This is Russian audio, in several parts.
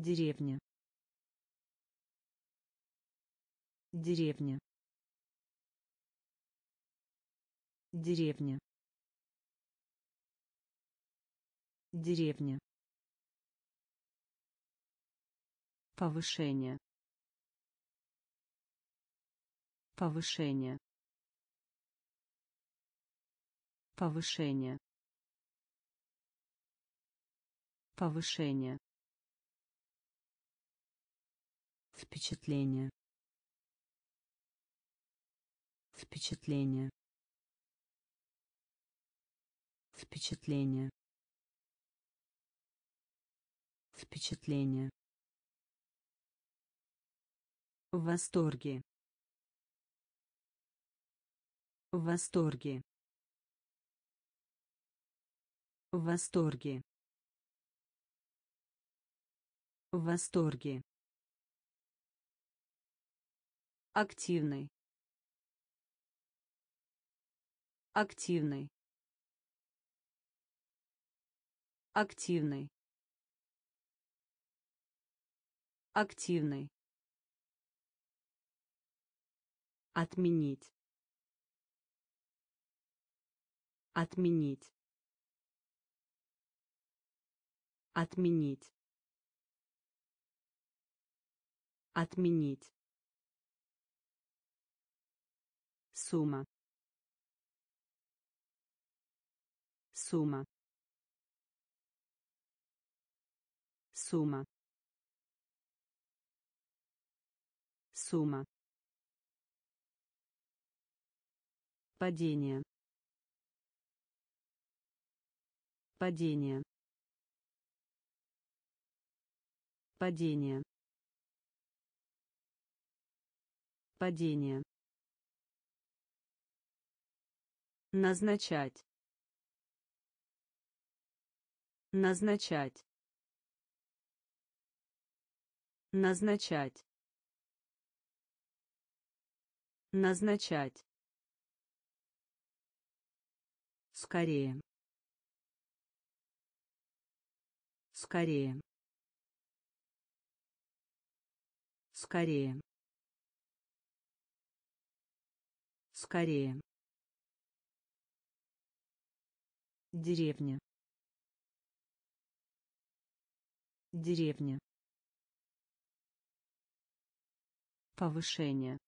деревня. Деревня. Деревня. Деревня. Повышение. Повышение. Повышение. Повышение впечатление. Впечатление. Впечатление. Впечатление. В восторге. В восторге. В восторге. В восторге активный. Активный. Активный. Активный. Отменить. Отменить. Отменить. Отменить сумма сумма сумма сумма падение. Падение. Падение. Падение назначать. Назначать. Назначать. Назначать. Скорее. Скорее. Скорее. Скорее деревня. Деревня. Повышение.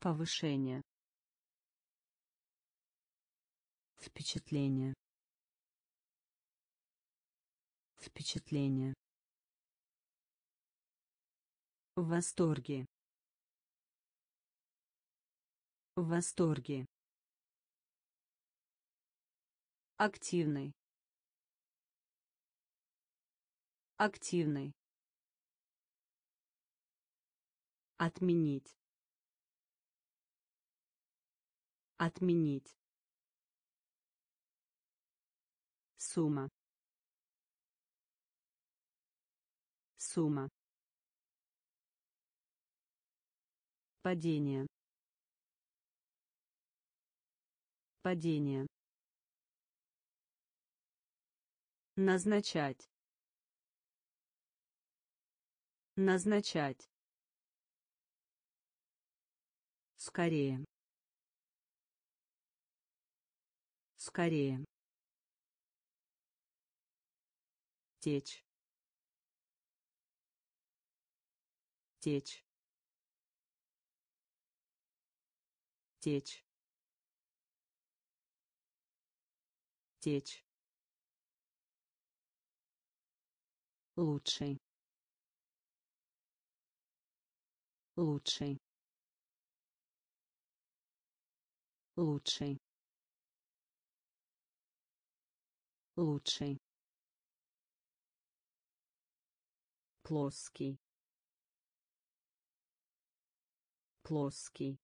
Повышение. Впечатление. Впечатление. В восторге. В восторге активный. Активный. Отменить. Отменить. Сумма. Сумма. Падение. Падение назначать. Назначать. Скорее. Скорее. Течь. Течь. Течь. Течь лучший. Лучший. Лучший. Лучший. Плоский. Плоский.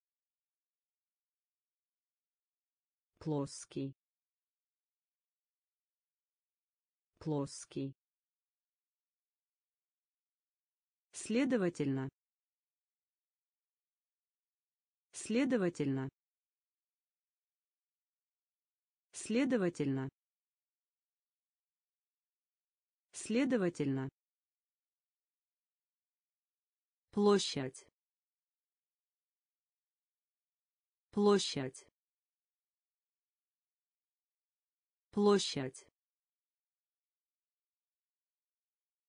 Плоский. Плоский следовательно следовательно следовательно Следовательно. Площадь. Площадь. Площадь.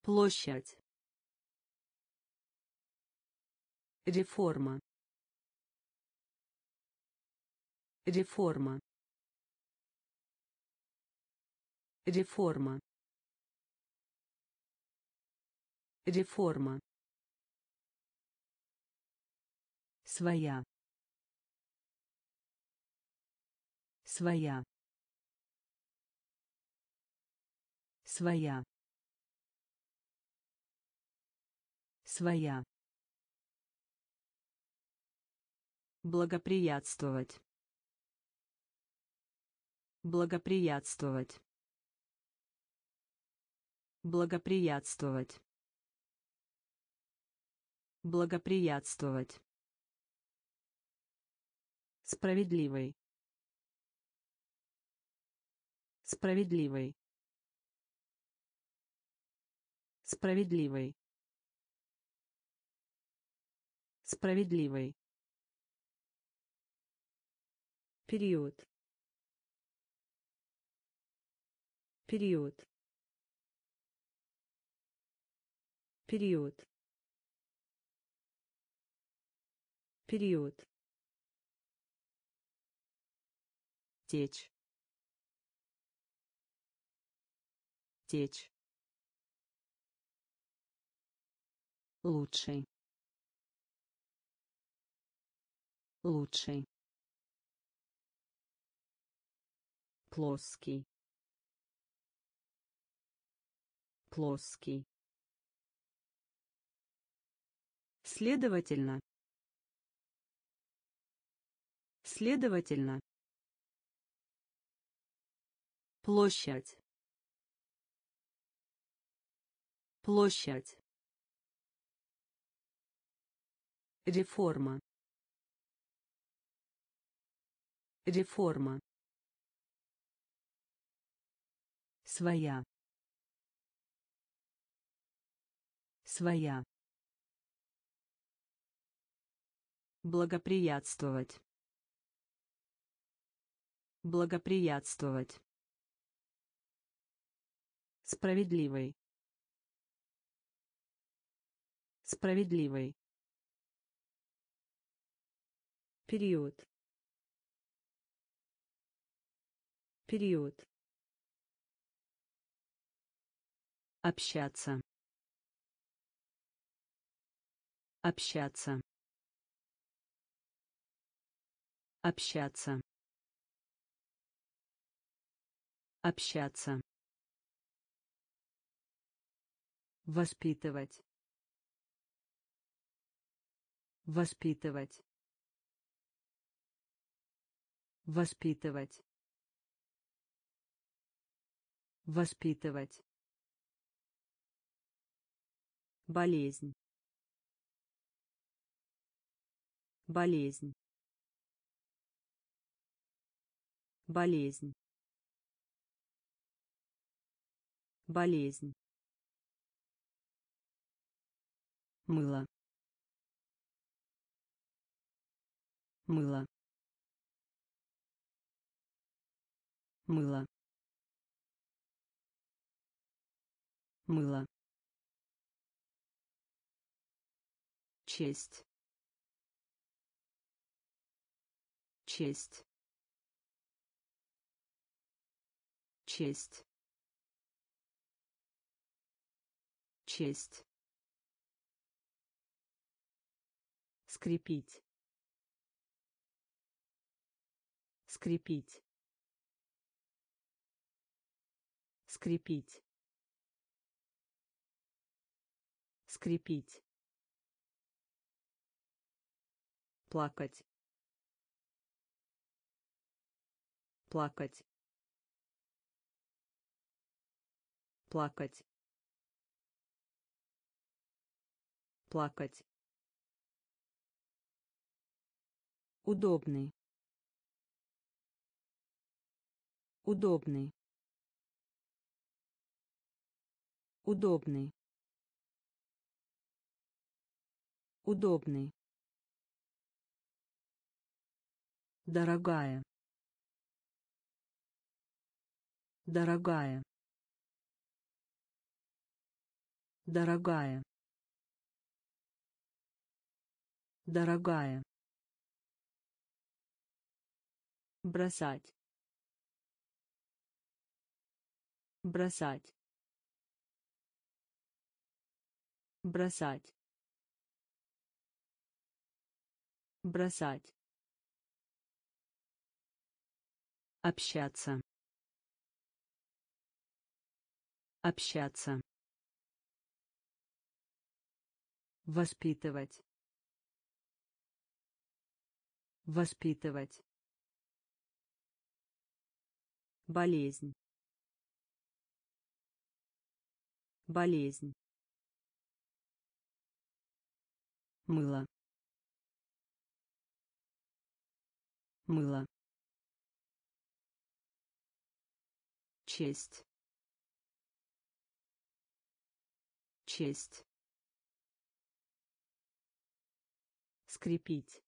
Площадь. Реформа. Реформа. Реформа. Реформа. Своя. Своя. Своя. Своя. Благоприятствовать. Благоприятствовать. Благоприятствовать. Благоприятствовать. Справедливый. Справедливый. Справедливый. Справедливый. Период. Период. Период. Период. Течь. Течь. Лучший. Лучший плоский плоский. Следовательно следовательно площадь площадь. Реформа реформа своя. Своя. Благоприятствовать. Благоприятствовать. Справедливый справедливый период. Период общаться. Общаться. Общаться. Общаться. Воспитывать. Воспитывать. Воспитывать. Воспитывать болезнь. Болезнь. Болезнь. Болезнь. Мыло. Мыло. Мыло. Мыло честь. Честь. Честь. Честь. Скрепить. Скрепить. Скрепить. Скрепить плакать. Плакать. Плакать. Плакать. Удобный. Удобный. Удобный. Удобный дорогая. Дорогая. Дорогая. Дорогая. Бросать. Бросать. Бросать. Бросать общаться. Общаться. Воспитывать. Воспитывать. Болезнь. Болезнь. Мыло. Мыло честь. Честь. Скрепить.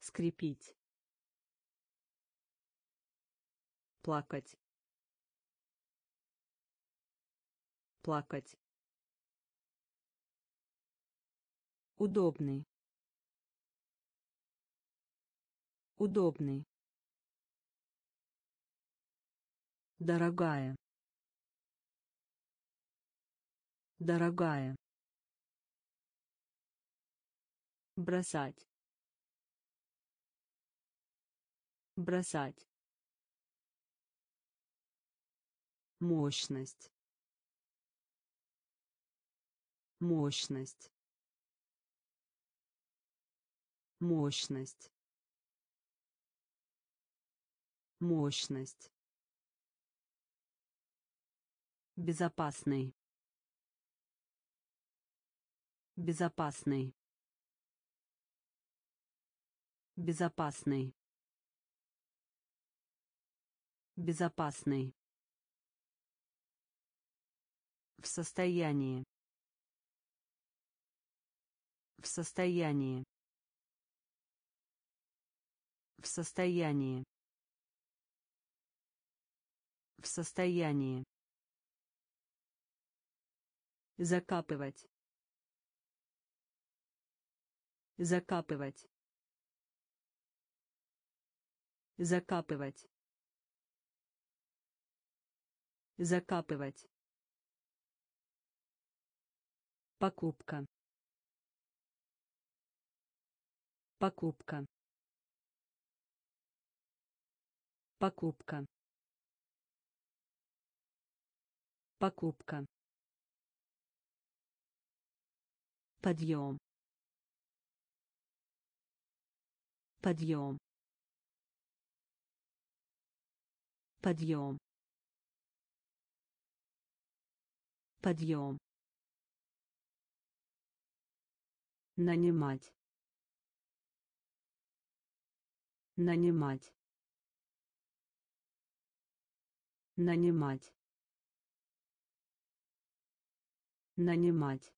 Скрепить. Плакать. Плакать. Удобный. Удобный дорогая. Дорогая. Бросать. Бросать. Мощность. Мощность. Мощность. Мощность безопасный. Безопасный. Безопасный. Безопасный. В состоянии. В состоянии. В состоянии. В состоянии закапывать. Закапывать. Закапывать. Закапывать. Покупка. Покупка. Покупка. Покупка подъем. Подъем. Подъем. Подъем. Нанимать. Нанимать. Нанимать. Нанимать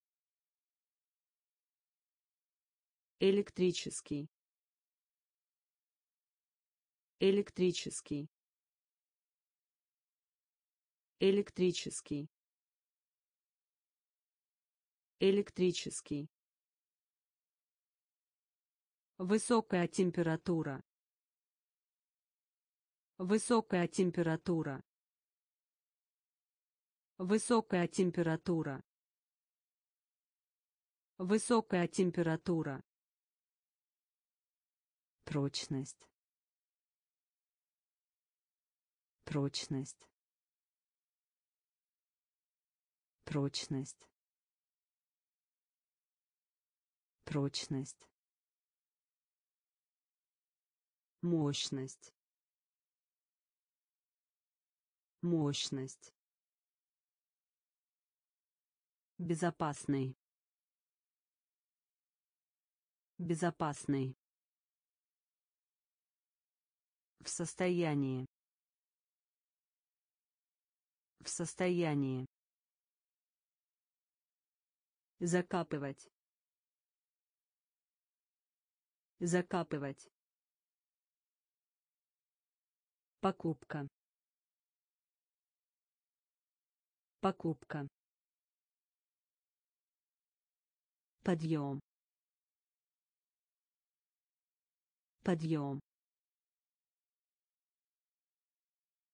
электрический. Электрический. Электрический. Электрический. Высокая температура. Высокая температура. Высокая температура. Высокая температура прочность. Прочность. Прочность. Прочность. Мощность. Мощность. Безопасный. Безопасный в состоянии В состоянии. Закапывать. Закапывать. Покупка. Покупка. Подъем. Подъем.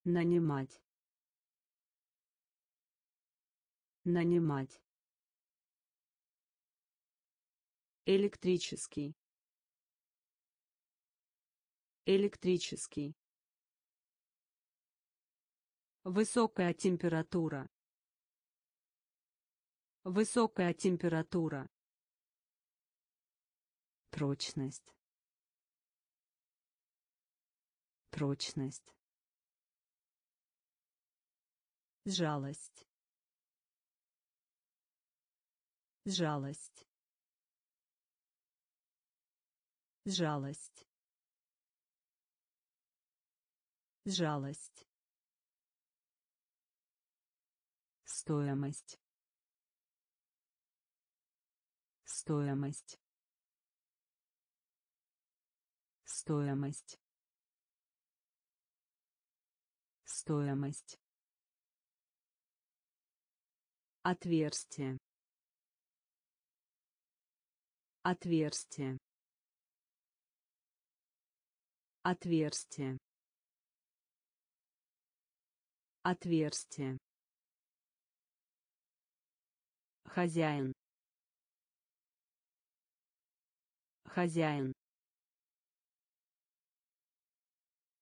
Нанимать. Нанимать. Электрический. Электрический. Высокая температура. Высокая температура. Прочность. Прочность. Жалость. Жалость. Жалость. Жалость. Стоимость. Стоимость. Стоимость. Стоимость. Отверстие. Отверстие. Отверстие. Отверстие. Хозяин. Хозяин.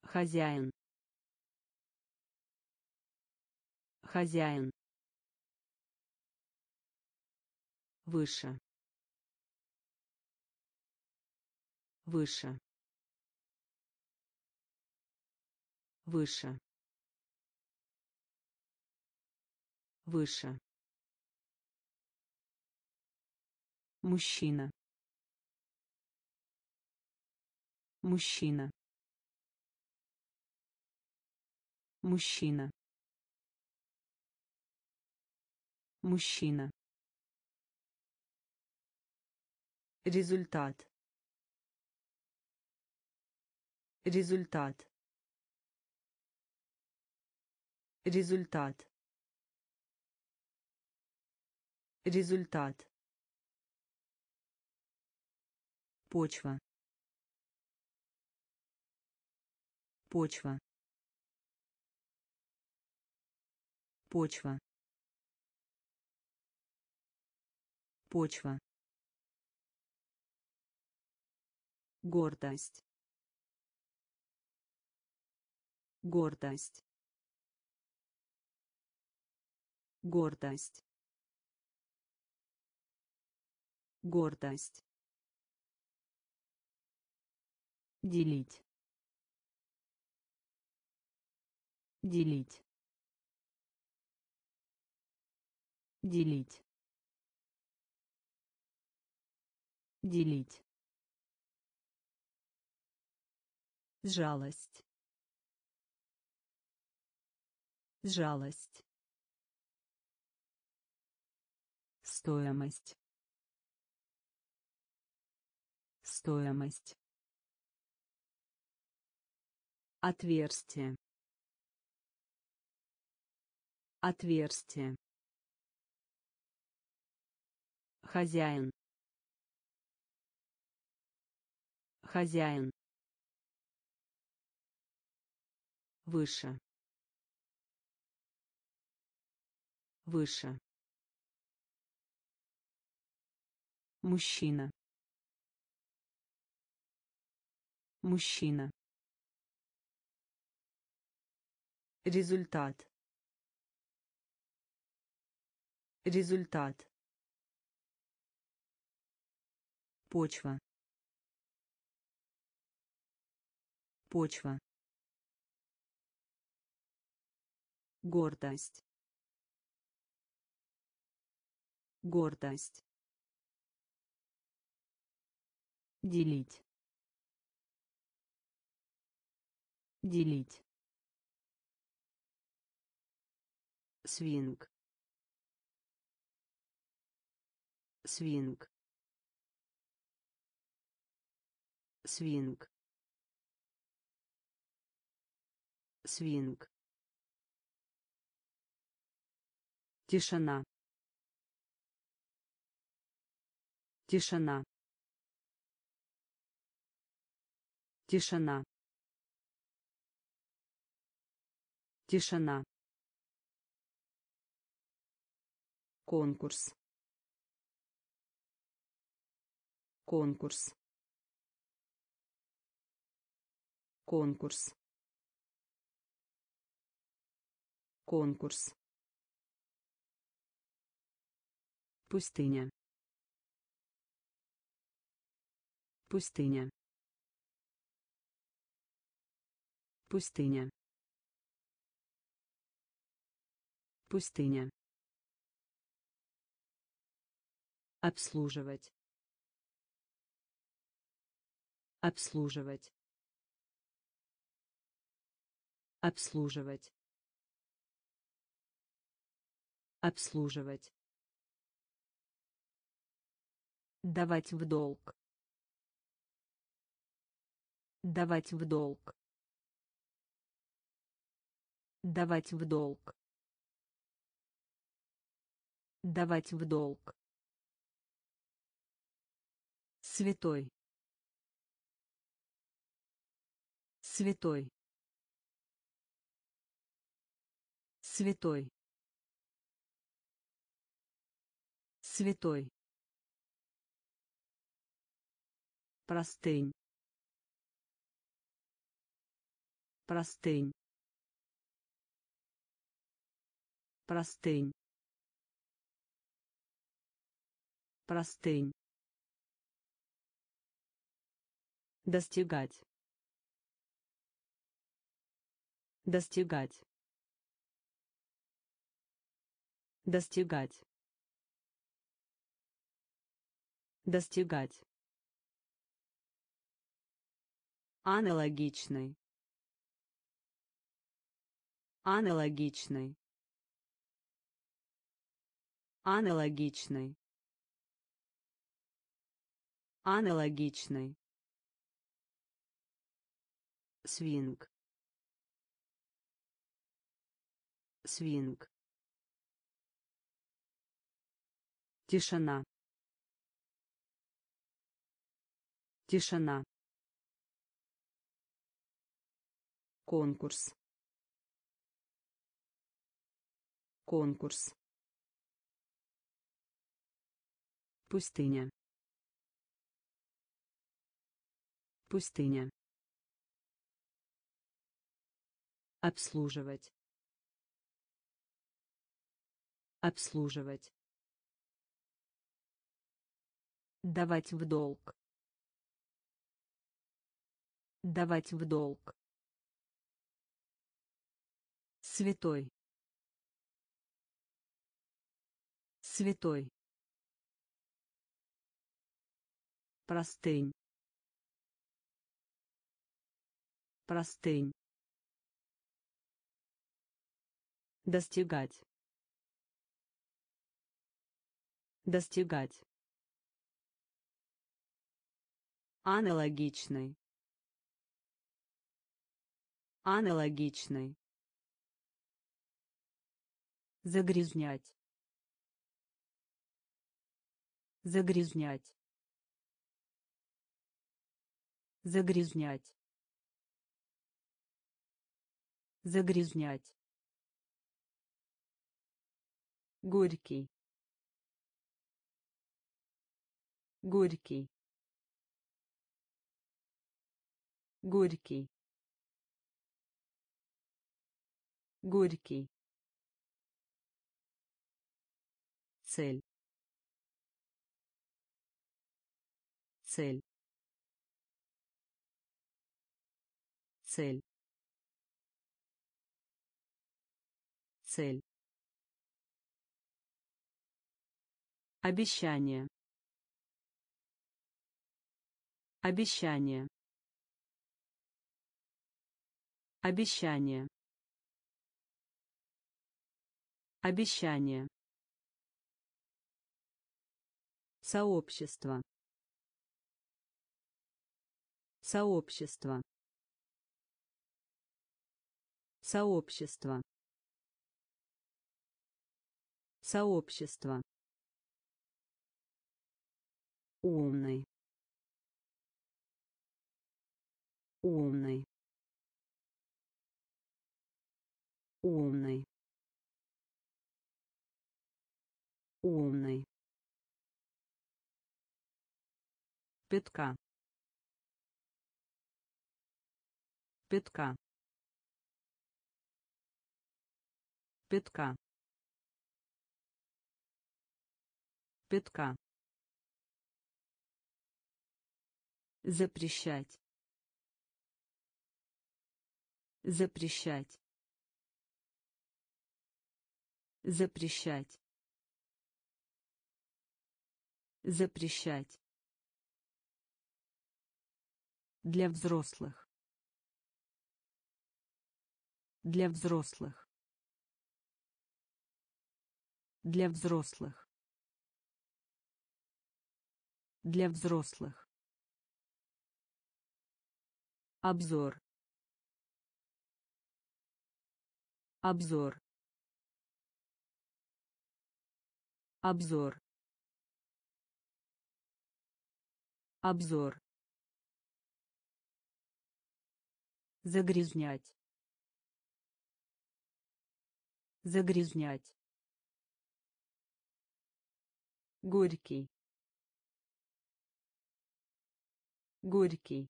Хозяин. Хозяин. Выше. Выше. Выше. Выше. Мужчина. Мужчина. Мужчина. Мужчина. Результат. Результат. Результат. Результат. Почва. Почва. Почва. Почва. Гордость. Гордость. Гордость. Гордость. Делить. Делить. Делить. Делить. Жалость. Жалость. Стоимость. Стоимость. Отверстие. Отверстие. Хозяин. Хозяин. Выше. Выше. Мужчина. Мужчина. Результат. Результат. Почва. Почва. Гордость. Гордость. Делить. Делить. свинг свинг свинг свинг тишина. Тишина. Тишина. Тишина. Конкурс. Конкурс. Конкурс. Конкурс пустыня. Пустыня. Пустыня. Пустыня. Обслуживать. Обслуживать. Обслуживать. Обслуживать давать в долг. Давать в долг. Давать в долг. Давать в долг. Святой. Святой. Святой. Святой простынь. Простынь. Простынь. Простынь. Достигать. Достигать. Достигать. Достигать аналогичный аналогичный аналогичный аналогичный свинг. Свинг. Тишина. Тишина конкурс. Конкурс. Пустыня. Пустыня. Обслуживать. Обслуживать. Давать в долг. Давать в долг святой. Святой. Простынь. Простынь. Достигать. Достигать. Аналогичный. Аналогичный загрязнять. Загрязнять. Загрязнять. Загрязнять. Горький. Горький. Горький. Горький цель. Цель. Цель. Цель. Обещание. Обещание. Обещание. Обещание. Сообщество. Сообщество. Сообщество. Сообщество. Умный. Умный. Умный. Умный. Пятка пятка пятка пятка запрещать. Запрещать. Запрещать. Запрещать для взрослых. Для взрослых. Для взрослых. Для взрослых. Обзор. Обзор. Обзор. Обзор загрязнять. Загрязнять. Горький. Горький.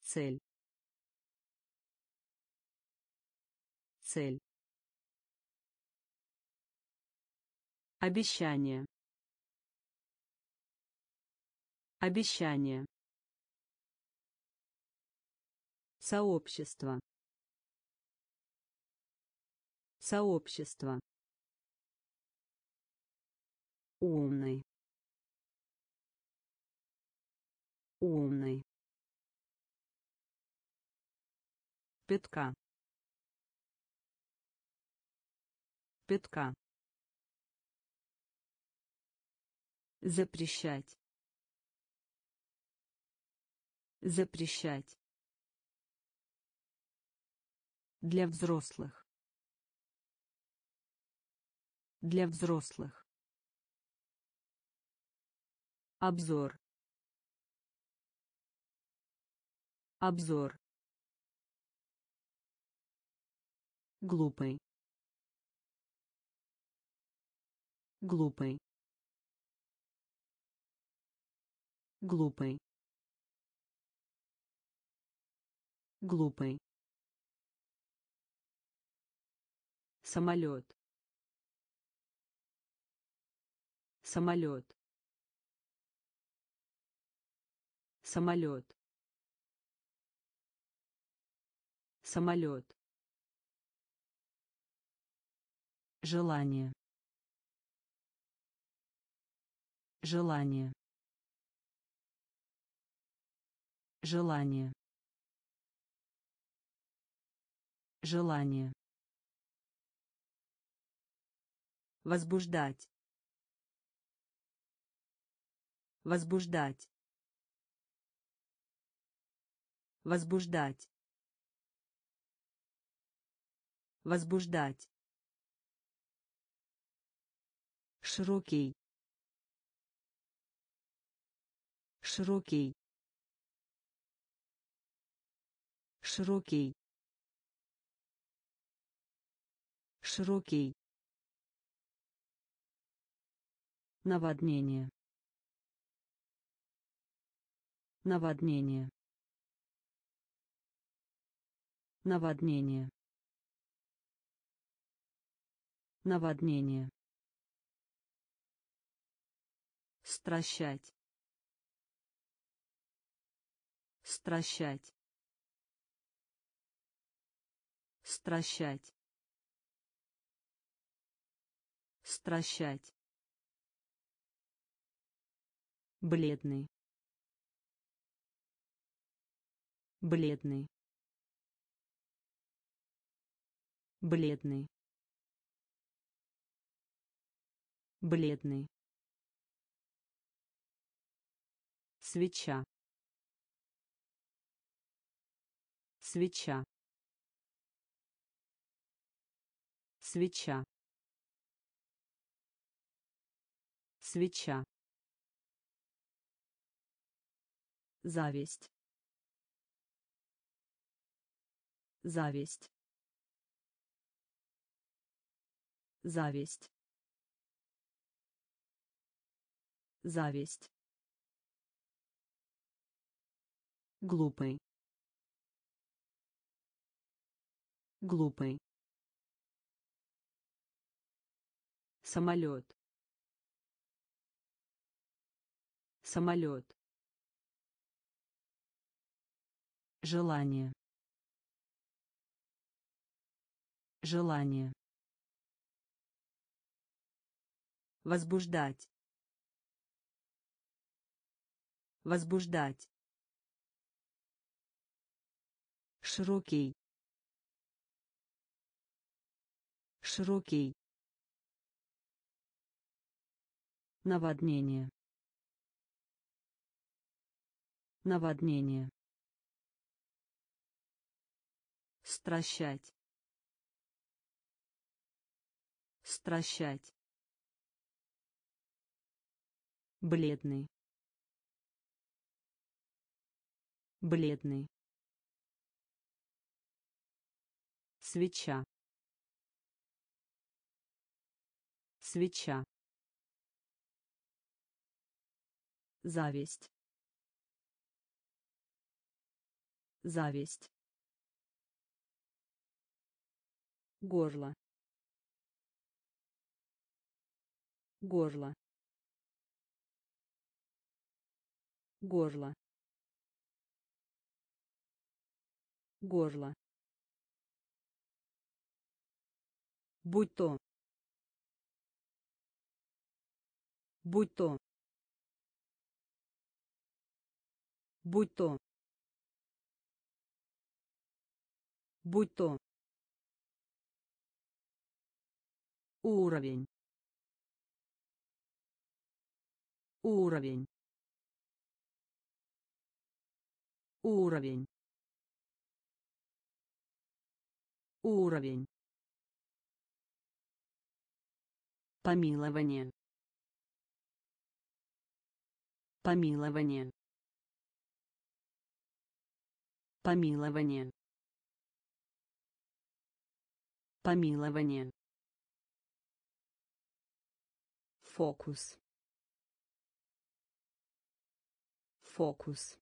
Цель. Цель. Обещание. Обещание Сообщество. Сообщество. Умный. Умный. Пятка. Пятка. Запрещать. Запрещать. Для взрослых. Для взрослых. Обзор. Обзор. Глупый. Глупый. Глупый. Глупый. Самолет самолет самолет самолет желание. Желание. Желание. Желание возбуждать. Возбуждать. Возбуждать. Возбуждать. Широкий. Широкий. Широкий. Широкий Наводнение. Наводнение. Наводнение. Наводнение. Стращать. Стращать. Стращать. Стращать. Бледный. Бледный. Бледный. Бледный. Свеча. Свеча. Свеча. Свеча зависть. Зависть. Зависть. Зависть. Глупый. Глупый. Самолет. Самолет желание. Желание. Возбуждать. Возбуждать. Широкий. Широкий. Наводнение. Наводнение стращать. Стращать. Бледный. Бледный. Свеча. Свеча. Зависть. Зависть горло. Горло. Горло. Горло. Будь то. Будь то. Будь то. Будь то уровень уровень уровень уровень Помилование. Помилование. Помилование. Помилование. Фокус. Фокус.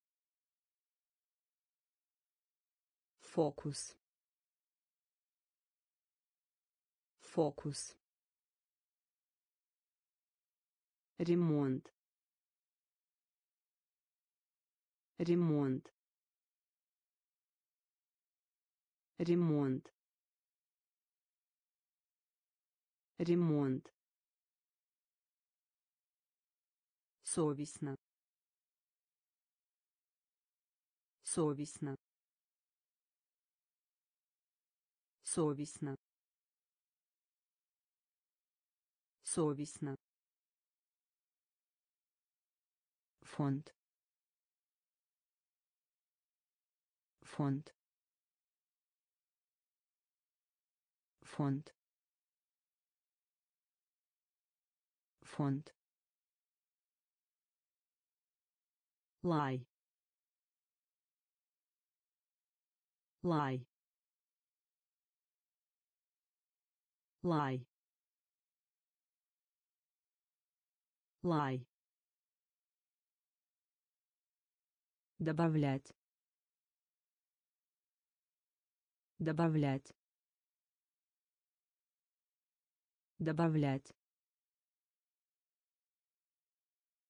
Фокус. Фокус. ремонт ремонт ремонт ремонт совестно. Совестно. Совестно. Совестно. Фонд. Фонд. Фонд. Фонд лай. Лай. Лай. Лай. Добавлять. Добавлять. Добавлять.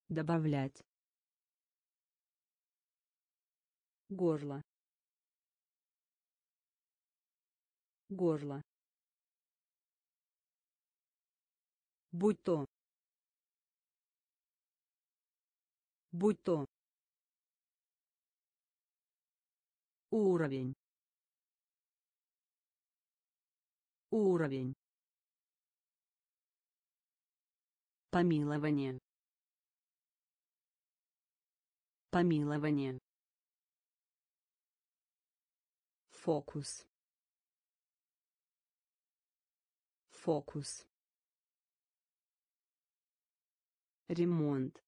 Добавлять горло горло будь то будь то уровень Уровень. Помилование. Помилование. Фокус. Фокус. Ремонт.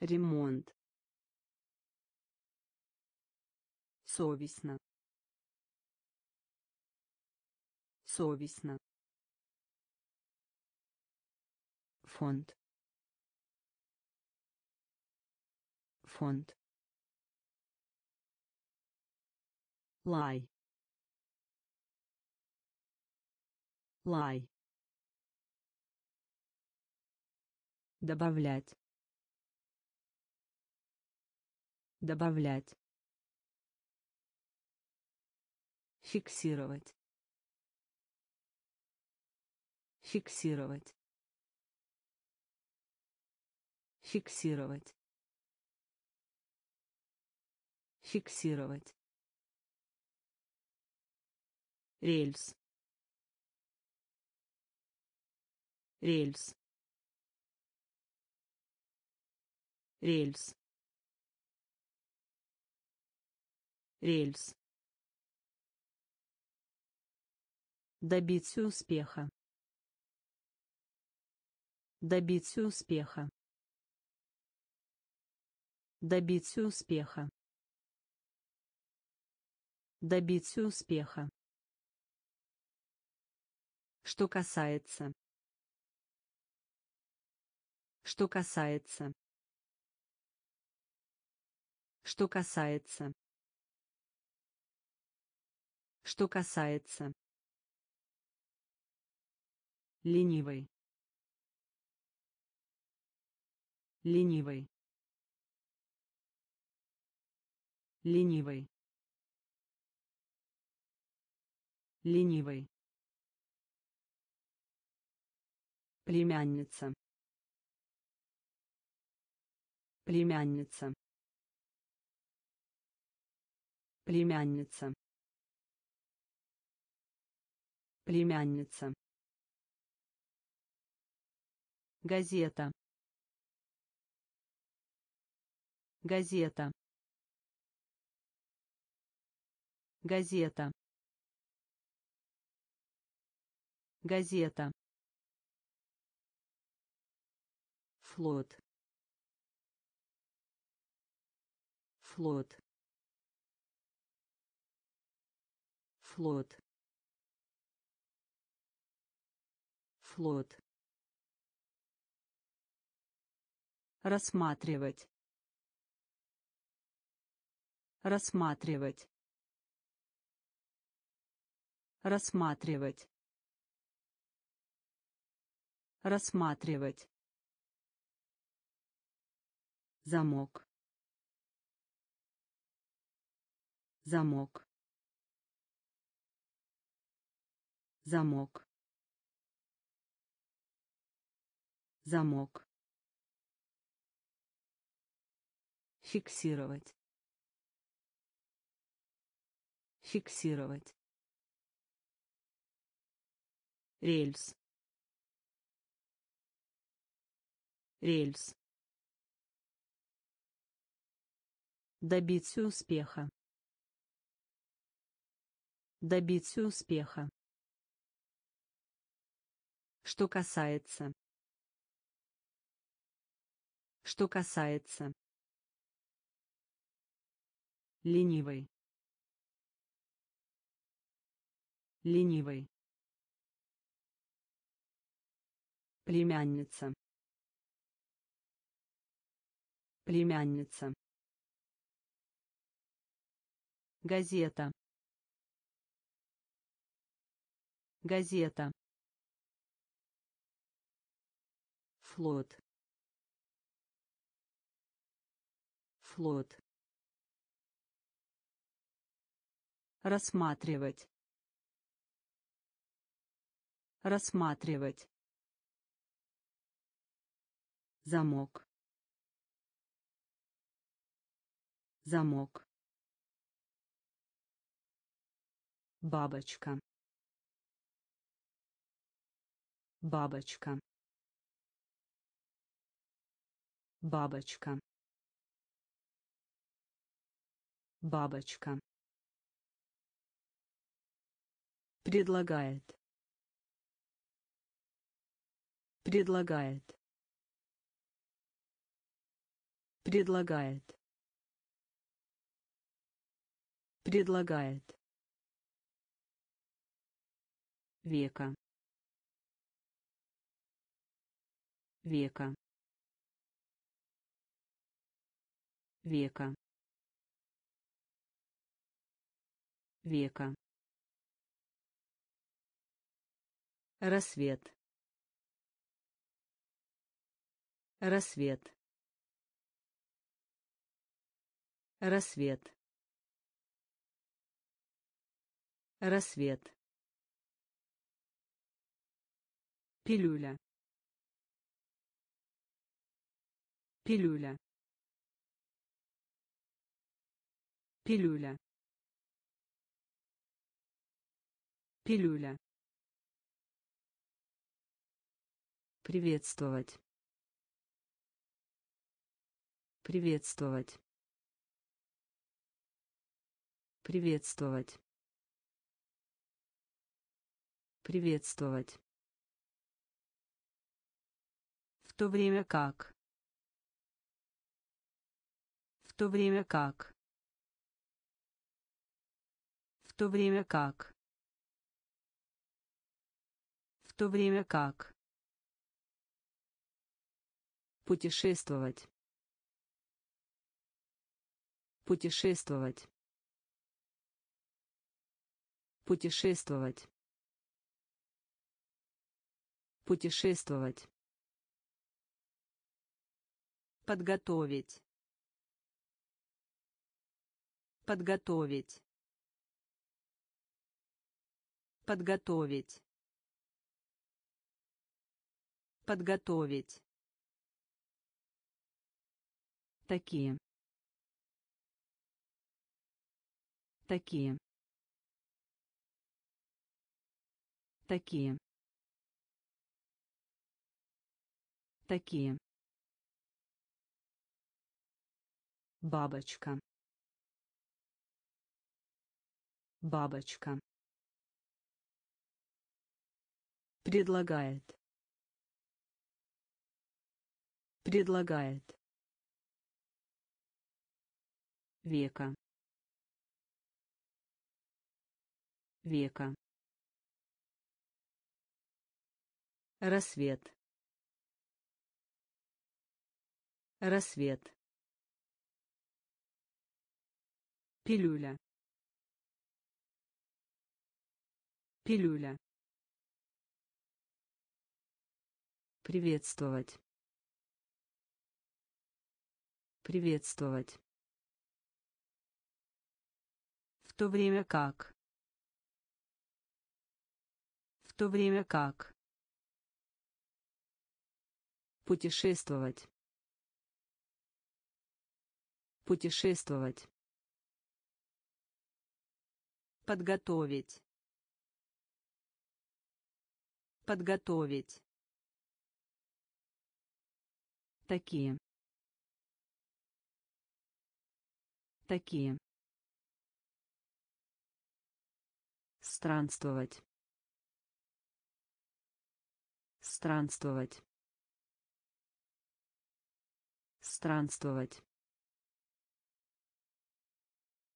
Ремонт. Совестно. Совестно. фонд фонд лай. Лай. Добавлять. Добавлять. Фиксировать. Фиксировать. Фиксировать. Фиксировать рельс. Рельс. Рельс. Рельс. Добиться успеха. Добиться успеха. Добиться успеха. Добиться успеха что касается что касается что касается. Что касается. Ленивый. Ленивый. Ленивый. Ленивый. Племянница. Племянница. Племянница. Племянница. Газета. Газета. Газета. Газета. Флот. Флот. флот. Флот. Рассматривать. Рассматривать. Рассматривать. Рассматривать замок. Замок. Замок. Замок. Фиксировать. Фиксировать. Рельс. Рельс добиться успеха добиться успеха что касается. Что касается. Ленивый. Ленивый. Племянница. Племянница. Газета. Газета. флот. Флот. Рассматривать. Рассматривать. Замок. Замок бабочка. Бабочка. Бабочка. Бабочка. Предлагает. Предлагает. Предлагает. Предлагает века. Века. Века. Века. Рассвет. Рассвет. Рассвет. Рассвет пилюля. Пилюля. Пилюля. Пилюля. Приветствовать. Приветствовать. Приветствовать. Приветствовать то время как? В то время как? В то время как? В то время как? Путешествовать. Путешествовать. Путешествовать. Путешествовать подготовить. Подготовить. Подготовить. Подготовить. Такие. Такие. Такие. Такие бабочка. Бабочка. Предлагает. Предлагает. Века. Века. Рассвет. Рассвет пилюля пилюля приветствовать приветствовать то время как. В то время как. Путешествовать. Путешествовать. Подготовить. Подготовить. Такие. Такие. странствовать странствовать странствовать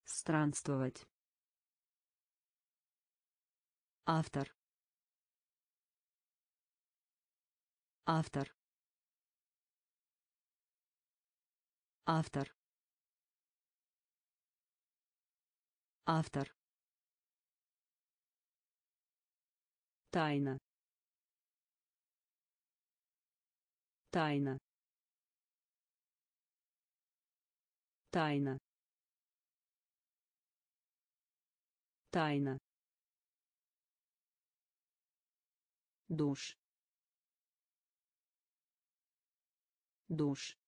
странствовать автор автор автор автор Тайна. Тайна. Тайна. Тайна. Душ. Душ.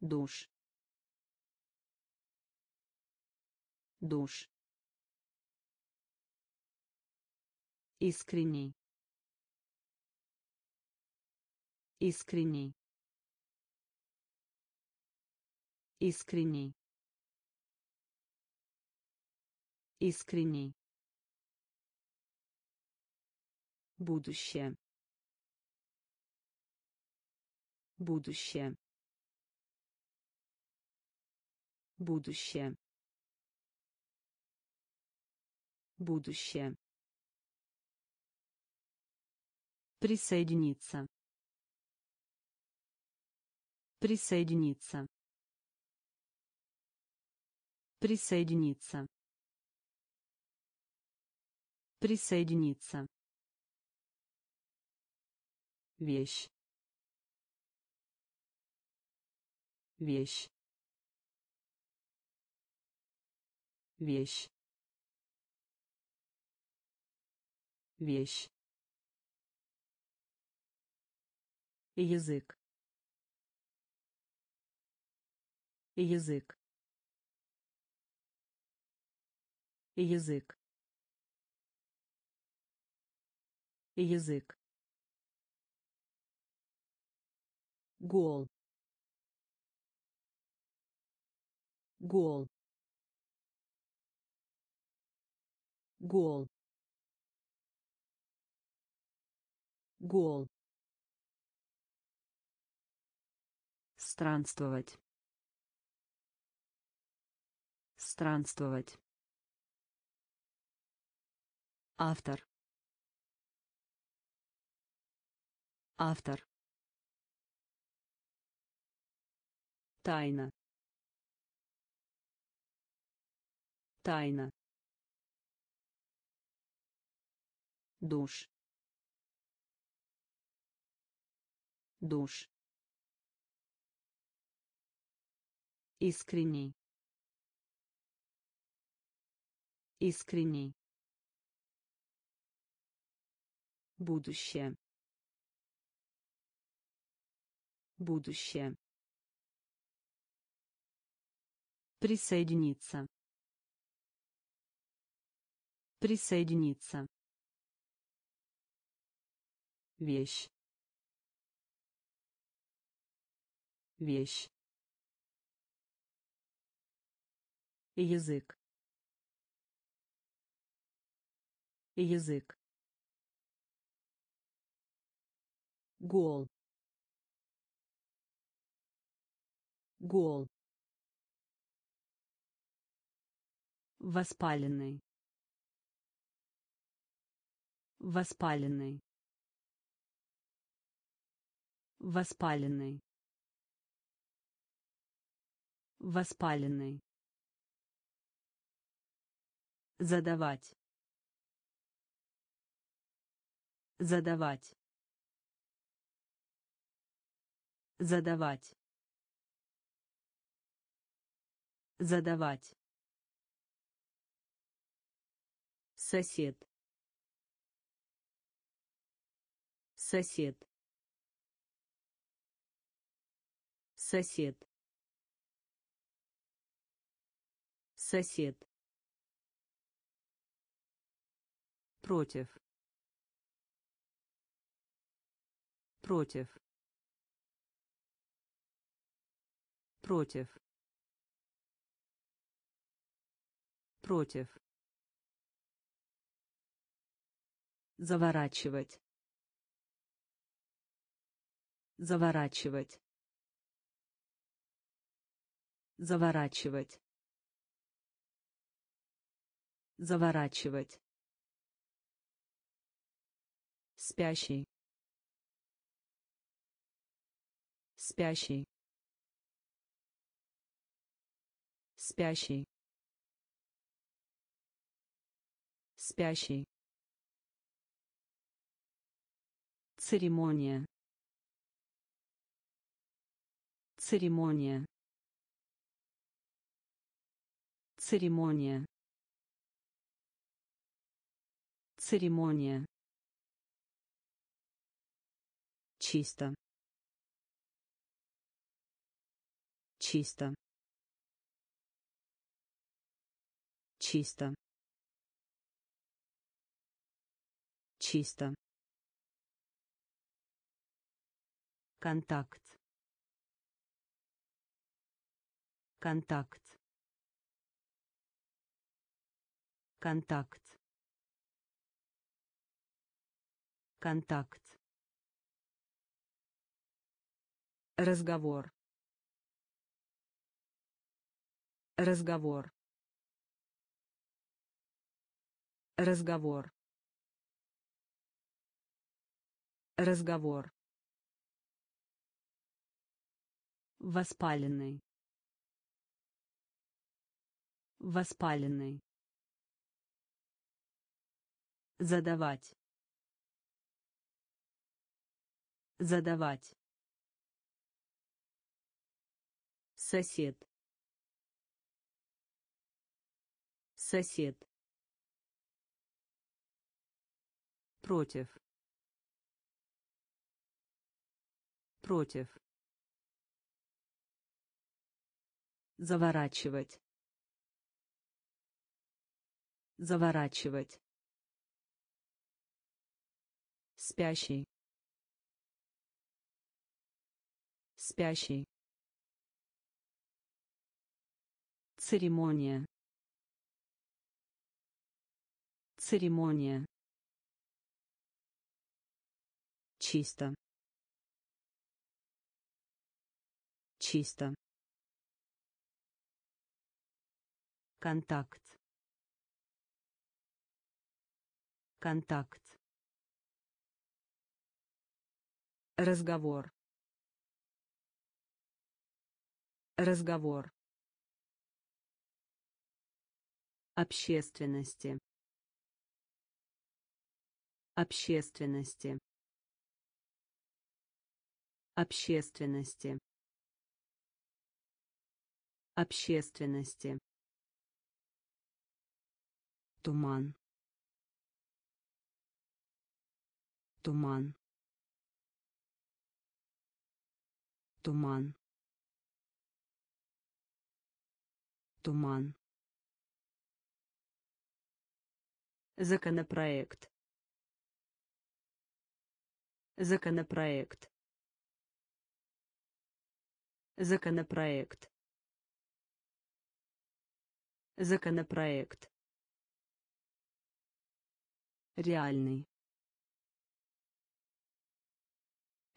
Душ. Душ. Искренний. Искренний. Искренний. Искренний будущее. Будущее. Будущее. Будущее. Присоединиться. Присоединиться. Присоединиться. Присоединиться вещь. Вещь. Вещь. Вещь. Язык. Язык. Язык. Язык гол. Гол. Гол. Гол. Странствовать. Странствовать. Автор. Автор тайна. Тайна. Душ. Душ. Искренний. Искренний. Будущее. Будущее присоединиться. Присоединиться. Вещь. Вещь. Язык. Язык. Гол. Гол воспаленный. Воспаленный. Воспаленный. Воспаленный. Задавать. Задавать. Задавать. Задавать сосед. Сосед. Сосед. Сосед. Против. Против. Против. Против заворачивать. Заворачивать. Заворачивать. Заворачивать. Спящий. Спящий. Спящий. Спящий церемония. Церемония. Церемония. Церемония. Чисто. Чисто. Чисто. Чисто контакт. Контакт. Контакт. Контакт. Разговор. Разговор. Разговор. Разговор Воспаленный. Воспаленный. Задавать. Задавать. Сосед. Сосед. Против. Против. Заворачивать. Заворачивать. Спящий. Спящий. Церемония. Церемония. Чисто. Чисто. Контакт. Контакт. Разговор. Разговор. Общественности. Общественности. Общественности. Общественности туман. Туман. Туман. Туман. Законопроект. Законопроект. Законопроект. Законопроект Реальный.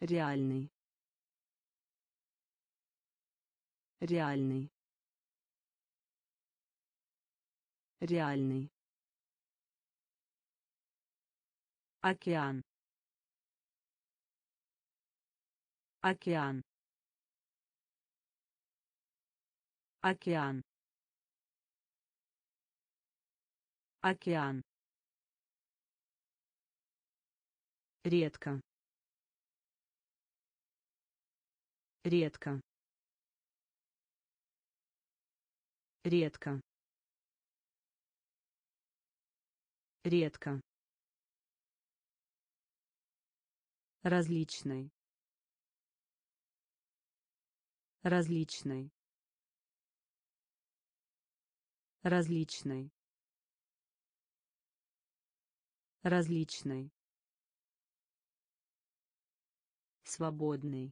Реальный. Реальный. Реальный. Океан. Океан. Океан. Океан. Редко. Редко. Редко. Редко. Различный различный различный различный свободный.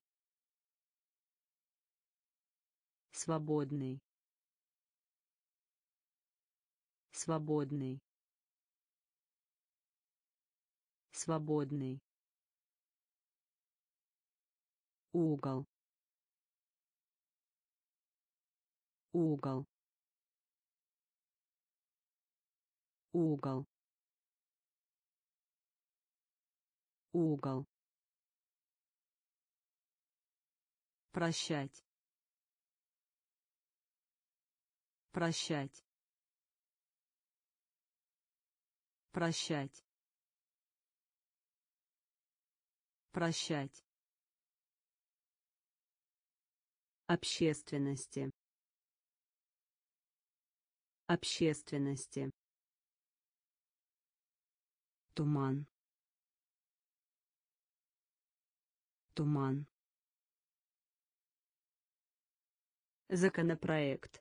Свободный. Свободный. Свободный. Угол. Угол. Угол. Угол Прощать. Прощать. Прощать. Прощать. Общественности. Общественности. Туман. Туман. Законопроект.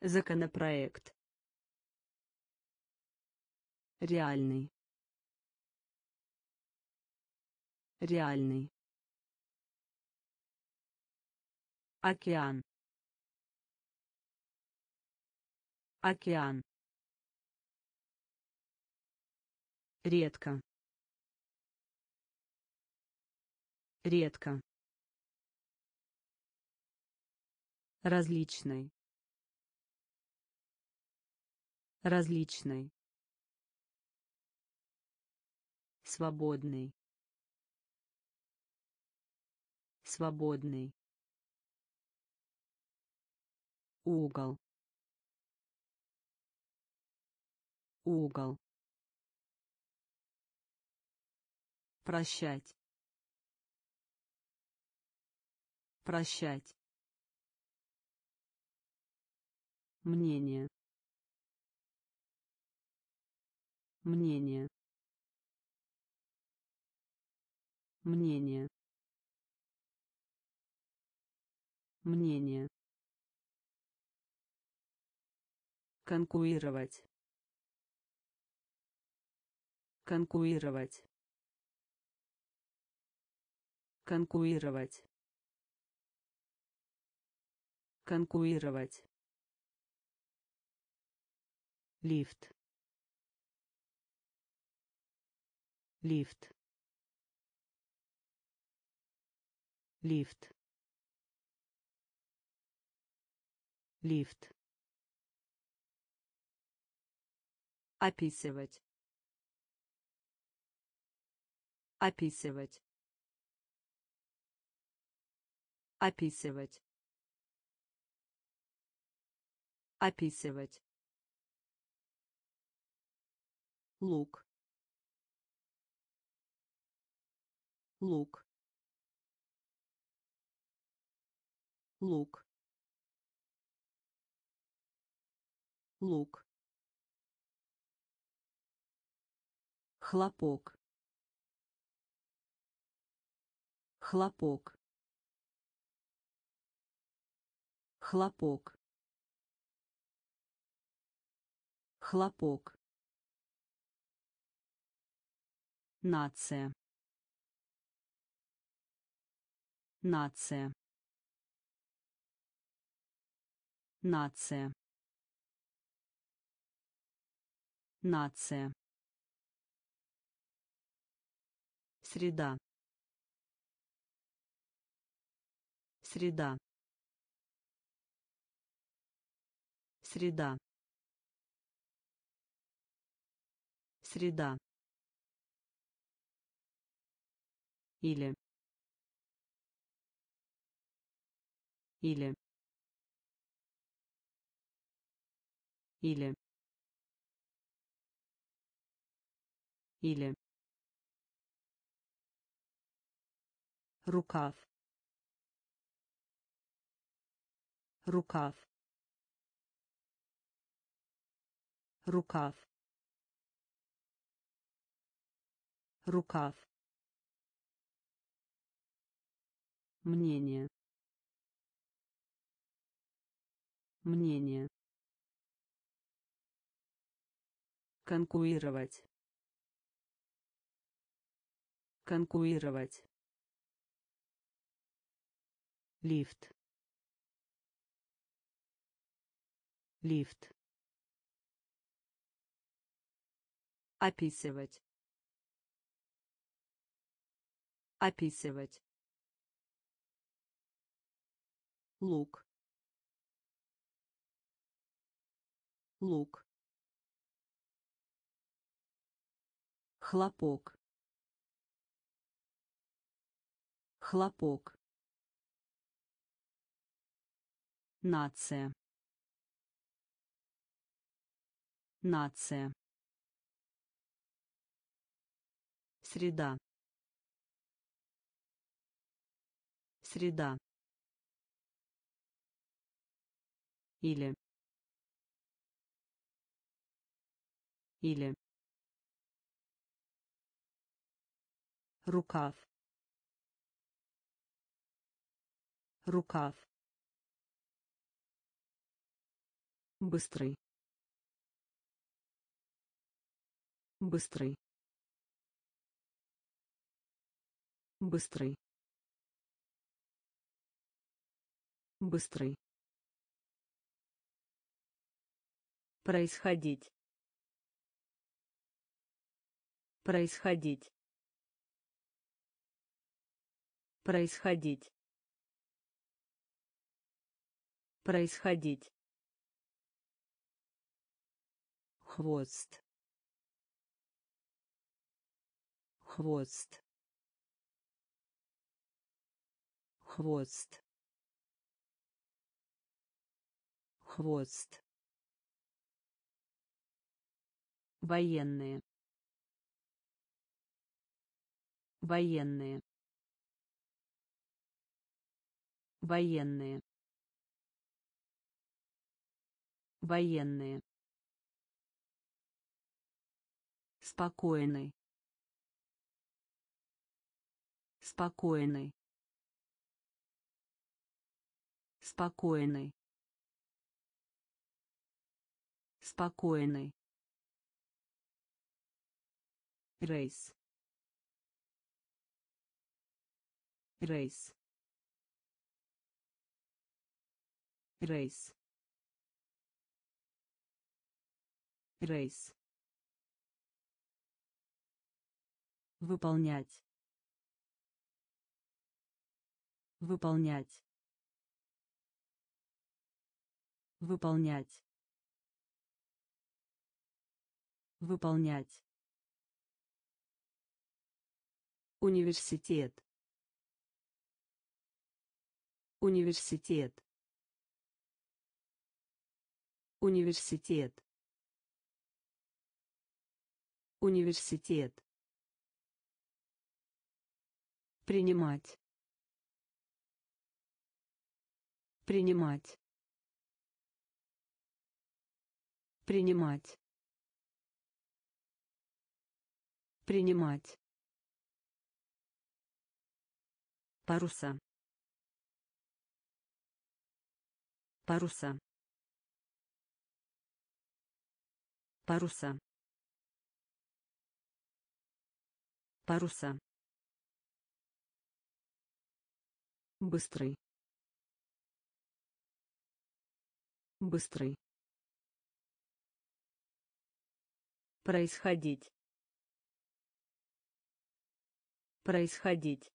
Законопроект. Реальный. Реальный. Океан. Океан. Редко. Редко. Различный. Различный. Свободный. Свободный. угол угол прощать прощать мнение. Мнение. Мнение. Мнение. Конкурировать. Конкурировать. Конкурировать. Конкурировать лифт. Лифт. Лифт. Лифт. Описывать. Описывать. Описывать. Описывать лук. Лук. Лук. Лук. Хлопок. Хлопок. Хлопок. Хлопок нация нация нация нация Среда. Среда. Среда. Среда. Или. Или. Или. Или. рукав рукав рукав рукав мнение. Мнение. Конкурировать. Конкурировать. Лифт. Лифт. Описывать. Описывать лук. Лук. Хлопок. Хлопок. Нация. Нация. Среда. Среда или или рукав рукав быстрый быстрый быстрый быстрый происходить. Происходить. Происходить. Происходить. Хвост. Хвост. Хвост. Хвост военные. Военные. Военные. Военные. Спокойный. Спокойный. Спокойный. Спокойный рейс рейс рейс рейс выполнять. Выполнять. Выполнять. Выполнять университет. Университет. Университет. Университет. Принимать. Принимать. Принимать. Принимать паруса. Паруса. Паруса. Паруса. Быстрый. Быстрый. Происходить. Происходить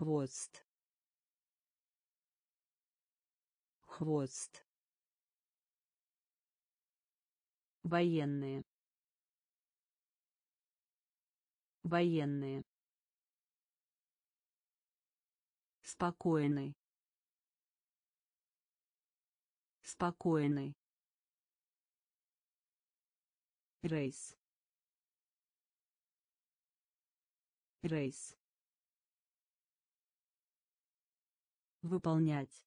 хвост. Хвост. Военные. Военные. Спокойный. Спокойный. Рейс. Рейс выполнять.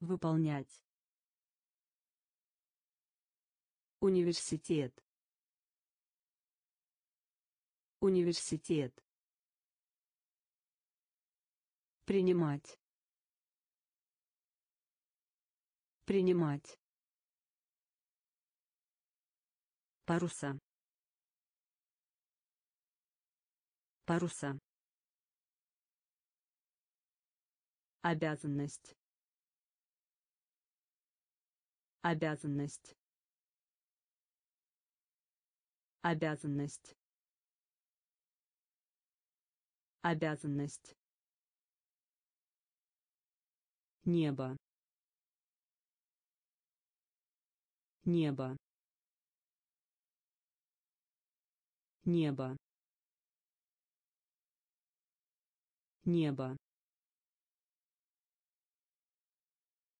Выполнять. Университет. Университет. Принимать. Принимать. Паруса. Паруса обязанность. Обязанность. Обязанность. Обязанность. Небо. Небо. Небо. Небо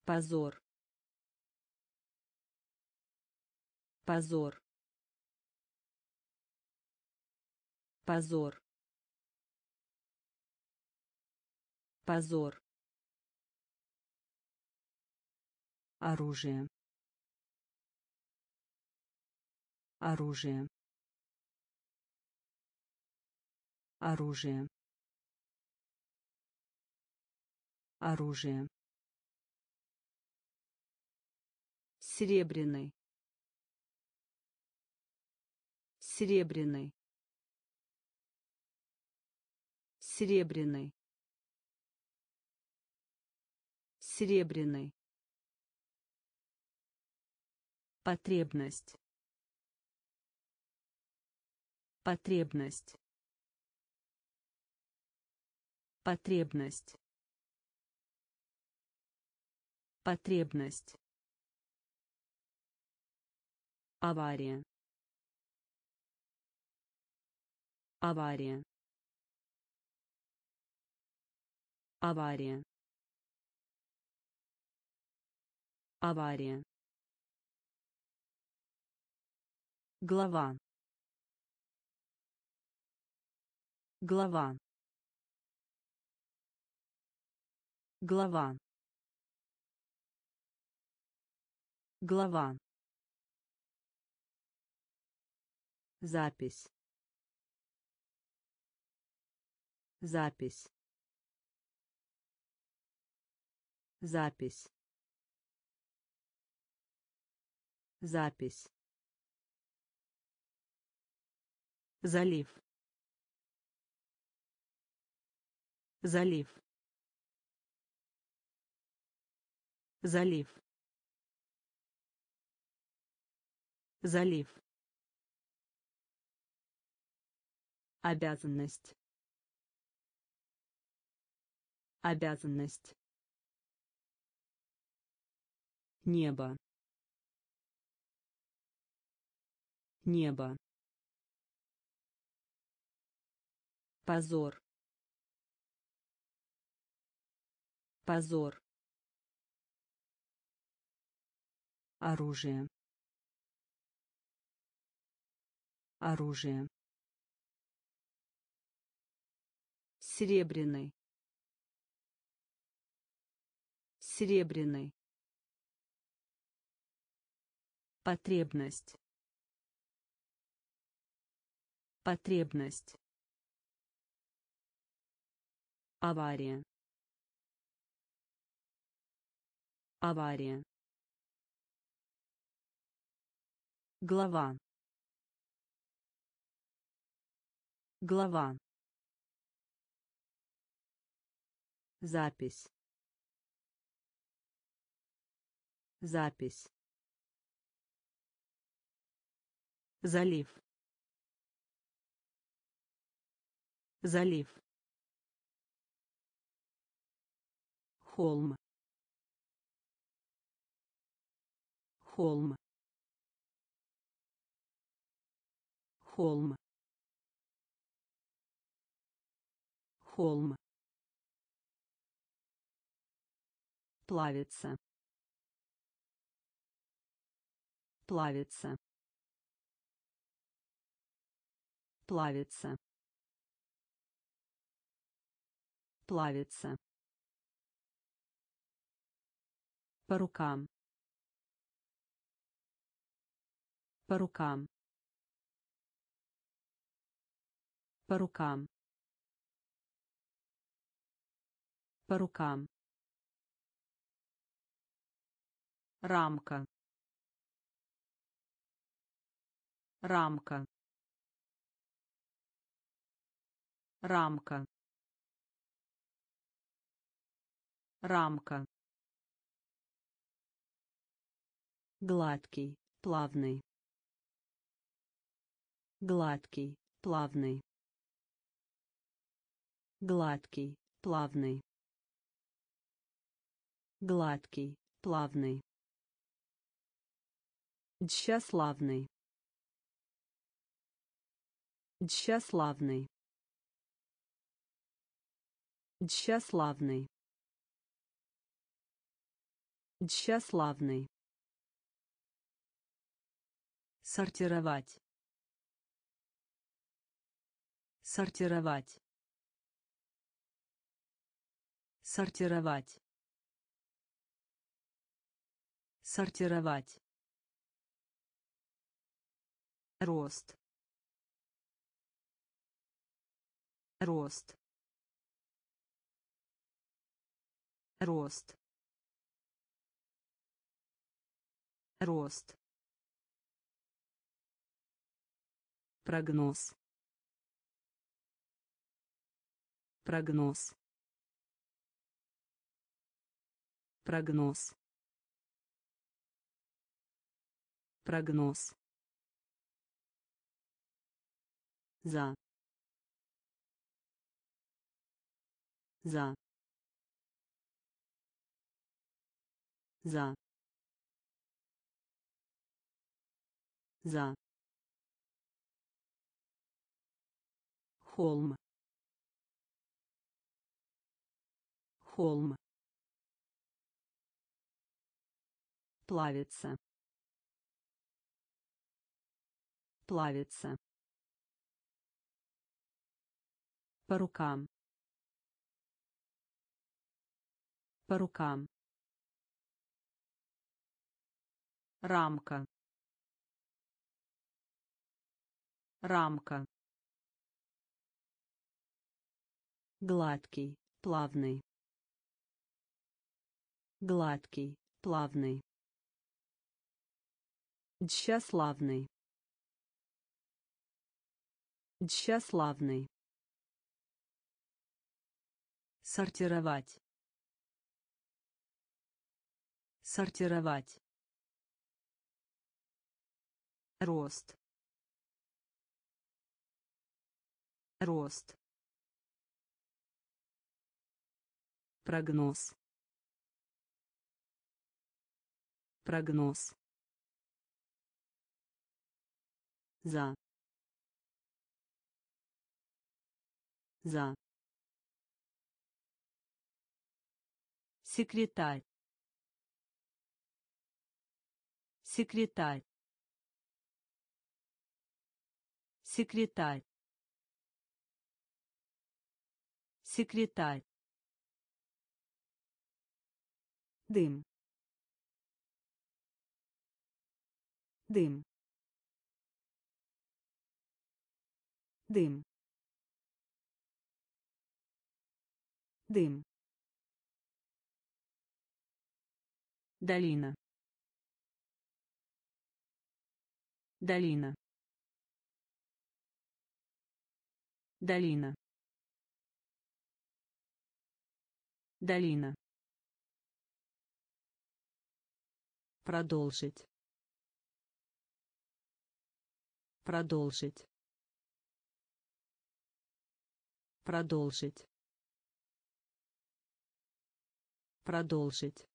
позор. Позор. Позор. Позор. Оружие. Оружие. Оружие. Оружие серебряный. Серебряный. Серебряный. Серебряный. Потребность. Потребность. Потребность. Потребность авария. Авария. Авария. Авария. Глава. Глава. Глава. Глава запись. Запись. Запись. Запись. Залив. Залив. Залив. Залив обязанность. Обязанность. Небо. Небо. Позор. Позор. Оружие. Оружие серебряный. Серебряный. Потребность. Потребность. Авария. Авария. Глава. Глава запись. Запись. Залив. Залив. Холм. Холм. Холм. Холм плавится. Плавится. Плавится. Плавится. По рукам. По рукам. По рукам. По рукам рамка. Рамка. Рамка. Рамка. Гладкий плавный. Гладкий плавный. Гладкий плавный. Гладкий плавный Тщеславный. Тщеславный. Тщеславный. Тщеславный. Сортировать. Сортировать. Сортировать. Сортировать. Рост. Рост. рост рост прогноз прогноз прогноз прогноз за. За. За. За. Холм. Холм. Плавится. Плавится по рукам. По рукам. Рамка. Рамка. Гладкий плавный. Гладкий плавный. Тщеславный. Тщеславный. Сортировать. Сортировать. Рост. Рост. Прогноз. Прогноз. За. За. Секретарь. Секретарь. Секретарь. Секретарь. Дым. Дым. Дым. Дым. Долина. Долина. Долина. Долина. Продолжить. Продолжить. Продолжить. Продолжить.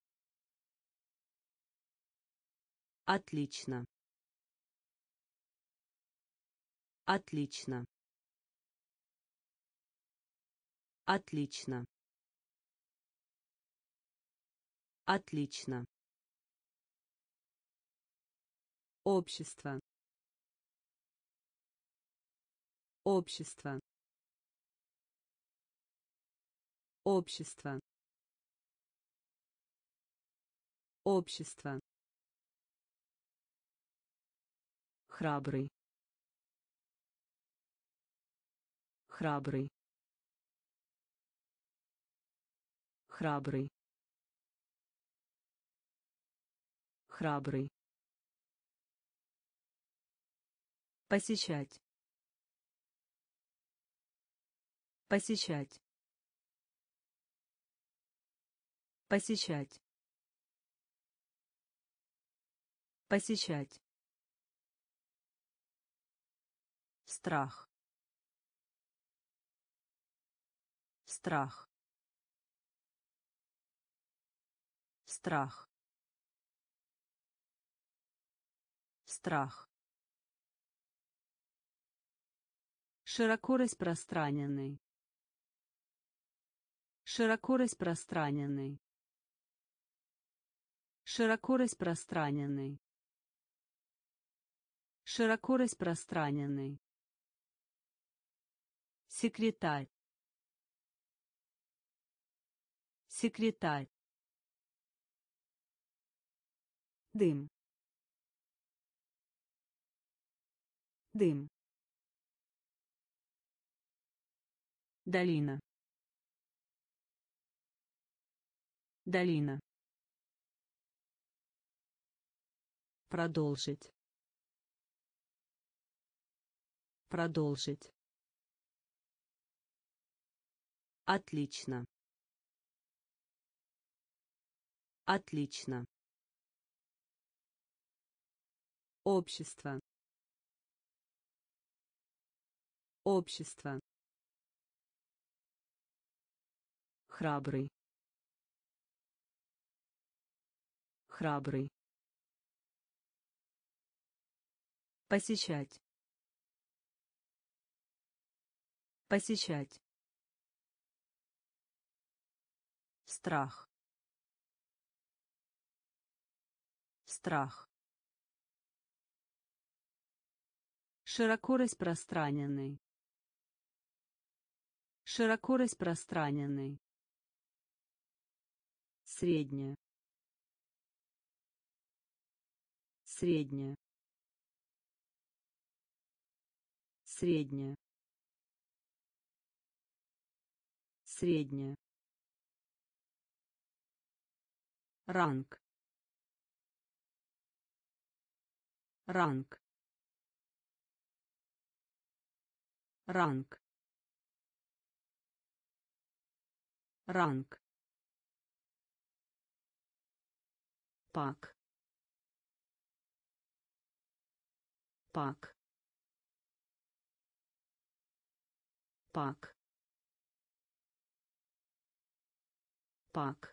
Отлично. Отлично. Отлично. Отлично. Общество. Общество. Общество. Общество. Храбрый. Храбрый. Храбрый. Храбрый. Посещать. Посещать. Посещать. Посещать. Страх. Страх. Страх. Страх. Широко распространенный. Широко распространенный. Широко распространенный. Широко распространенный. Секретарь. Секретарь. Дым. Дым. Долина. долина продолжить продолжить отлично. Отлично. Общество. Общество. Храбрый. Храбрый. Посещать. Посещать страх. Страх. Широко распространенный. Широко распространенный. Средняя. Средняя. Средняя. Средняя ранг. Ранг. Ранг. Ранг. Пак. Пак. Пак. Пак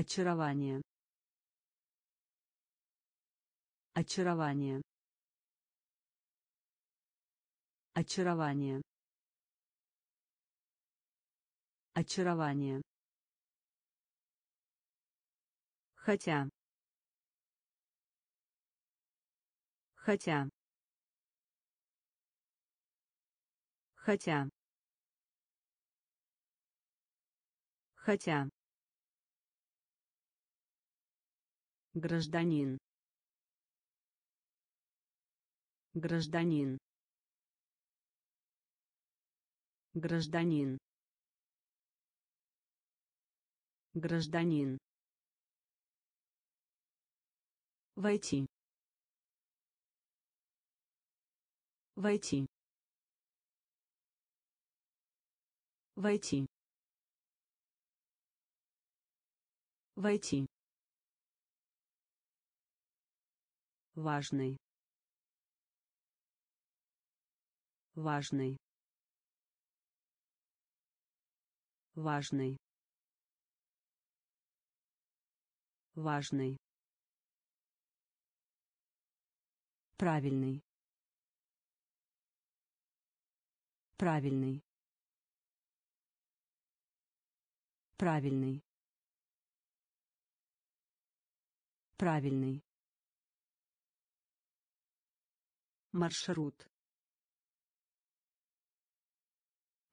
очарование. Очарование. Очарование. Очарование. Хотя. Хотя. Хотя. Хотя гражданин. Гражданин. Гражданин. Гражданин. Войти. Войти. Войти. Войти важный. Важный. Важный. Важный. Правильный. Правильный. Правильный. Правильный маршрут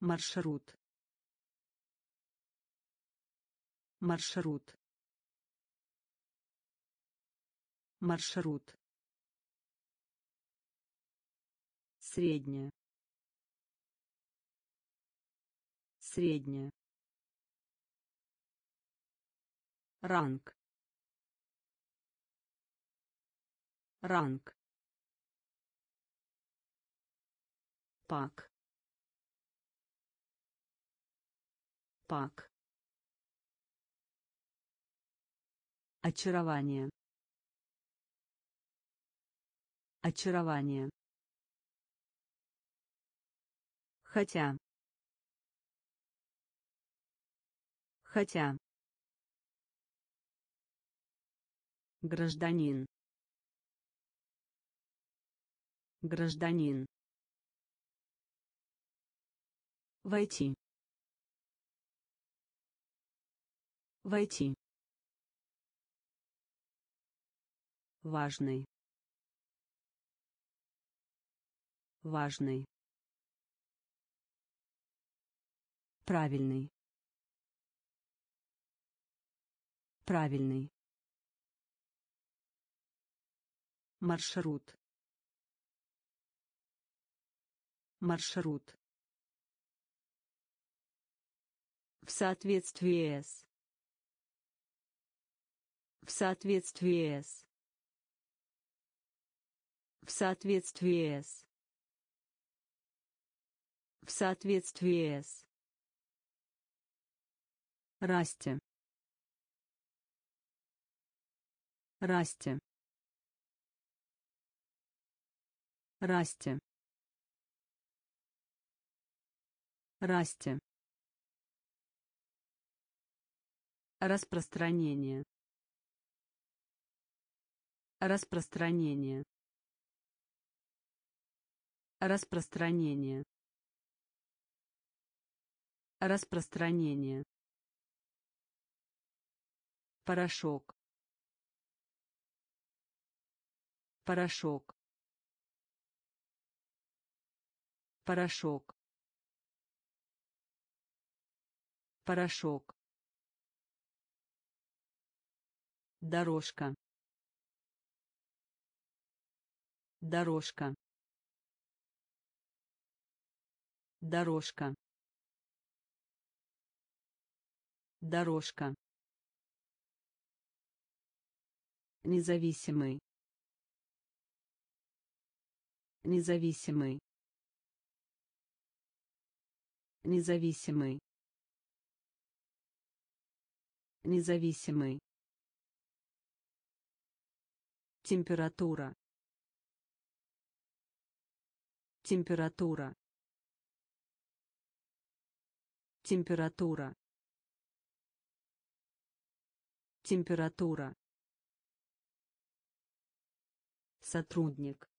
маршрут маршрут маршрут средняя средняя ранг ранг пак. Пак. Очарование. Очарование. Хотя. Хотя. Гражданин. Гражданин войти. Войти. Важный. Важный. Правильный. Правильный. Маршрут. Маршрут В соответствии с. В соответствии с. В соответствии с. В соответствии с. Расти. Расти. Расти. Расти. Распространение. Распространение. Распространение. Распространение. Порошок. Порошок. Порошок. Порошок. Дорожка. Дорожка. Дорожка. Дорожка. Независимый. Независимый. Независимый. Независимый. Температура. Температура. Температура. Температура. Сотрудник.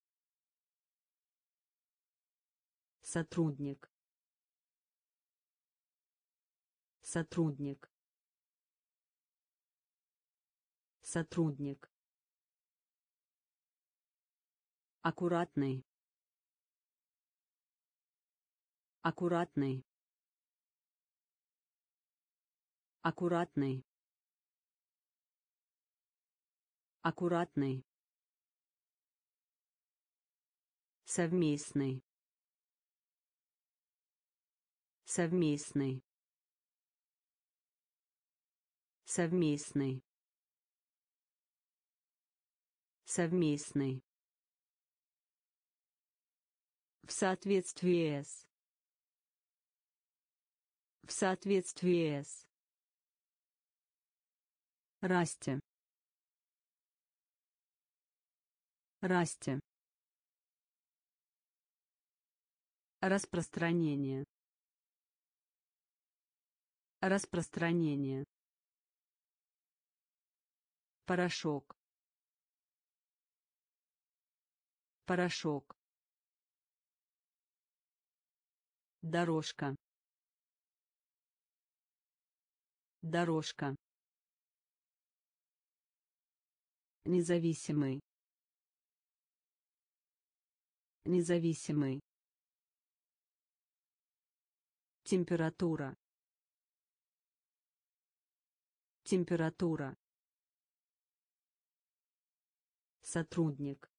Сотрудник. Сотрудник. Сотрудник. Аккуратный. Аккуратный. Аккуратный. Аккуратный. Совместный. Совместный. Совместный. Совместный. В соответствии с. В соответствии с. Расти. Расти. Распространение. Распространение. Порошок. Порошок. Дорожка. Дорожка. Независимый. Независимый. Температура. Температура. Сотрудник.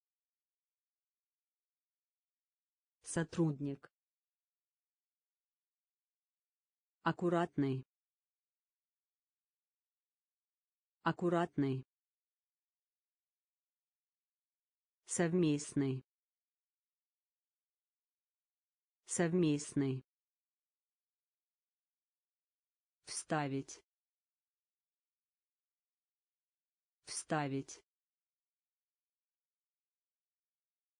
Сотрудник. Аккуратный. Аккуратный. Совместный. Совместный. Вставить. Вставить.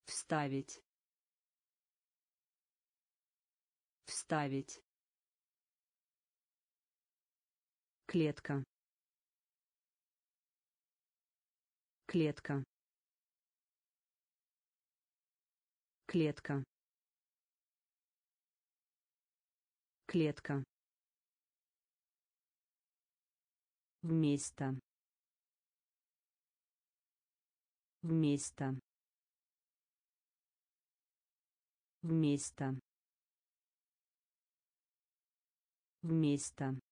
Вставить. Вставить. Клетка. Клетка. Клетка. Клетка. Вместо. Вместо. Вместо. Вместо.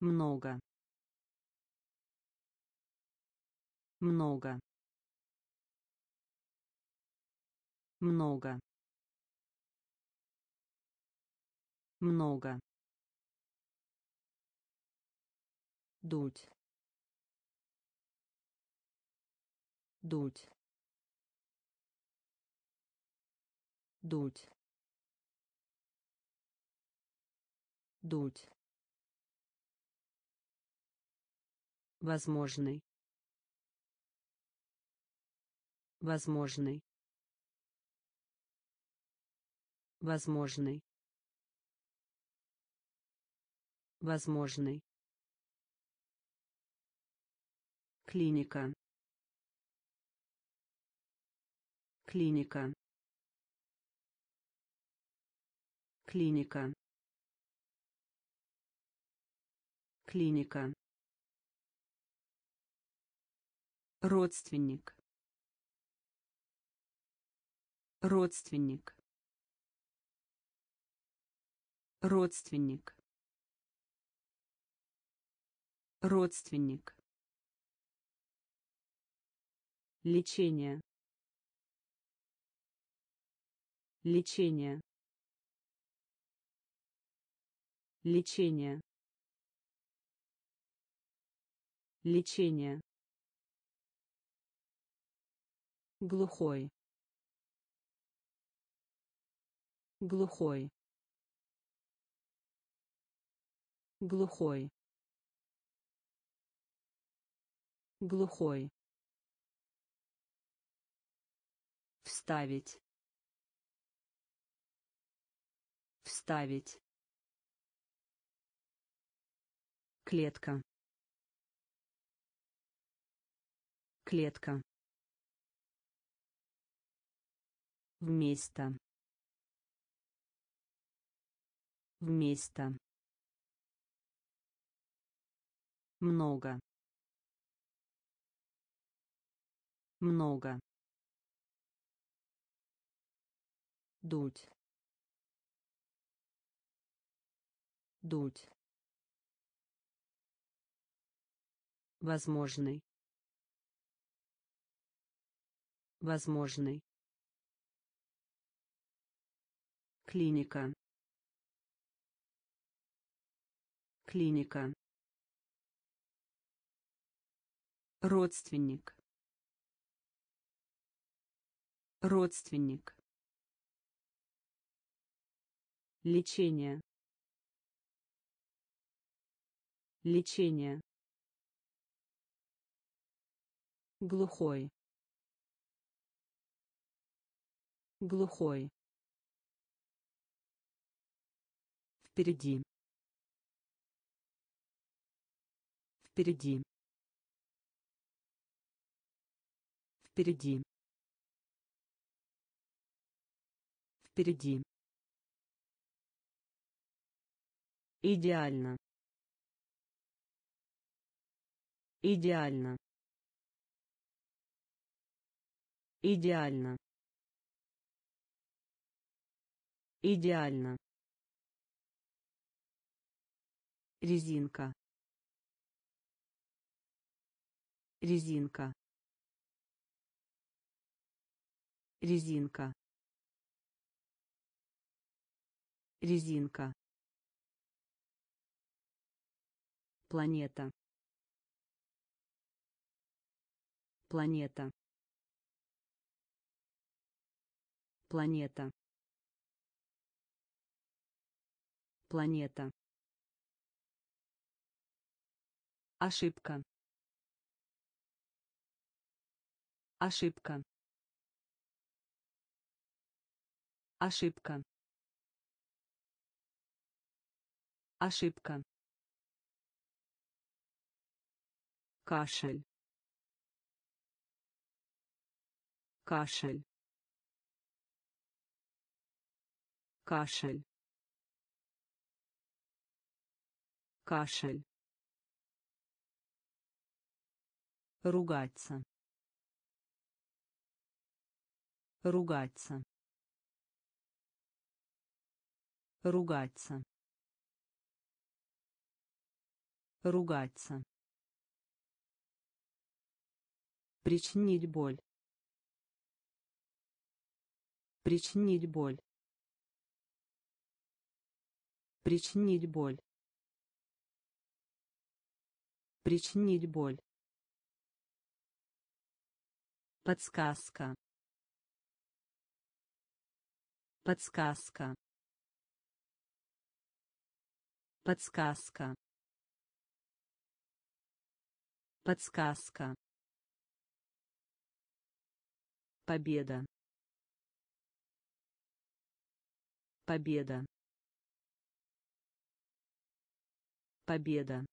Много. Много. Много. много дуть дуть дуть дуть возможный. Возможный. Возможный. Возможный. Клиника. Клиника. Клиника. Клиника родственник. Родственник. Родственник. Родственник. Лечение. Лечение. Лечение. Лечение глухой. Глухой. Глухой. Глухой. Вставить. Вставить. Клетка. Клетка вместо. Вместо. Много. Много. Дуть. Дуть. Возможный. Возможный клиника. Клиника. Родственник. Родственник. Лечение. Лечение. Глухой. Глухой впереди. Впереди. Впереди. Впереди. Идеально. Идеально. Идеально. Идеально резинка. Резинка. Резинка. Резинка. Планета. Планета. Планета. Планета ошибка. Ошибка. Ошибка. Ошибка. Кашель. Кашель. Кашель. Кашель ругаться. Ругаться. Ругаться. Ругаться. Причинить боль. Причинить боль. Причинить боль. Причинить боль. Подсказка. Подсказка. Подсказка. Подсказка. Победа. Победа. Победа.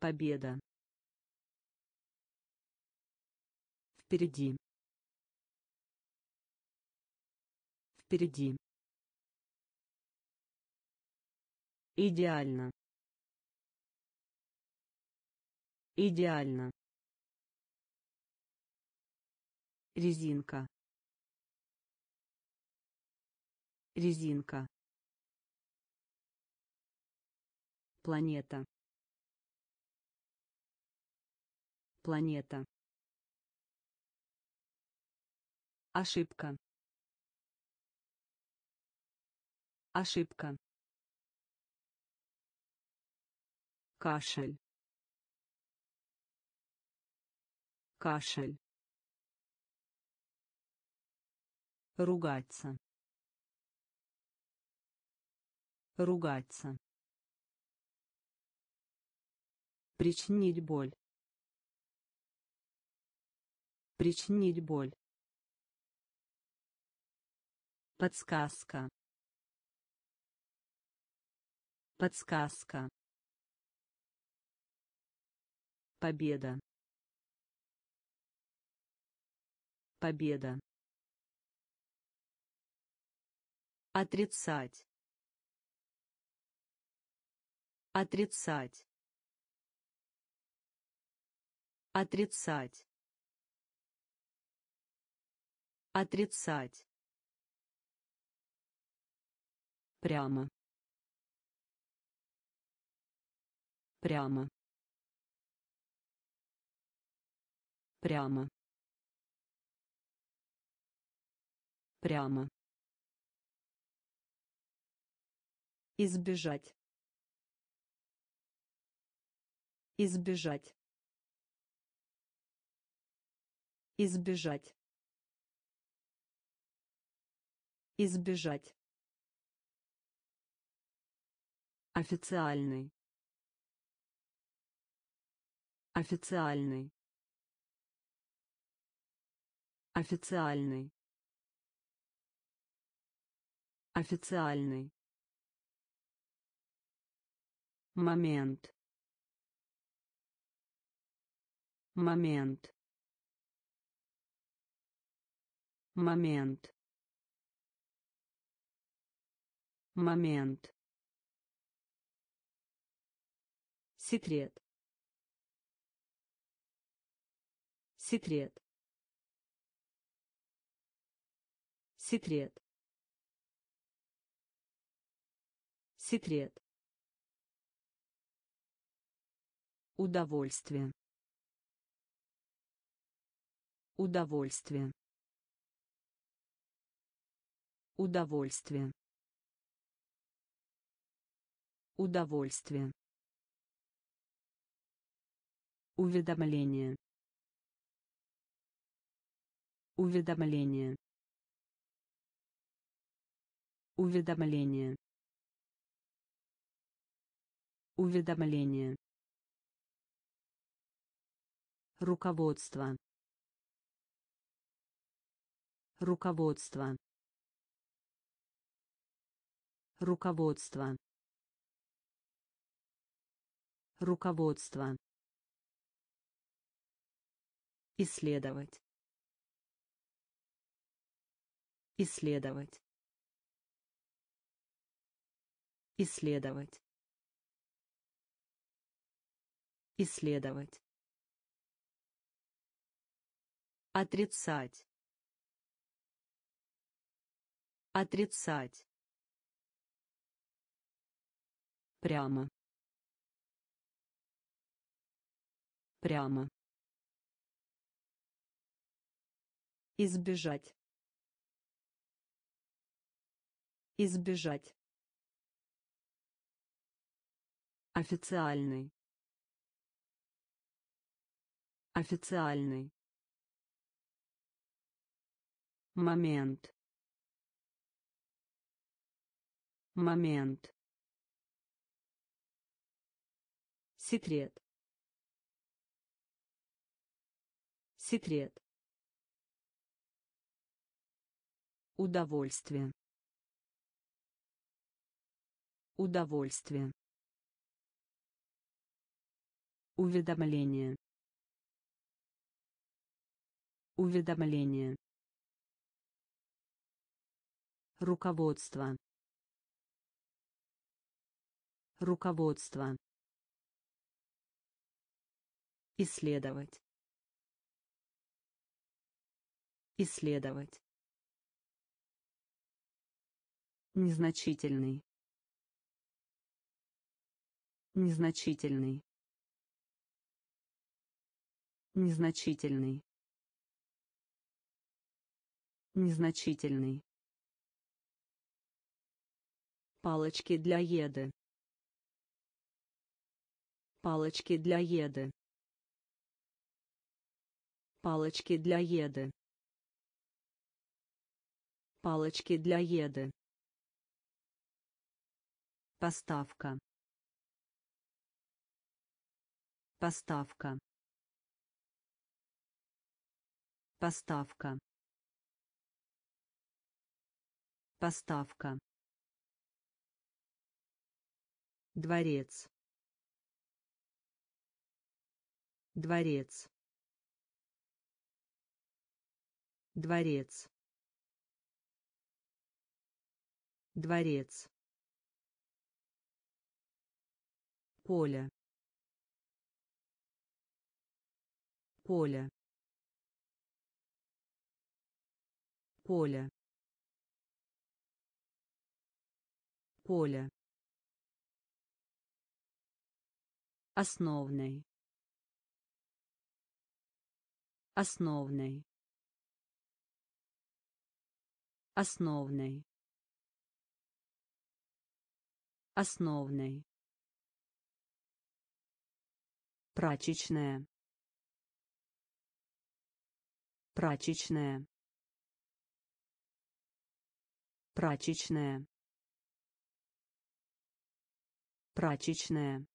Победа. Впереди. Впереди. Идеально. Идеально. Резинка. Резинка. Планета. Планета. Ошибка. Ошибка. Кашель. Кашель. Ругаться. Ругаться. Причинить боль. Причинить боль. Подсказка. Подсказка. Победа. Победа. Отрицать. Отрицать. Отрицать. Отрицать. Прямо. Прямо. Прямо. Прямо. Избежать. Избежать. Избежать. Избежать. Официальный. Официальный. Официальный. Официальный. Момент. Момент. Момент. Момент. Секрет. Секрет. Секрет. Секрет. Удовольствие. Удовольствие. Удовольствие. Удовольствие. Уведомление. Уведомление. Уведомление. Уведомление. Руководство. Руководство. Руководство. Руководство. Исследовать. Исследовать. Исследовать. Исследовать. Отрицать. Отрицать. Прямо. Прямо. Избежать. Избежать. Официальный. Официальный. Момент. Момент. Секрет. Секрет. Удовольствие. Удовольствие. Уведомление. Уведомление. Руководство. Руководство. Исследовать. Исследовать. Незначительный. Незначительный. Незначительный. Незначительный. Палочки для еды. Палочки для еды. Палочки для еды. Палочки для еды. Поставка. Поставка. Поставка. Поставка. Дворец. Дворец. Дворец. Дворец. Поле поле поле поле. Основной основной основной основной прачечная. Прачечная. Прачечная. Прачечная.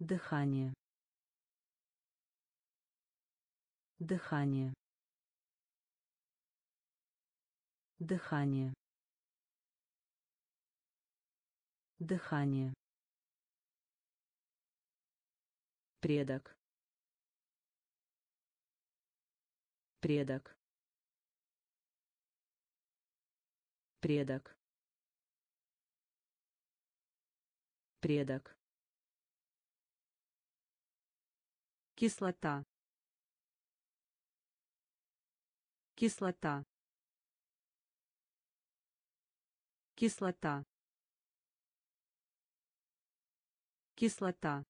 Дыхание. Дыхание. Дыхание. Дыхание предок. Предок. Предок. Предок. Кислота. Кислота. Кислота. Кислота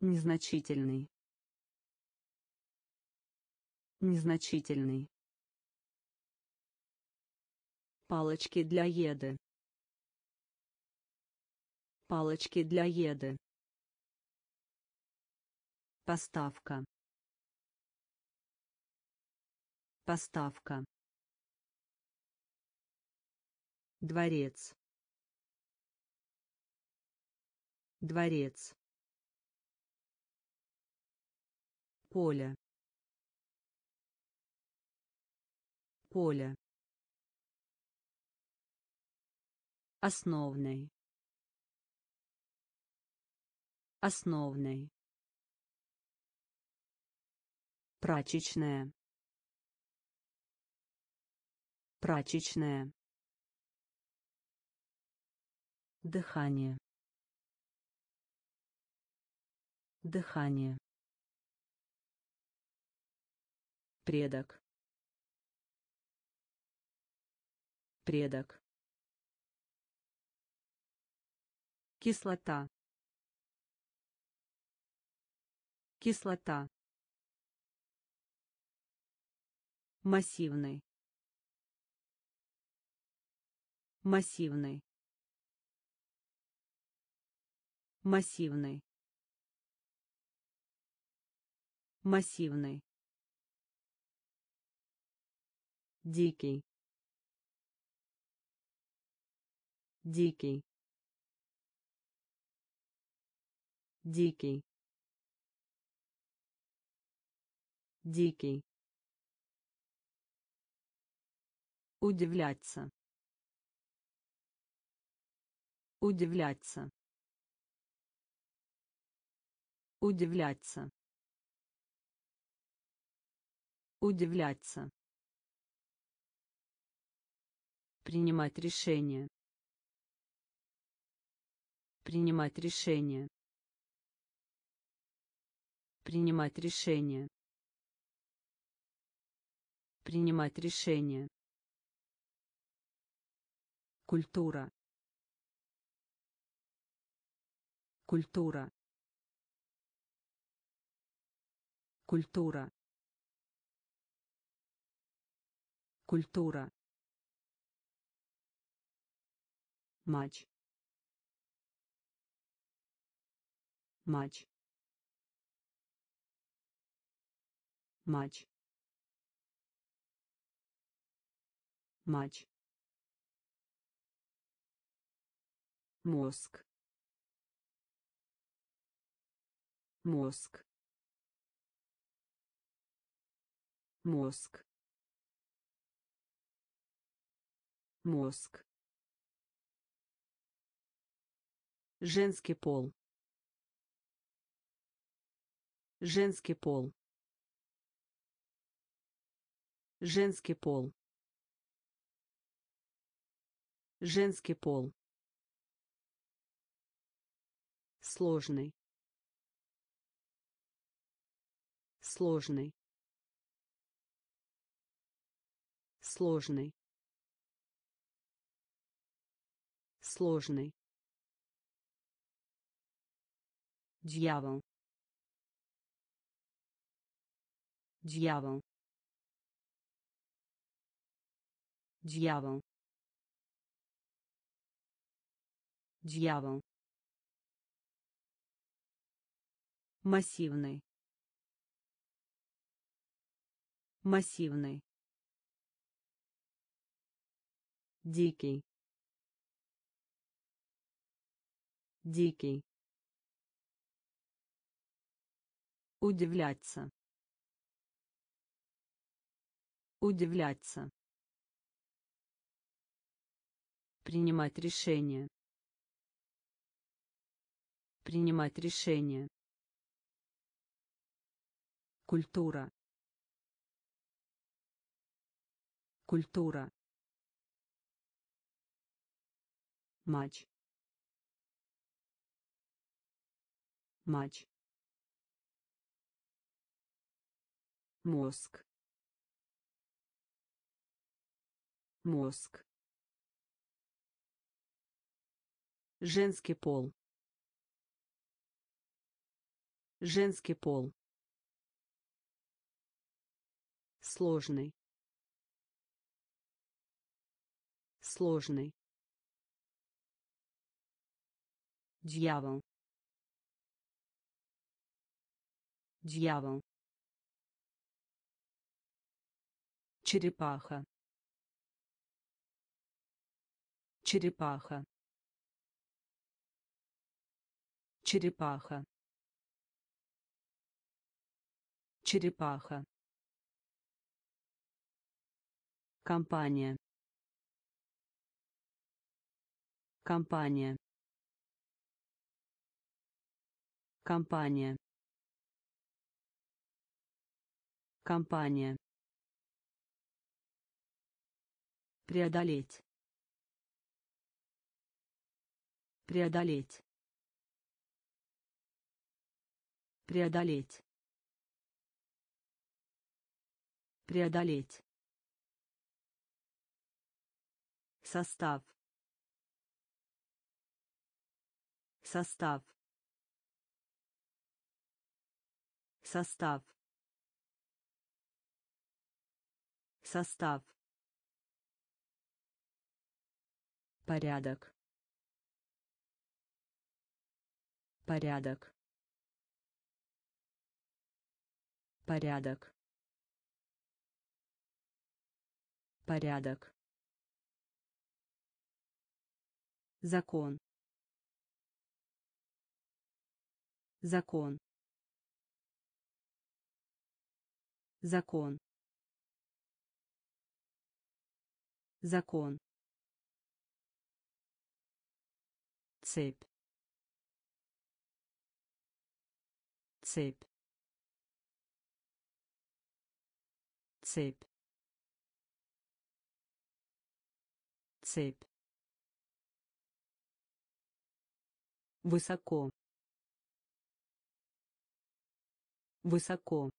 Незначительный. Незначительный. Палочки для еды. Палочки для еды. Поставка. Поставка. Дворец. Дворец. Поле поле основной основной прачечная прачечная дыхание дыхание предок. Предок. Кислота. Кислота. Массивный. Массивный. Массивный. Массивный дикий. Дикий. Дикий. Дикий. Удивляться. Удивляться. Удивляться. Удивляться принимать решение принимать решение принимать решение принимать решение культура. Культура. Культура. Культура матч. Матч. Матч. Матч. Мозг. Мозг. Мозг. Мозг женский пол. Женский пол. Женский пол. Женский пол. Сложный. Сложный. Сложный. Сложный дьявол. Дьявол. Дьявол. Дьявол. Массивный. Массивный. Дикий. Дикий удивляться. Удивляться. Принимать решение. Принимать решение. Культура. Культура. Матч. Матч мозг. Мозг. Женский пол. Женский пол. Сложный. Сложный. Дьявол. Дьявол черепаха. Черепаха. Черепаха. Черепаха. Компания. Компания. Компания. Компания преодолеть. Преодолеть. Преодолеть. Преодолеть. Состав. Состав. Состав. Состав. Порядок. Порядок. Порядок. Порядок. Закон. Закон. Закон. Закон. Цепь. Цепь. Цепь. Цепь. Высоко. Высоко.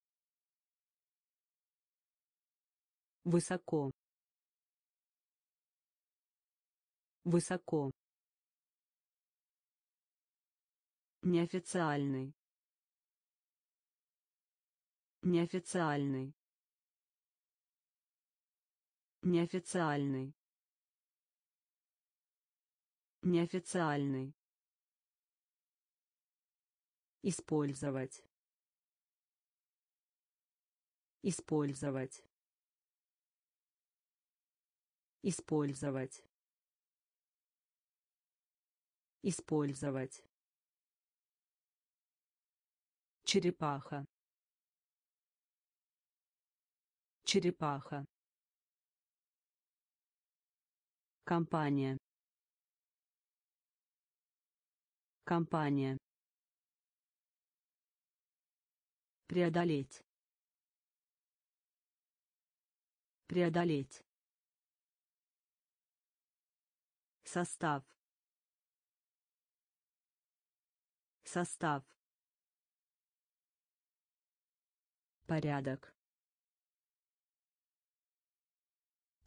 Высоко. Высоко неофициальный. Неофициальный. Неофициальный. Неофициальный. Использовать. Использовать. Использовать. Использовать черепаха. Черепаха. Компания. Компания. Преодолеть. Преодолеть. Состав. Состав порядок.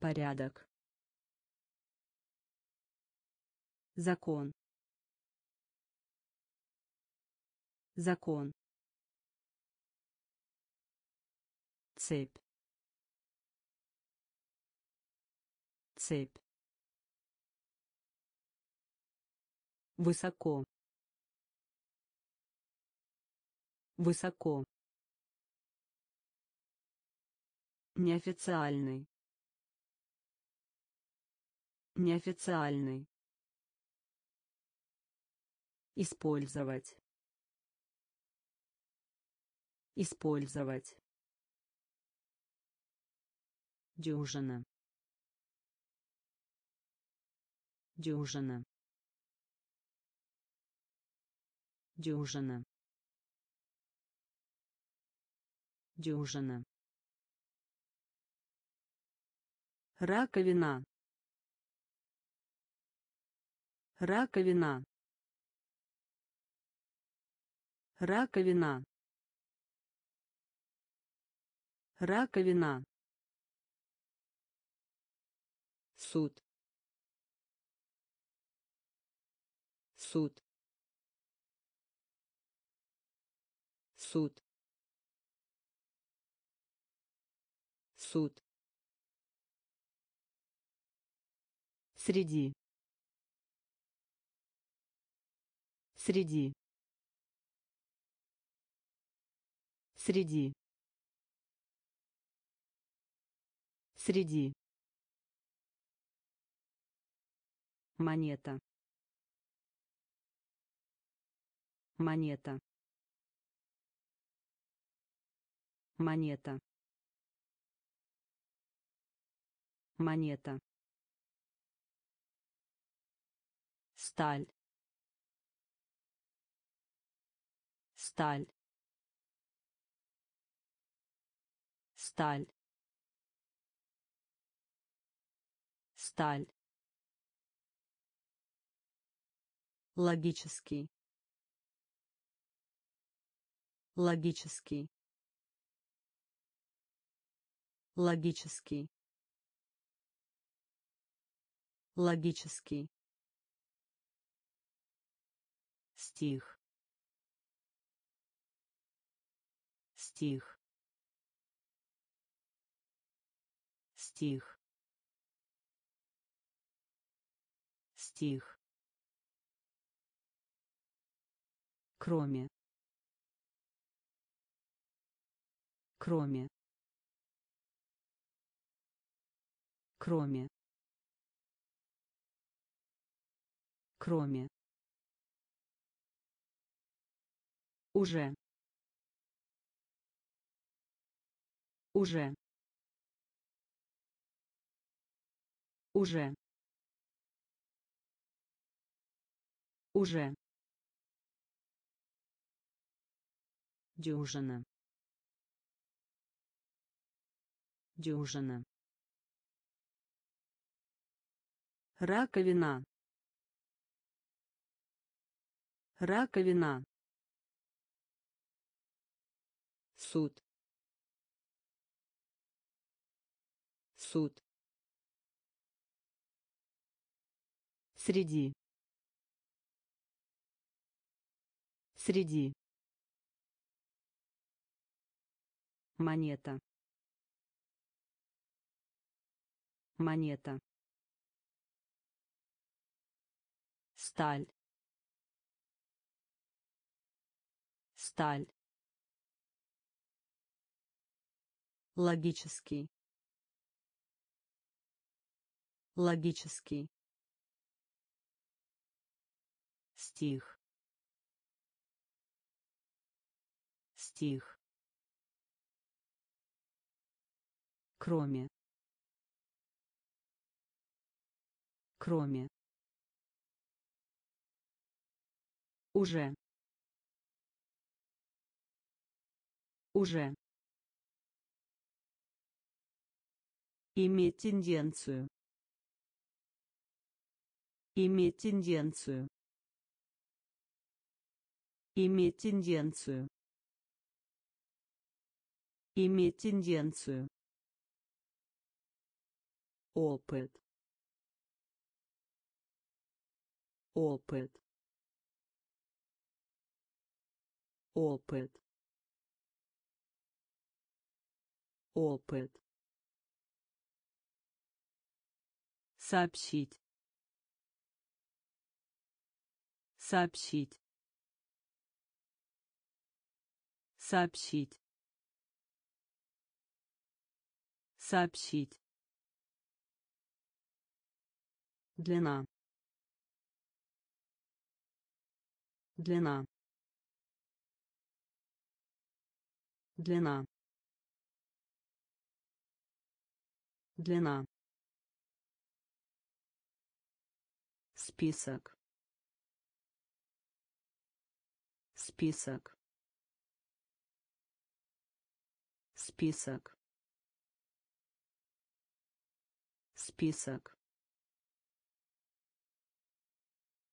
Порядок. Закон. Закон. Цепь. Цепь. Высоко. Высоко неофициальный. Неофициальный. Использовать. Использовать. Дюжина. Дюжина. Дюжина. Дюжина раковина. Раковина. Раковина. Раковина. Суд. Суд. Суд. Суд среди. Среди. Среди. Среди. Монета. Монета. Монета. Монета сталь. Сталь. Сталь. Сталь. Логический. Логический. Логический. Логический стих. Стих. Стих. Стих. Кроме. Кроме. Кроме. Кроме уже. Уже. Уже. Уже. Дюжина. Дюжина. Раковина. Раковина суд. Суд. Среди. Среди. Монета. Монета. Сталь. Сталь логический. Логический. Стих. Стих. Кроме. Кроме. Уже. Уже Иметь тенденцию. Иметь тенденцию. Иметь тенденцию. Иметь тенденцию. Опыт. Опыт. Опыт. Опыт. Сообщить. Сообщить. Сообщить. Сообщить. Длина. Длина. Длина. Длина список. Список. Список. Список.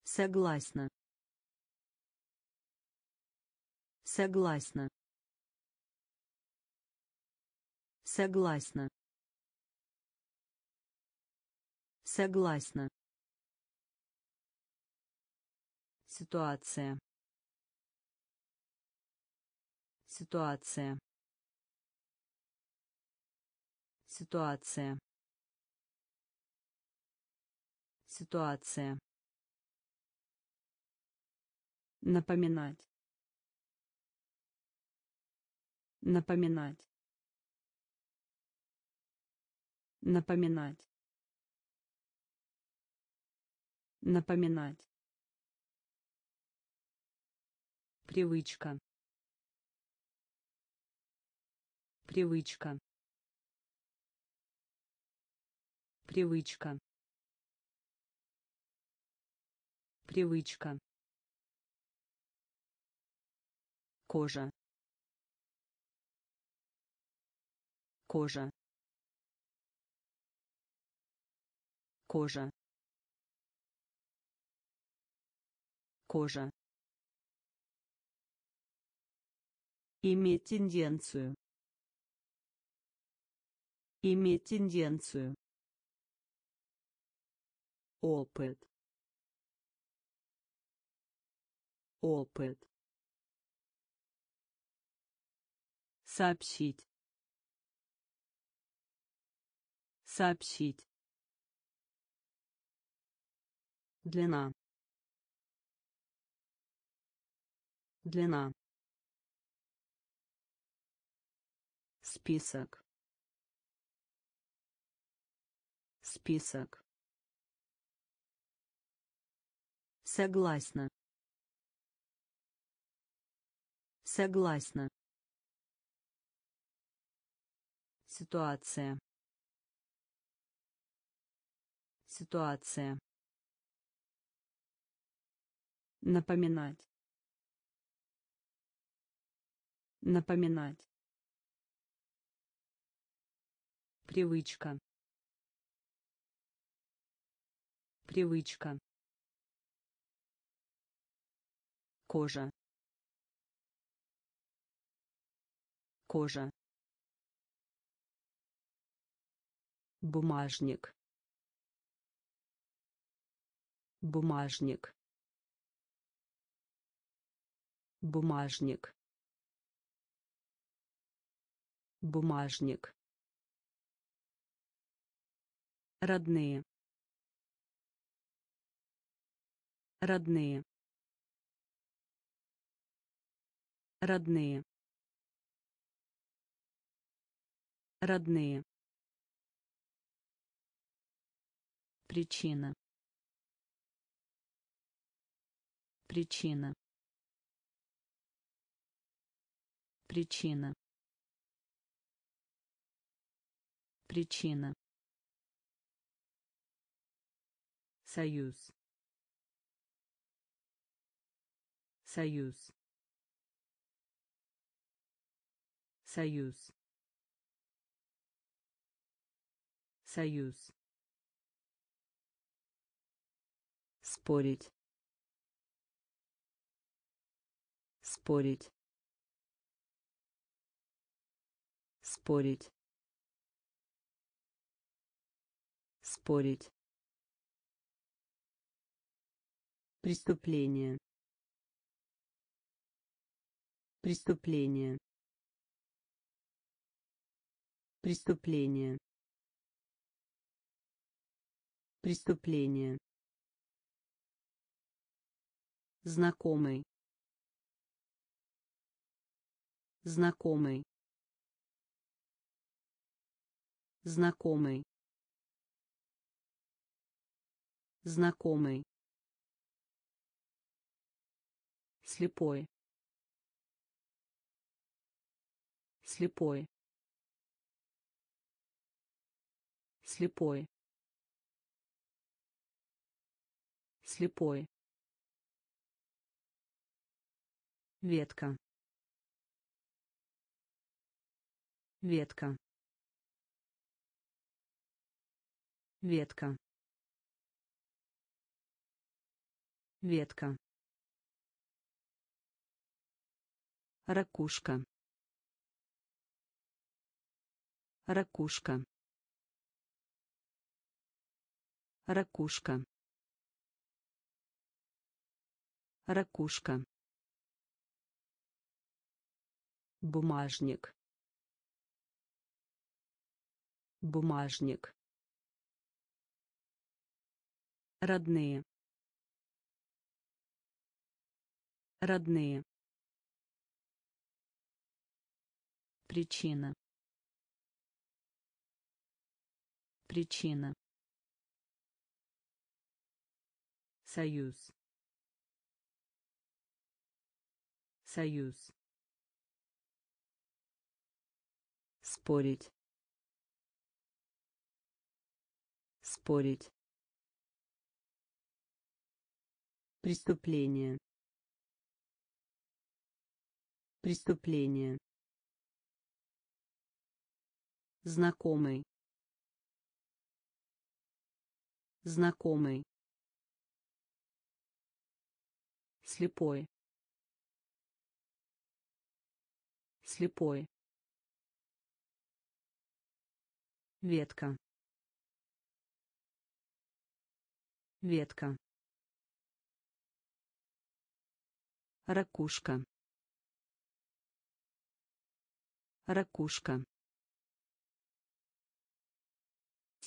Согласна. Согласна. Согласна. Согласна Ситуация. Ситуация. Ситуация. Ситуация. Напоминать. Напоминать. Напоминать. Напоминать. Привычка. Привычка. Привычка. Привычка. Кожа. Кожа. Кожа. Кожа. Иметь тенденцию. Иметь тенденцию. Опыт. Опыт. Сообщить. Сообщить. Длина. Длина. Список. Список. Согласна. Согласна. Ситуация. Ситуация. Напоминать. Напоминать. Привычка. Привычка. Кожа. Кожа. Бумажник. Бумажник. Бумажник. Бумажник. Родные. Родные. Родные. Родные. Причина. Причина. Причина. Причина. Союз. Союз. Союз. Союз. спорить спорить спорить спорить преступление. Преступление. Преступление. Преступление. Знакомый. Знакомый. Знакомый. Знакомый слепой. Слепой. Слепой. Слепой. Ветка. Ветка. Ветка. Ветка ракушка. Ракушка. Ракушка. Ракушка. Бумажник. Бумажник. Родные. Родные причина. Причина. Союз. Союз. Спорить. Спорить. Преступление. Преступление знакомый. Знакомый. Слепой. Слепой. Ветка. Ветка. Ракушка. Ракушка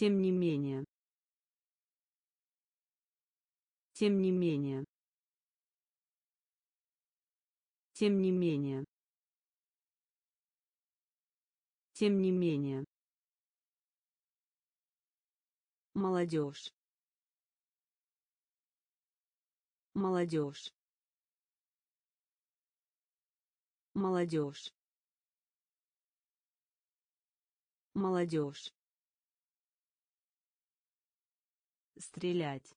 Тем не менее. Тем не менее. Тем не менее. Тем не менее. Молодежь. Молодежь. Молодежь. Молодежь. Стрелять.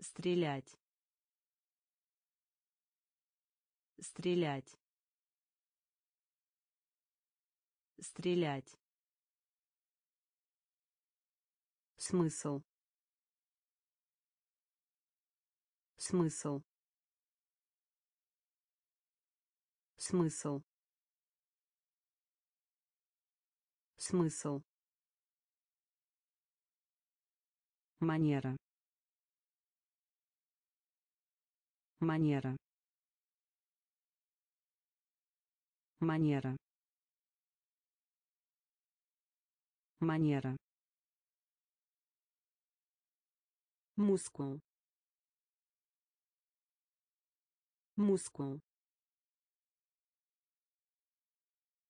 Стрелять. Стрелять. Стрелять. Смысл. Смысл. Смысл. Смысл. Манера. Манера. Манера. Манера. Мускул. Мускул.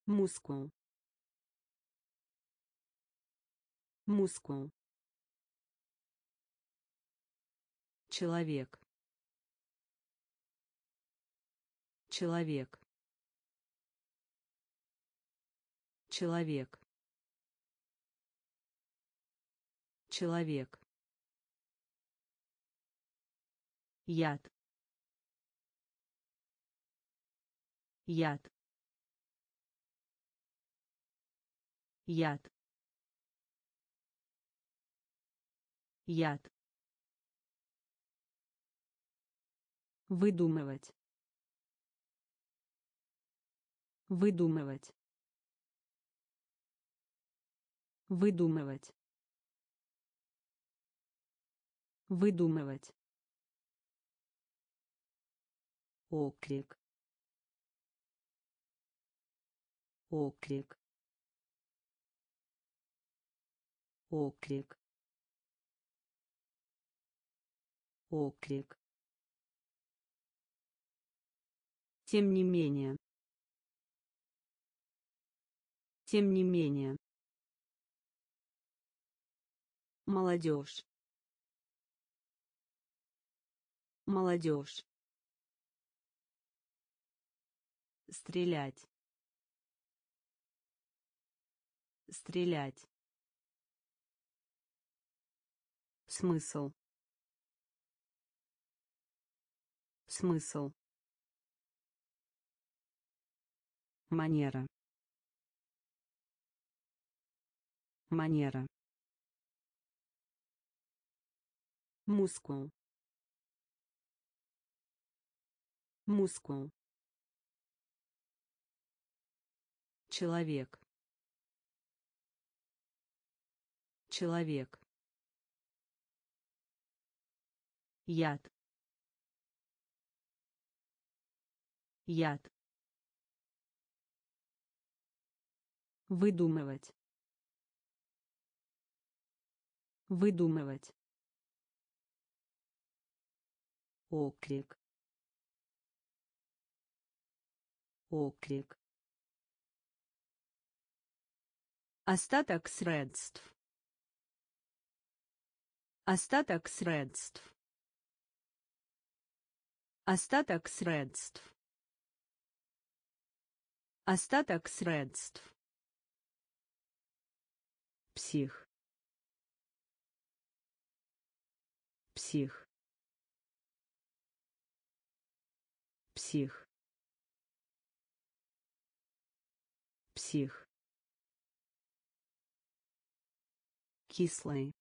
Мускул. Мускул. Человек. Человек. Человек. Человек. Яд. Яд. Яд. Яд. Выдумывать. Выдумывать. Выдумывать. Выдумывать. Оклик. Оклик. Оклик. Оклик. Тем не менее. Тем не менее. Молодежь. Молодежь. Стрелять. Стрелять. Смысл. Смысл. Манера. Манера. Мускул. Мускул. Человек. Человек. Яд. Яд. Выдумывать. Выдумывать. Оклик. Оклик. Остаток средств. Остаток средств. Остаток средств. Остаток средств. Псих. Псих. Псих. Псих. кислый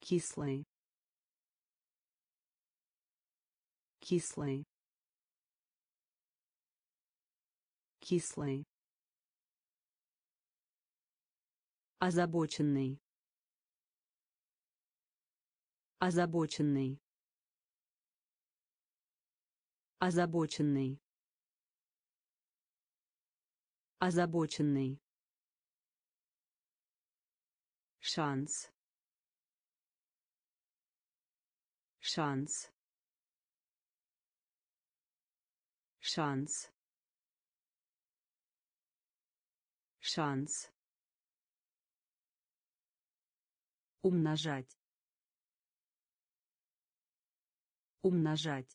кислый кислый кислый озабоченный. Озабоченный. Озабоченный. Озабоченный. Шанс. Шанс. Шанс. Шанс умножать. Умножать.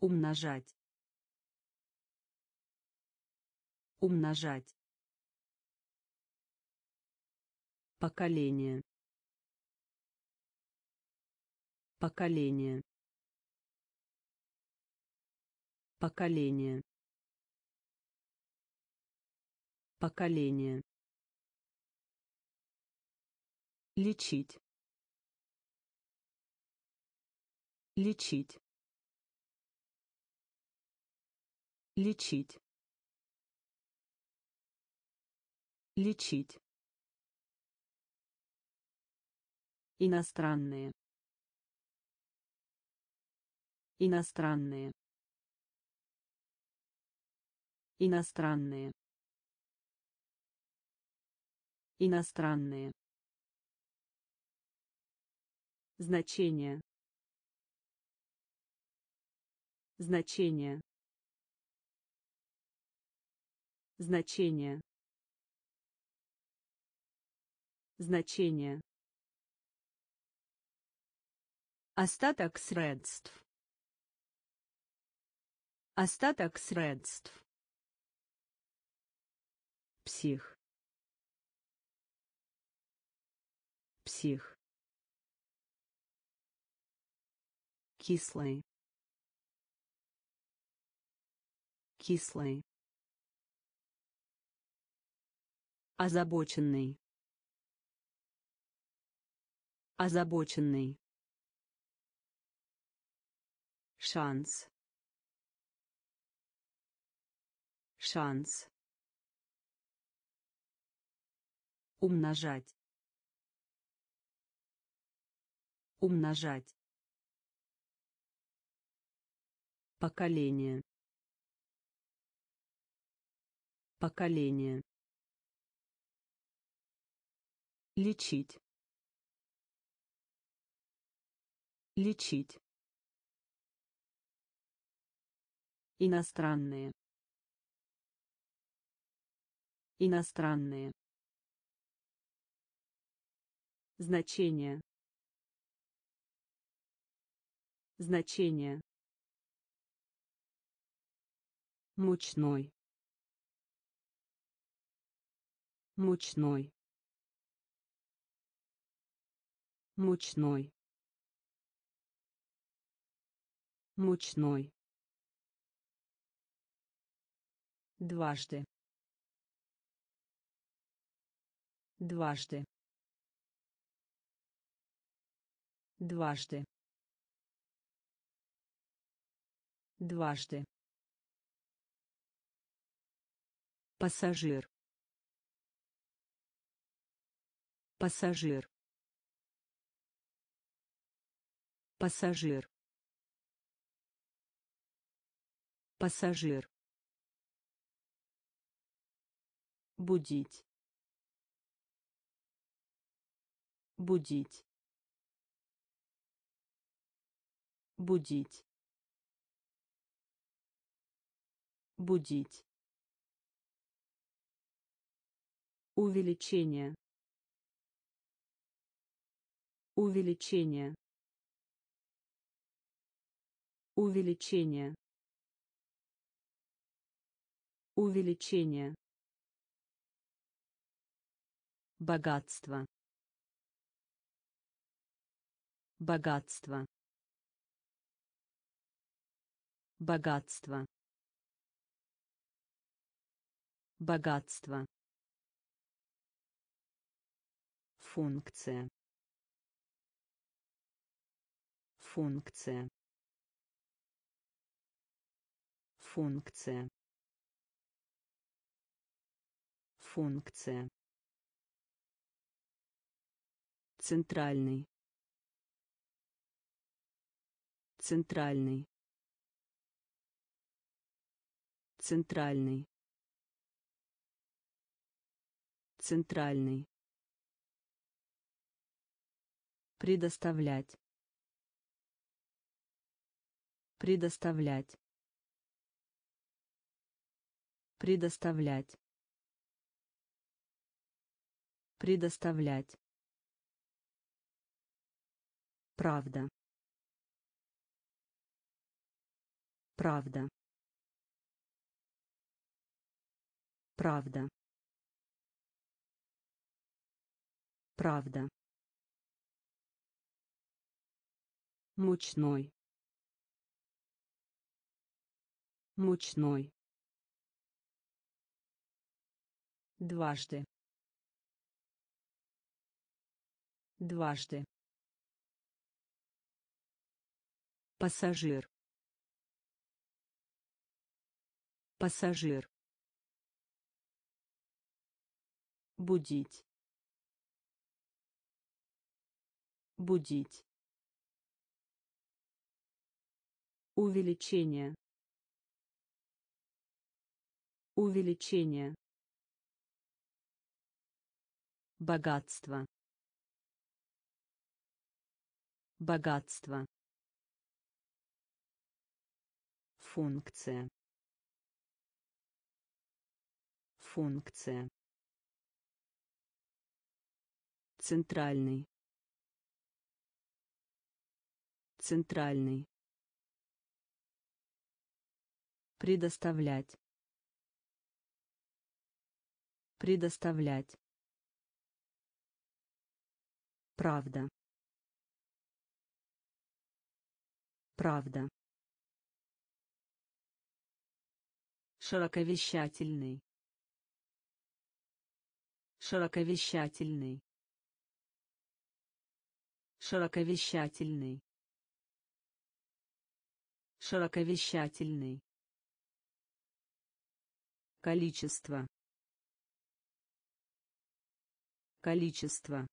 Умножать. Умножать. Поколение. Поколение. Поколение. Поколение лечить лечить лечить лечить. Иностранные. Иностранные. Иностранные. Иностранные значение. Значение. Значение. Значение. Остаток средств. Остаток средств. Псих. Псих кислый кислый озабоченный озабоченный шанс. Шанс. Умножать. Умножать поколение. Поколение. Лечить. Лечить. Иностранные. Иностранные. Значение значение мучной. Мучной. Мучной. Мучной. Дважды. Дважды. Дважды. Дважды пассажир. Пассажир. Пассажир. Пассажир. Будить. Будить. Будить. Будить увеличение. Увеличение. Увеличение. Увеличение. Богатство. Богатство. Богатство. Богатство функция. Функция. Функция. Функция. Центральный. Центральный. Центральный. Центральный предоставлять. Предоставлять. Предоставлять. Предоставлять. Правда. Правда. Правда. Правда мучной. Мучной. Дважды. Дважды. Пассажир. Пассажир. Будить. Будить увеличение. Увеличение. Богатство. Богатство. Функция. Функция. Центральный. Центральный предоставлять. Предоставлять. Правда. Правда. Широковещательный. Широковещательный. Широковещательный. Широковещательный количество. Количество.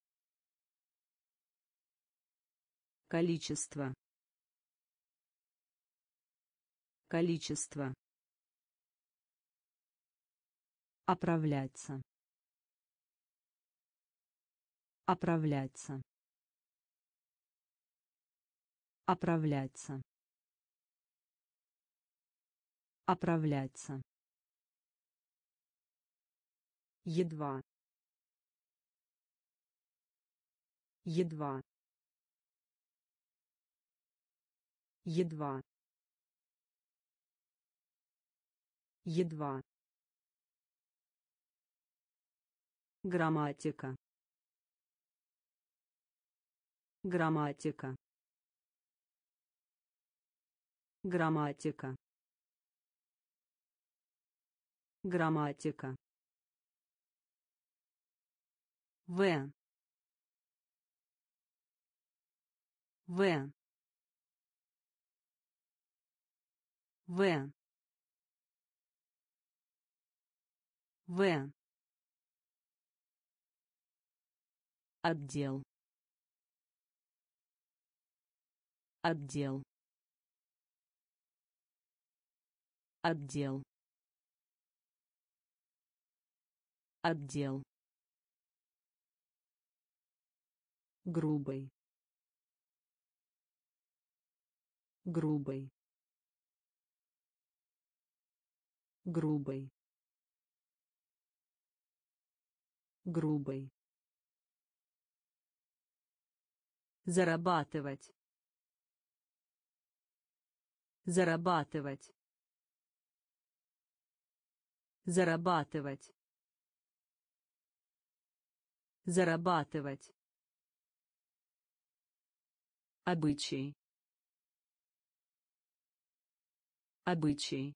Количество. Количество. Оправляться. Оправляться. Оправляться. Оправляться едва. Едва. Едва. Едва. Грамматика. Грамматика. Грамматика. Грамматика В. В. В. В. Отдел. Отдел. Отдел. Отдел. Грубый грубый грубый грубый зарабатывать. Зарабатывать. Зарабатывать. Зарабатывать обычай. Обычай.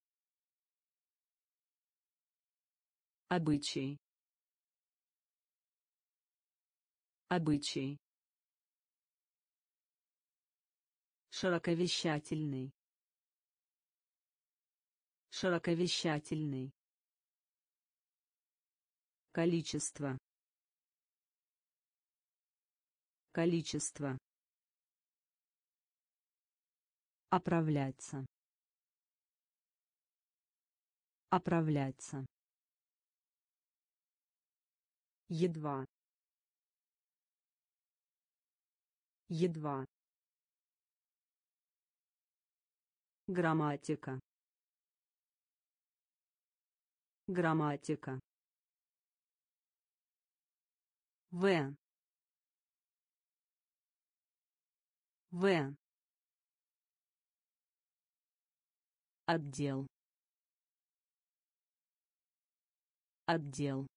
Обычай. Обычай. Широковещательный. Широковещательный. Количество. Количество оправляться Оправляться. Едва. Едва. Грамматика. Грамматика. В. В. Отдел. Отдел.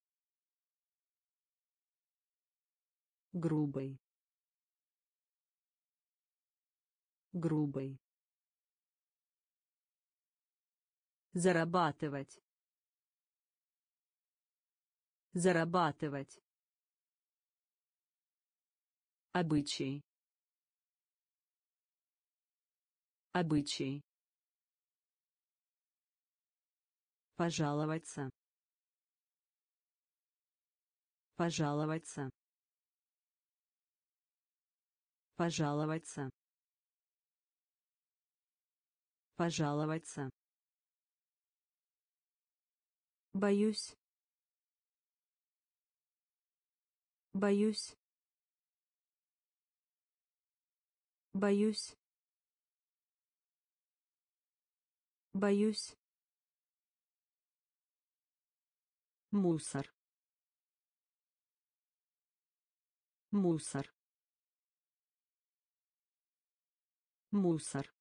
Грубый. Грубый. Зарабатывать. Зарабатывать. Обычай. Обычай. Пожаловаться. Пожаловаться. Пожаловаться. Пожаловаться. Боюсь. Боюсь. Боюсь. Боюсь. Мусор. Мусор. Мусор.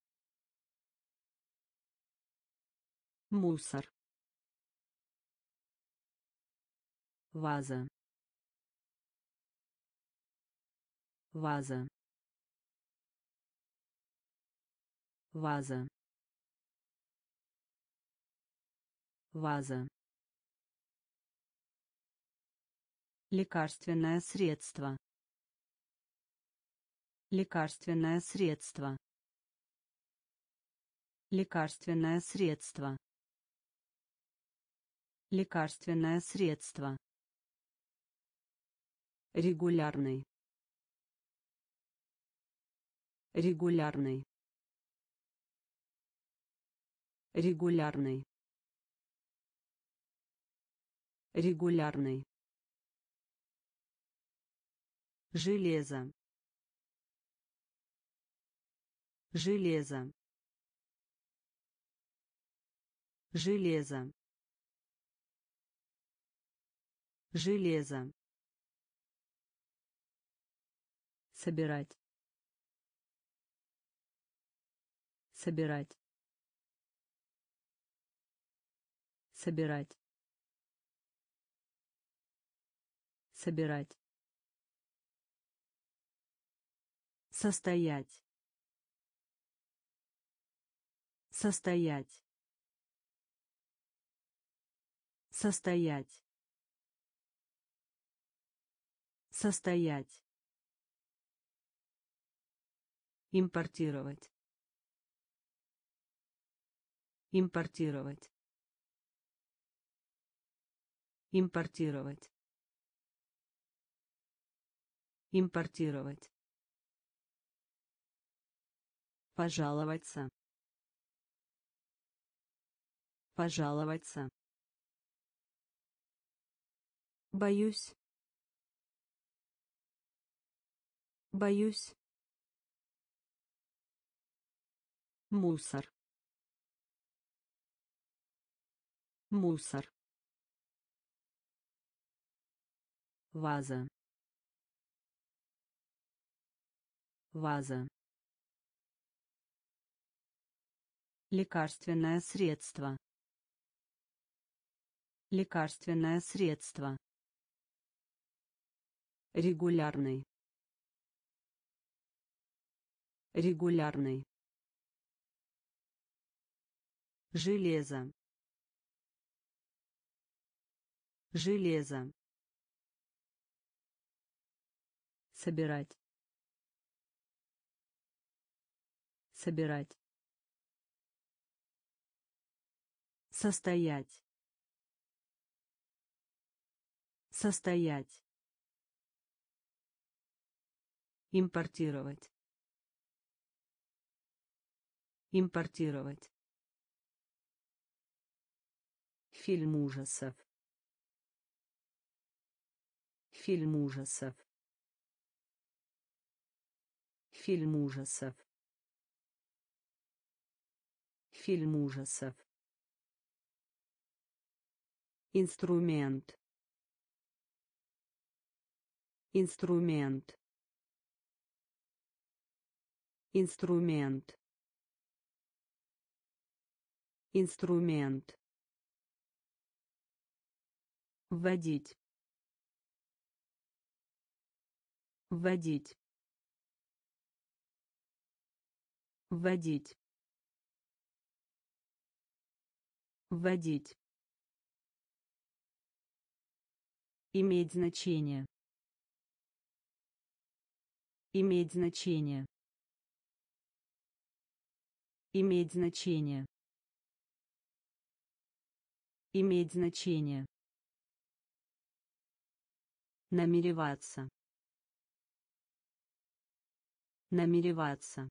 Мусор. Ваза. Ваза. Ваза. Ваза. Лекарственное средство. Лекарственное средство. Лекарственное средство. Лекарственное средство. Регулярный. Регулярный. Регулярный. Регулярный. Железо. Железо. Железо. Железо. собирать собирать собирать собирать состоять состоять состоять состоять Импортировать. Импортировать. Импортировать. Импортировать. Пожаловаться. Пожаловаться. Боюсь. Боюсь. Мусор. Мусор. Ваза. Ваза. Лекарственное средство. Лекарственное средство. Регулярный. Регулярный. Железо. Железо. Собирать. Собирать. Состоять. Состоять. Импортировать. Импортировать. Фильм ужасов. Фильм ужасов. Фильм ужасов. Фильм ужасов. Инструмент. Инструмент. Инструмент. Инструмент. Вводить. Вводить. Вводить. Вводить. Иметь значение. Иметь значение. Иметь значение. Иметь значение. Намереваться. Намереваться.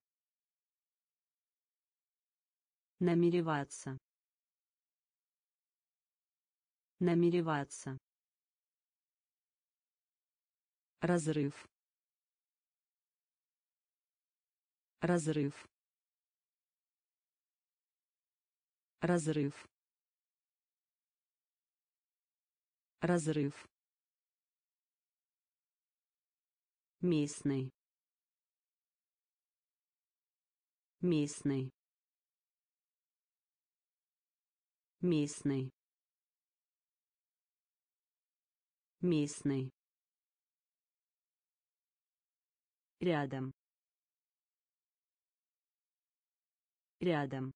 Намереваться. Намереваться. Разрыв. Разрыв. Разрыв. Разрыв. местный местный местный местный рядом рядом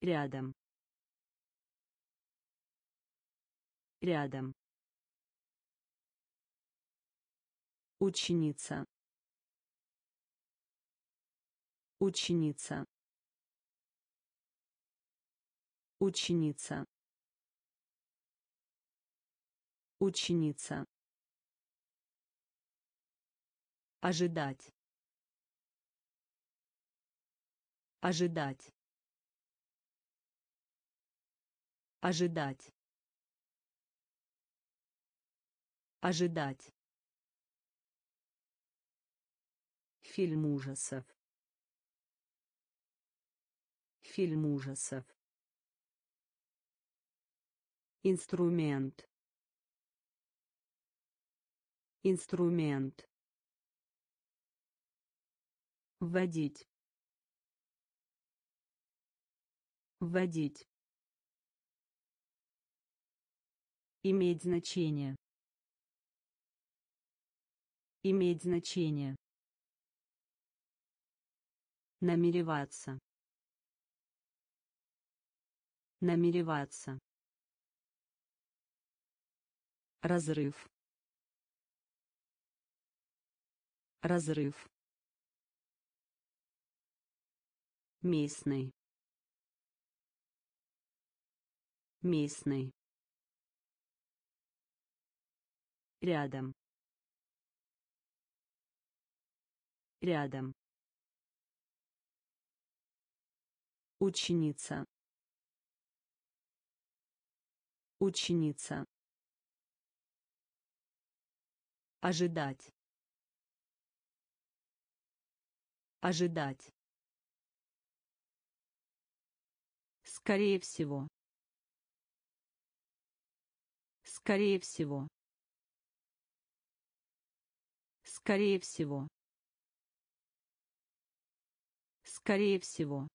рядом рядом Ученица. Ученица. Ученица. Ученица. Ожидать. Ожидать. Ожидать. Ожидать. Фильм ужасов. Фильм ужасов. Инструмент. Инструмент. Вводить. Вводить. Иметь значение. Иметь значение. Намереваться. Намереваться. Разрыв. Разрыв. Местный. Местный. Рядом. Рядом. Ученица. Ученица. Ожидать. Ожидать. Скорее всего. Скорее всего. Скорее всего. Скорее всего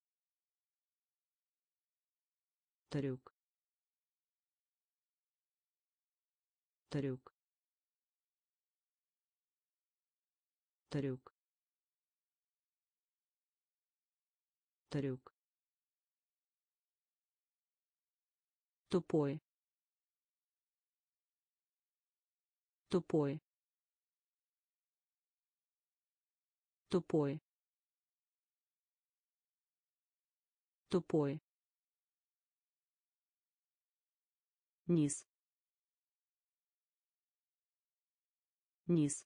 трюк трюк трюк трюк тупой. Тупой. Тупой. Тупой. Низ. Низ.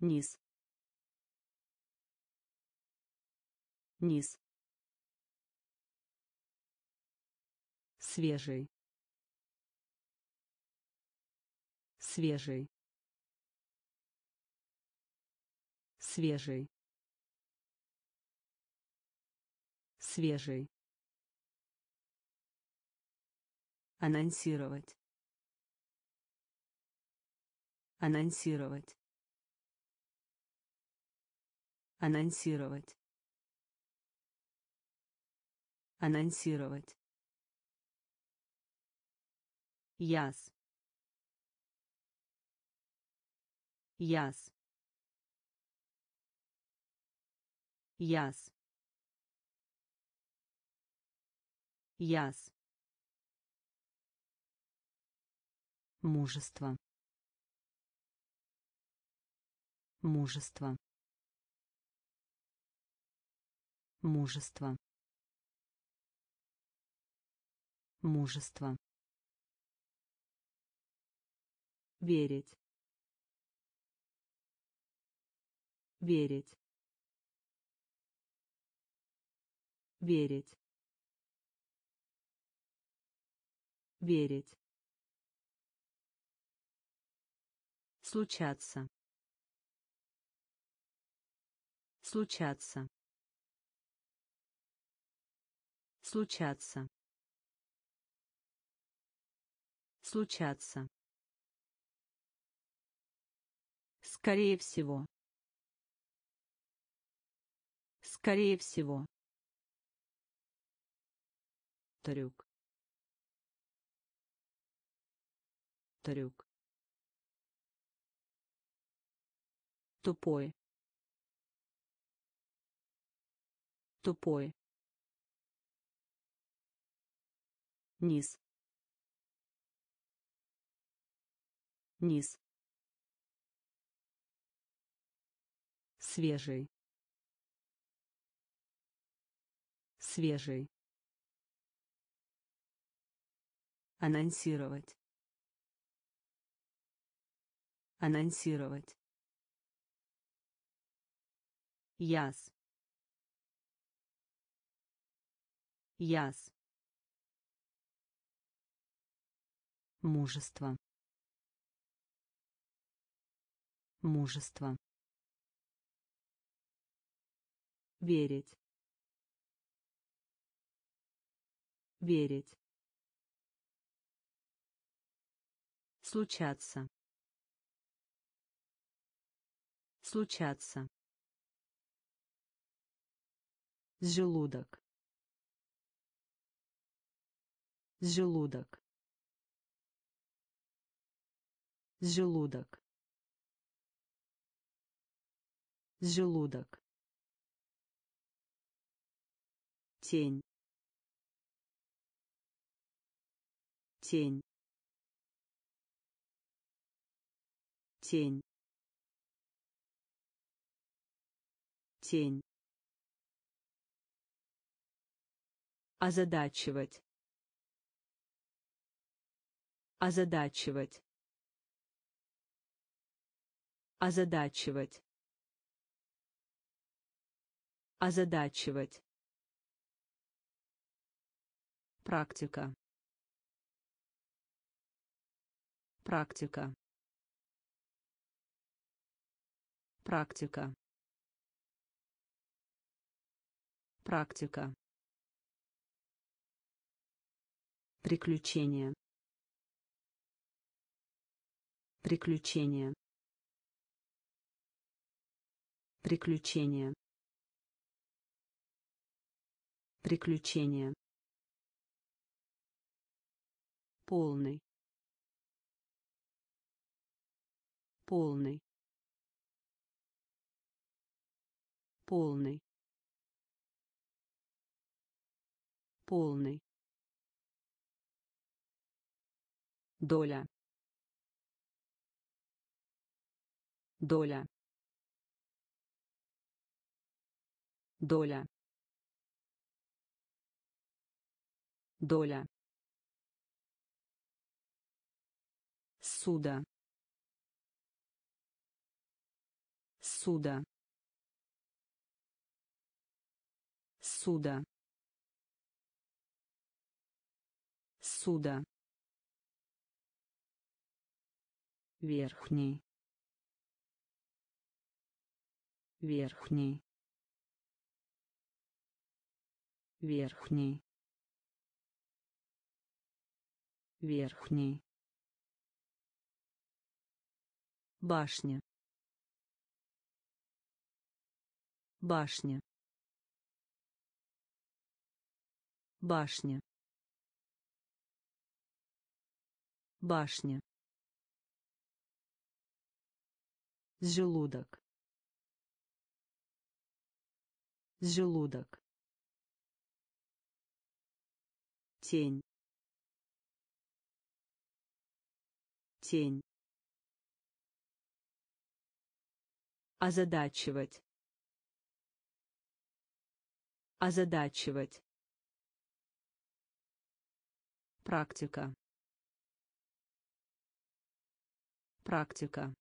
Низ. Низ свежий. Свежий. Свежий. Свежий. Анонсировать. Анонсировать. Анонсировать. Анонсировать яс. Яс. Яс. Яс. Мужество. Мужество. Мужество. Мужество верить. Верить. Верить. Верить. Случаться. Случаться. Случаться. Случаться скорее всего. Скорее всего. Трюк. Трюк. Тупой. Тупой. Низ. Низ свежий. Свежий. Анонсировать. Анонсировать. Яс. Яс. Мужество. Мужество верить. Верить. Случаться. Случаться. Желудок. Желудок. Желудок. Желудок тень. Тень. Тень. Тень. Озадачивать. Озадачивать. Озадачивать. Озадачивать практика. Практика. Практика. Практика. Приключения. Приключения. Приключения. Приключения полный. Полный. Полный. Полный. Доля. Доля. Доля. Доля суда. Суда. Суда. Суда. Верхний. Верхний. Верхний. Верхний башня. Башня. Башня. Башня. Желудок. Желудок. Тень. Тень озадачивать. Озадачивать. Практика. Практика.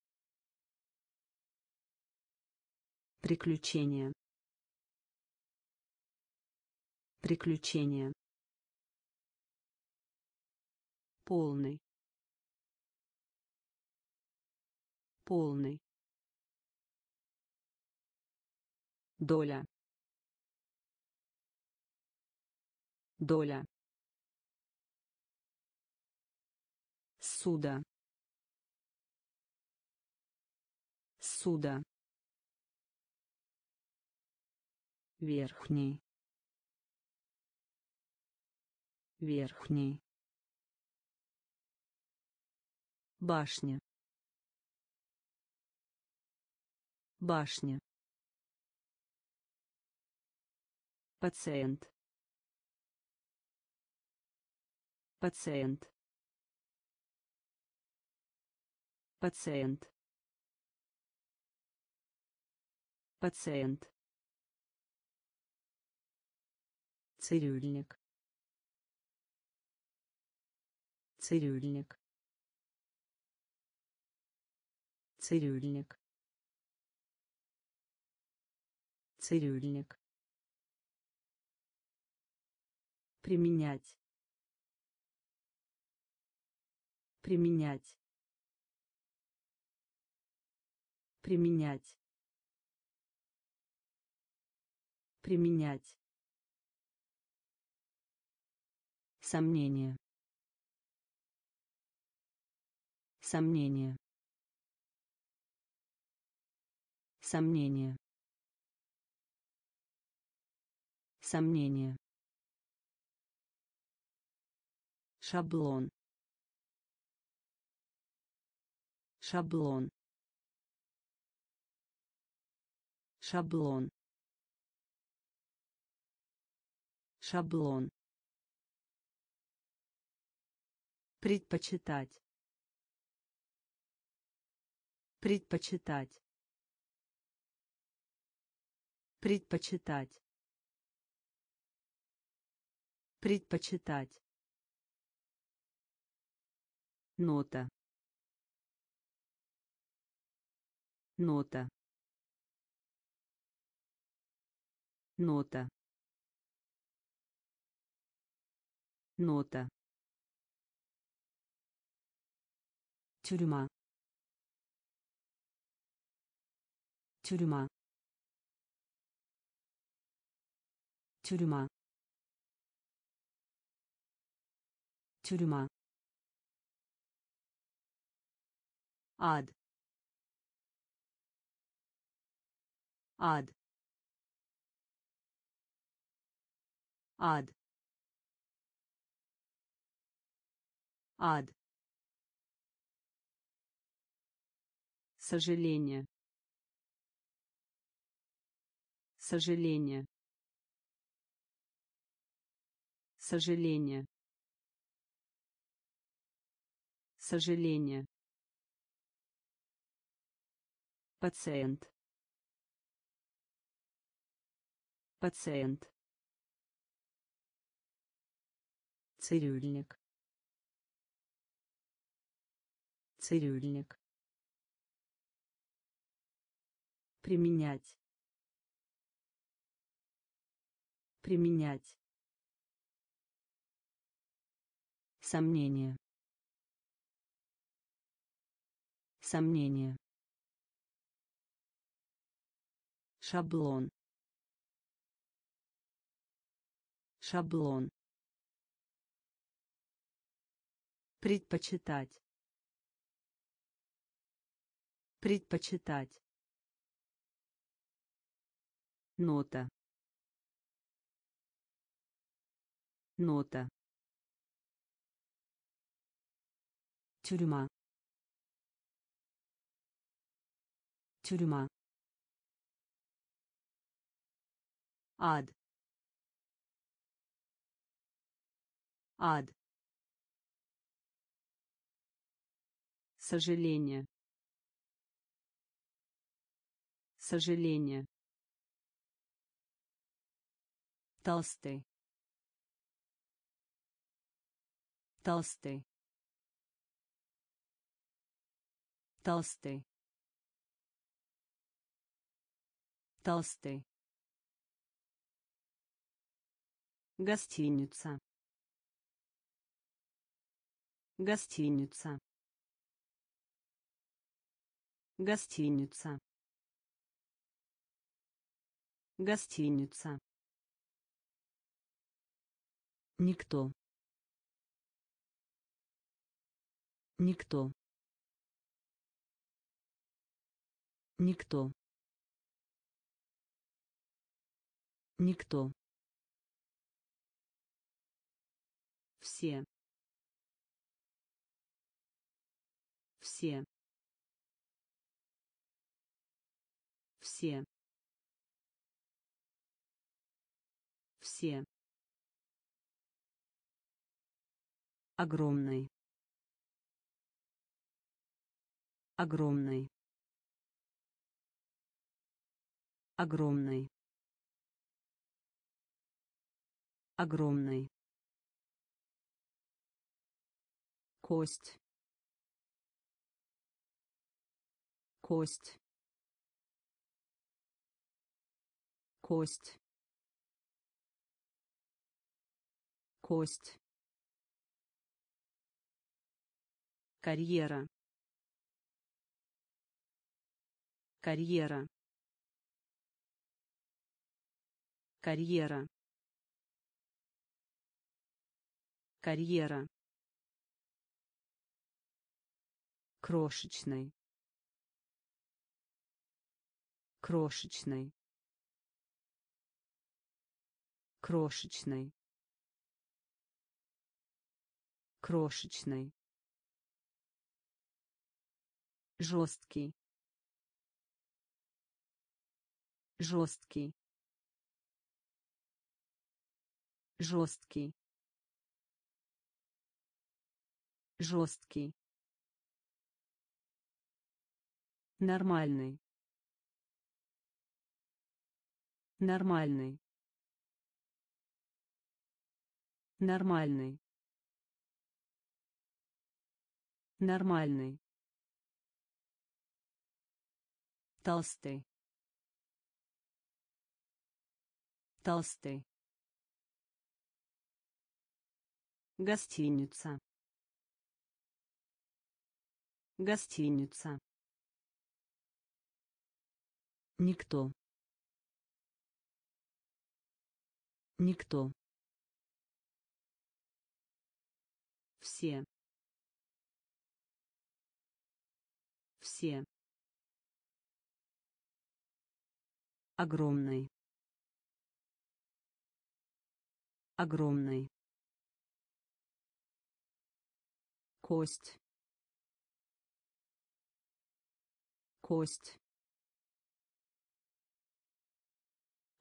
Приключения. Приключения. Полный. Полный доля доля суда суда верхний верхний башня башня пациент. Пациент. Пациент. Пациент. Цирюльник. Цирюльник. Цирюльник. Цирюльник применять. Применять. Применять. Применять. Сомнение сомнение сомнение сомнение шаблон. Шаблон. Шаблон. Шаблон. Предпочитать. Предпочитать. Предпочитать. Предпочитать нота. Нота. Нота. Нота. Тюрьма. Тюрьма. Тюрьма. Тюрьма ад. Ад. Ад. Ад. Сожаление. Сожаление. Сожаление. Сожаление пациент. Пациент. Цирюльник. Цирюльник. Применять. Применять. Сомнение. Сомнение шаблон. Шаблон. Предпочитать. Предпочитать. Нота. Нота. Тюрьма. Тюрьма ад. Ад. Сожаление. Сожаление. Толстый. Толстый. Толстый. Толстый гостиница. Гостиница. Гостиница. Гостиница. Никто. Никто. Никто. Никто все. Все. Все. Все. Огромный. Огромный. Огромный. Огромный кость. Кость. Кость. Кость. Карьера. Карьера. Карьера. Карьера крошечный крошечный крошечный крошечный жесткий. Жесткий. Жесткий. Жесткий нормальный. Нормальный. Нормальный. Нормальный. Толстый. Толстый. Гостиница. Гостиница никто. Никто. Все. Все. Огромный. Огромный. Кость. Кость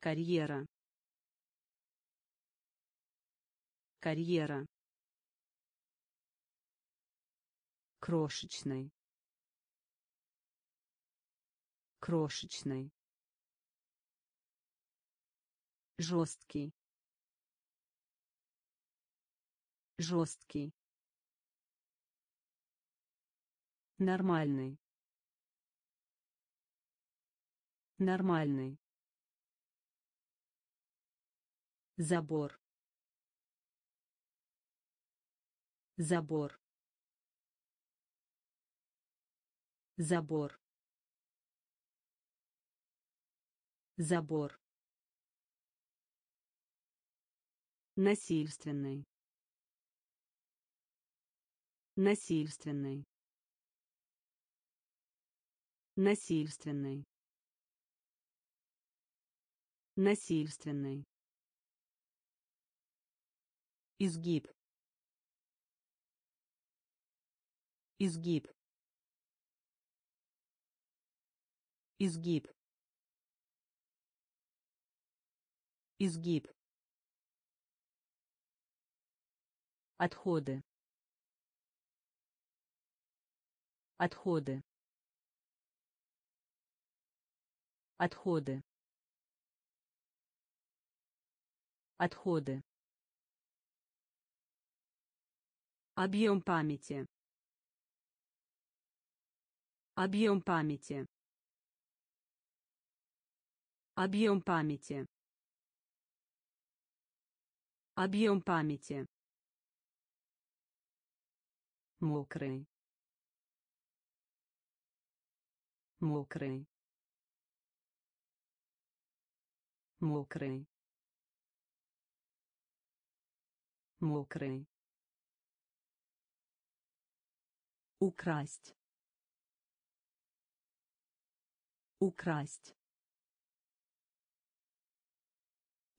карьера. Карьера. Крошечный крошечный жесткий. Жесткий. Нормальный. Нормальный забор. Забор. Забор. Забор. Насильственный. Насильственный. Насильственный. Насильственный изгиб. Изгиб. Изгиб. Изгиб. Отходы. Отходы. Отходы. Отходы объем памяти. Объем памяти. Объем памяти. Объем памяти. Мокрый. Мокрый. Мокрый. Мокрый украсть. Украсть.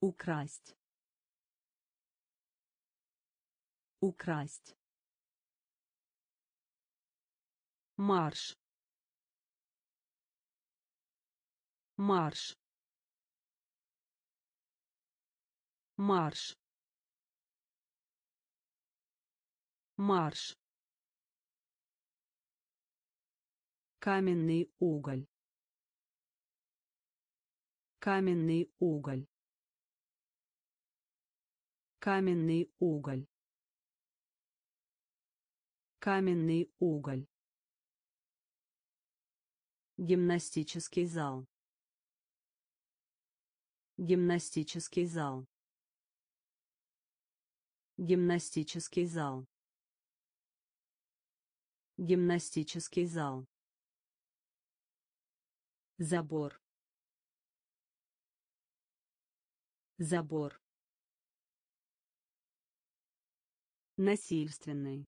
Украсть. Украсть. Марш. Марш. Марш. Марш каменный уголь. Каменный уголь. Каменный уголь. Каменный уголь. Гимнастический зал. Гимнастический зал. Гимнастический зал. Гимнастический зал забор. Забор. Насильственный.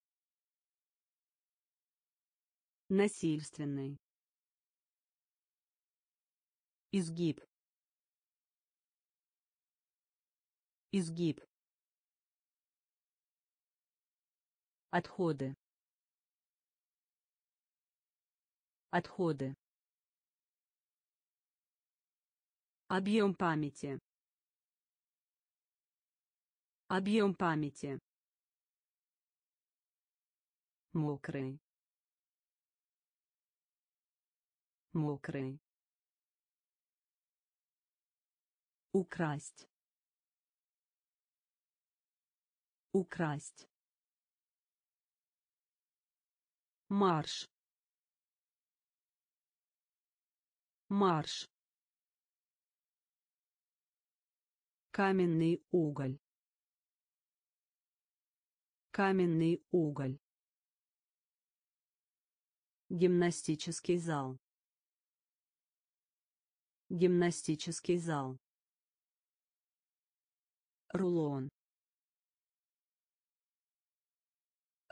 Насильственный. Изгиб. Изгиб. Отходы. Отходы объем памяти. Объем памяти. Мокрый. Мокрый. Украсть. Украсть. Марш. Марш каменный уголь. Каменный уголь. Гимнастический зал. Гимнастический зал. Рулон.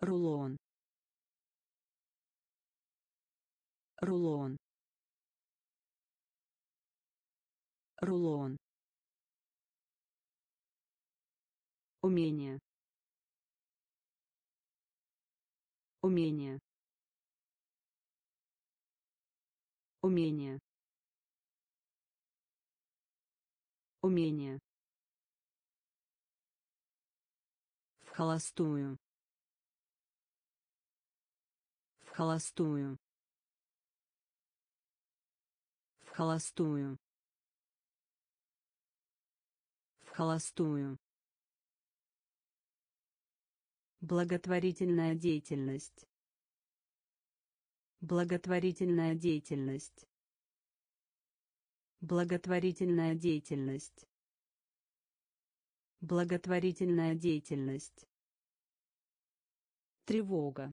Рулон. Рулон. Рулон умение умение умение умение в холостую. В холостую. В холостую. В холостую благотворительная деятельность благотворительная деятельность благотворительная деятельность Благотворительная деятельность. Тревога.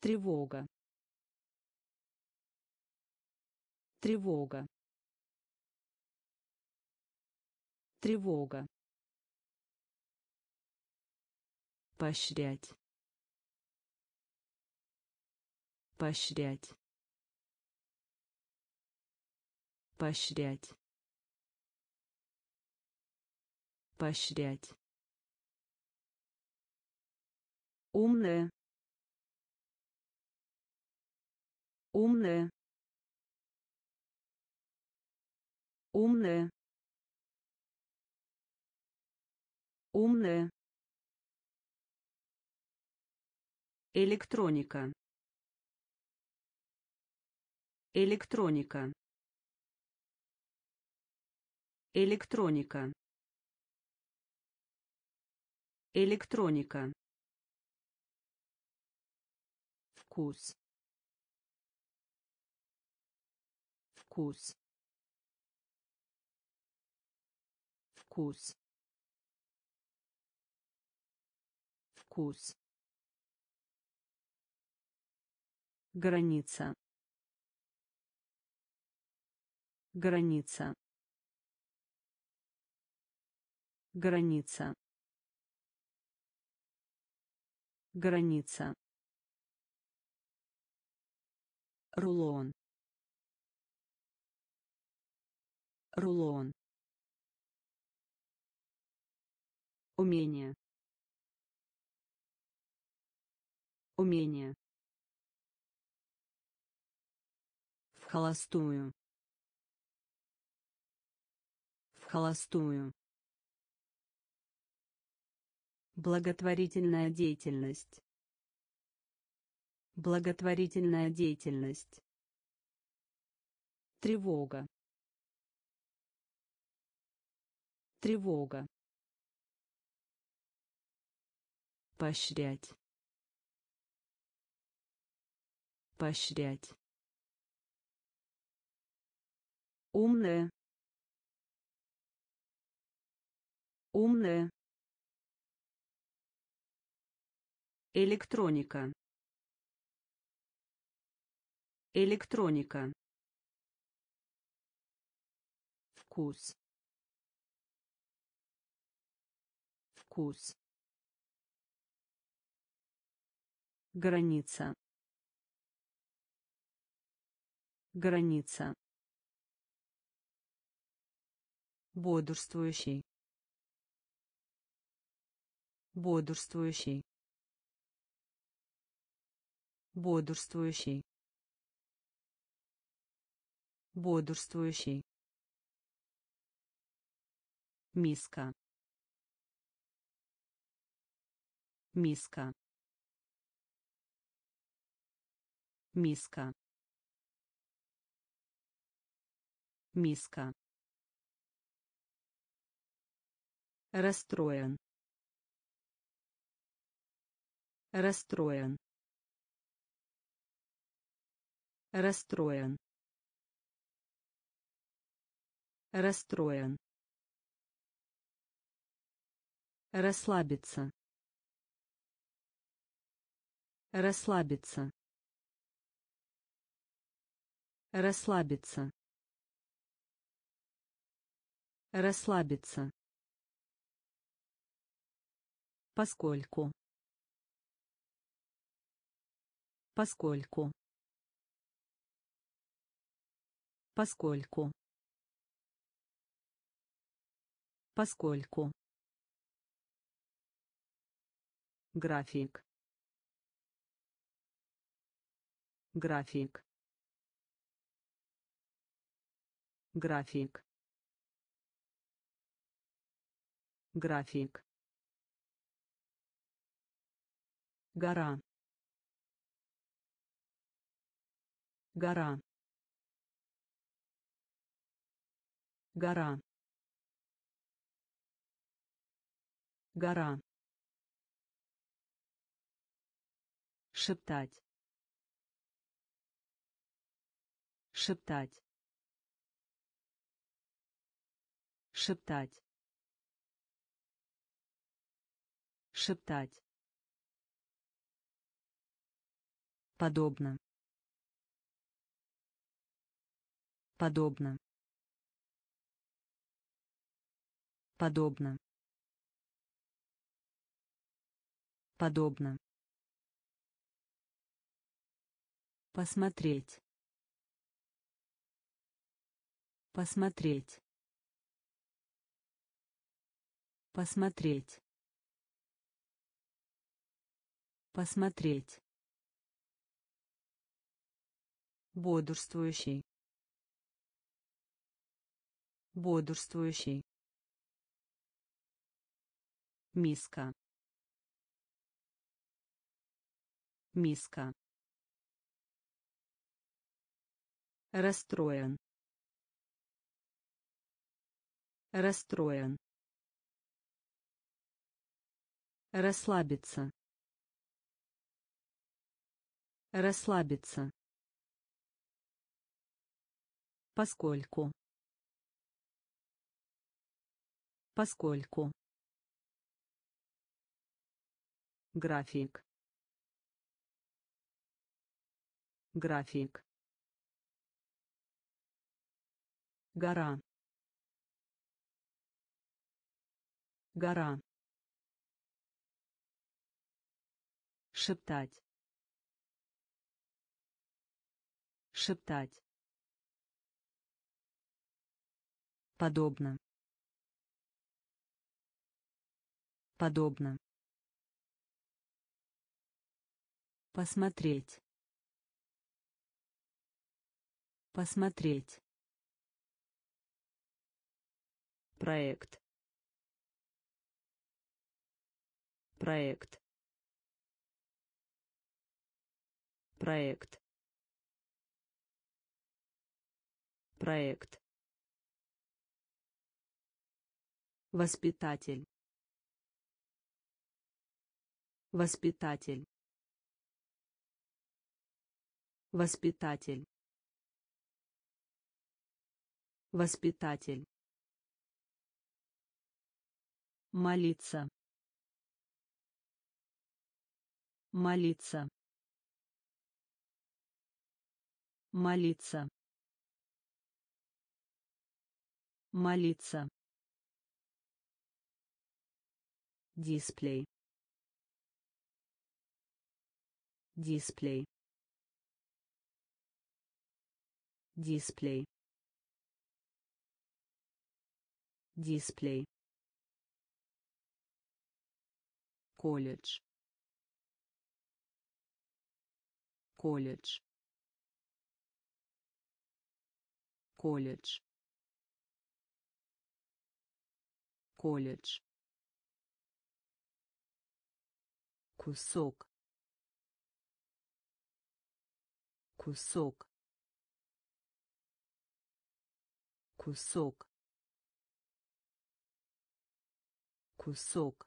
Тревога. Тревога. Тревога. Поощрять. Поощрять. Поощрять. Поощрять. Умная. Умная. Умная. Умная электроника. Электроника. Электроника. Электроника. Вкус. Вкус. Вкус. Вкус граница. Граница. Граница. Граница. Рулон. Рулон. Умение. Умение холостую в холостую благотворительная деятельность Благотворительная деятельность. Тревога. Тревога. Поощрять. Поощрять. Умная. Умная. Электроника. Электроника. Вкус. Вкус. Граница. Граница. Бодрствующий. Бодрствующий. Бодрствующий. Бодрствующий. Миска. Миска. Миска. Миска расстроен расстроен расстроен Расстроен. Расслабиться. Расслабиться. Расслабиться. Расслабиться. Поскольку. Поскольку. Поскольку. Поскольку. График. График. График. График. Гора. Гора. Гора. гора шептать шептать шептать шептать подобно. Подобно. Подобно. Подобно. Посмотреть. Посмотреть. Посмотреть. Посмотреть бодрствующий. Бодрствующий. Миска. Миска. Расстроен. Расстроен. Расслабиться. Расслабиться поскольку. Поскольку. График. График. Гора. Гора. Шептать. Шептать подобно. Подобно. Посмотреть. Посмотреть. Проект. Проект. Проект. Проект воспитатель. Воспитатель. Воспитатель. Воспитатель. Молиться. Молиться. Молиться. Молиться дисплей. Дисплей. Дисплей. Дисплей. Колледж. Колледж. Колледж. Колледж кусок. Кусок. Кусок. Кусок.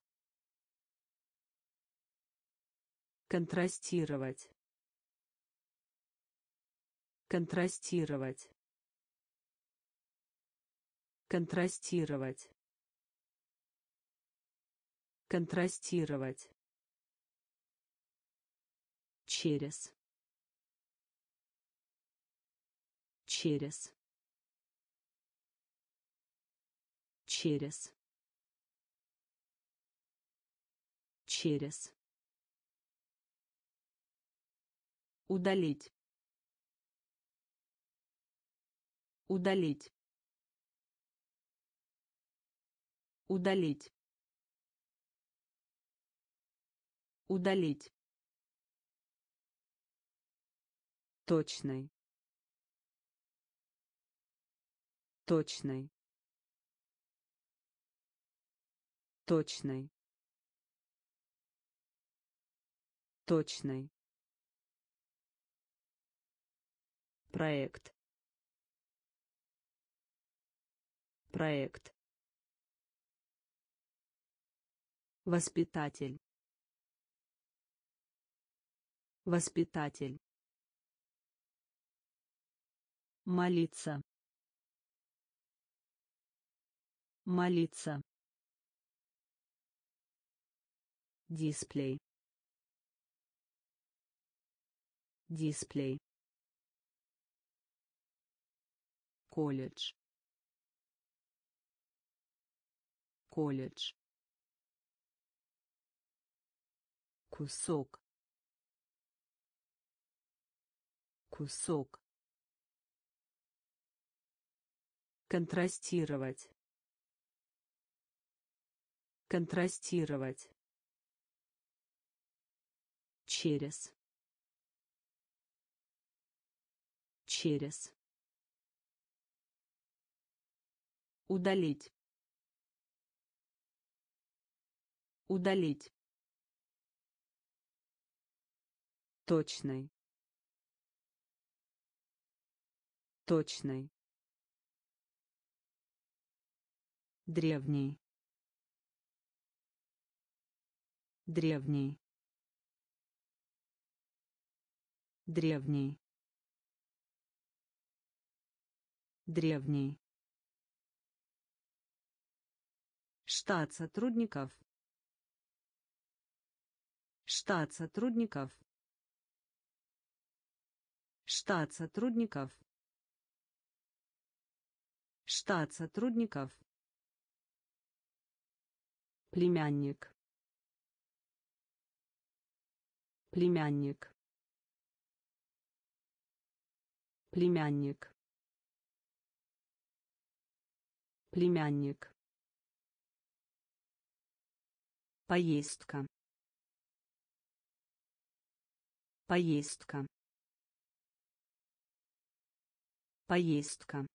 Контрастировать. Контрастировать. Контрастировать. Контрастировать через. Через. Через. Через. Удалить. Удалить. Удалить. Удалить точный точный точный точный проект. Проект. Воспитатель. Воспитатель молиться. Молиться. Дисплей. Дисплей. Колледж. Колледж. Кусок. Кусок контрастировать. Контрастировать. Через. Через. Удалить. Удалить. Точный. Точный древний. Древний. Древний. Древний. Штат сотрудников. Штат сотрудников. Штат сотрудников. Штат сотрудников племянник. Племянник. Племянник. Племянник. Поездка. Поездка. Поездка.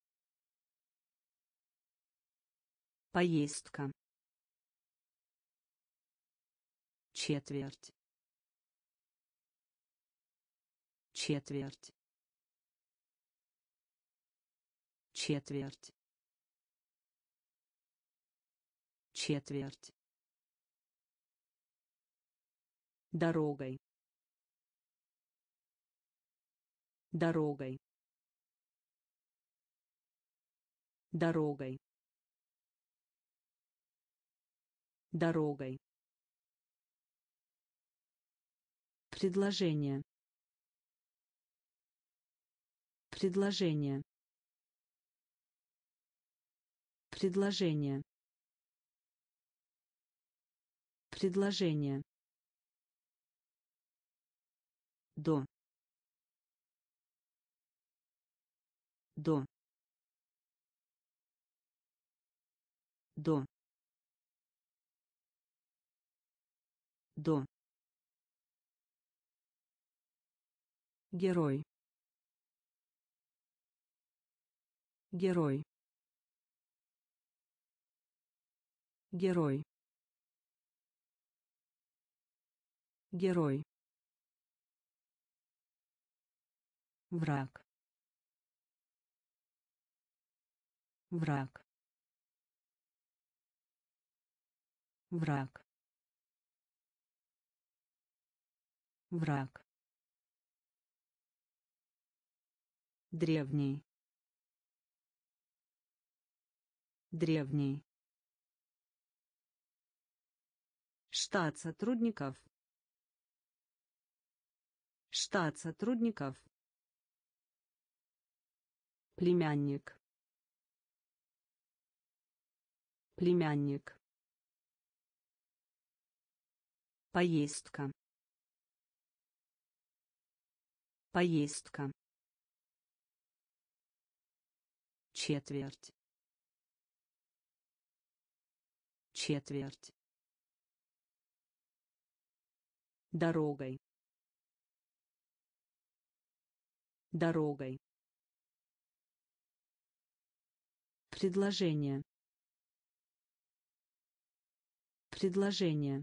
Поездка четверть четверть четверть четверть. Дорогой. Дорогой. Дорогой. Дорогой предложение. Предложение. Предложение. Предложение. До. До. До. До герой. Герой. Герой. Герой. Враг. Враг. Враг. Враг древний. Древний. Штат сотрудников. Штат сотрудников. Племянник. Племянник. Поездка. Поездка четверть. Четверть. Дорогой. Дорогой. Предложение. Предложение.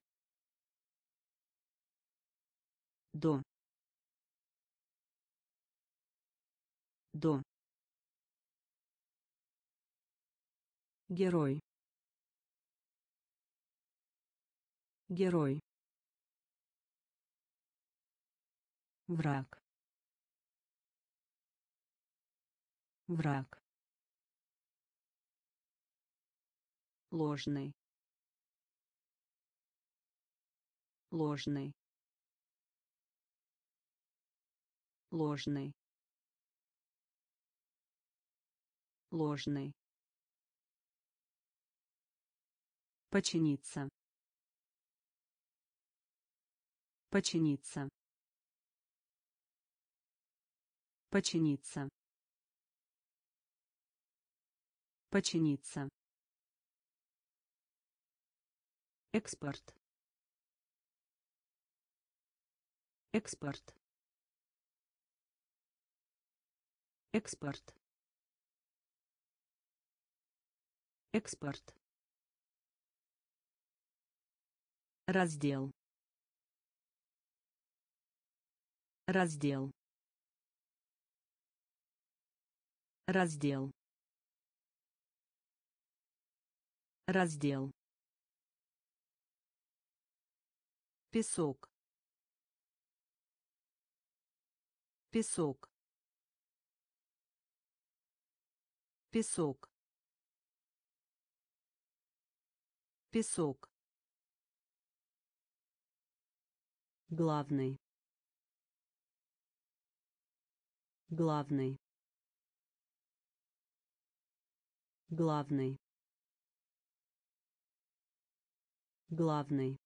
До. До герой. Герой. Враг. Враг. Ложный. Ложный. Ложный. Ложный Починиться. Починиться. Починиться. Починиться. Экспорт. Экспорт. Экспорт. Экспорт. Раздел. Раздел. Раздел. Раздел. Песок. Песок. Песок. Песок. Главный. Главный. Главный. Главный.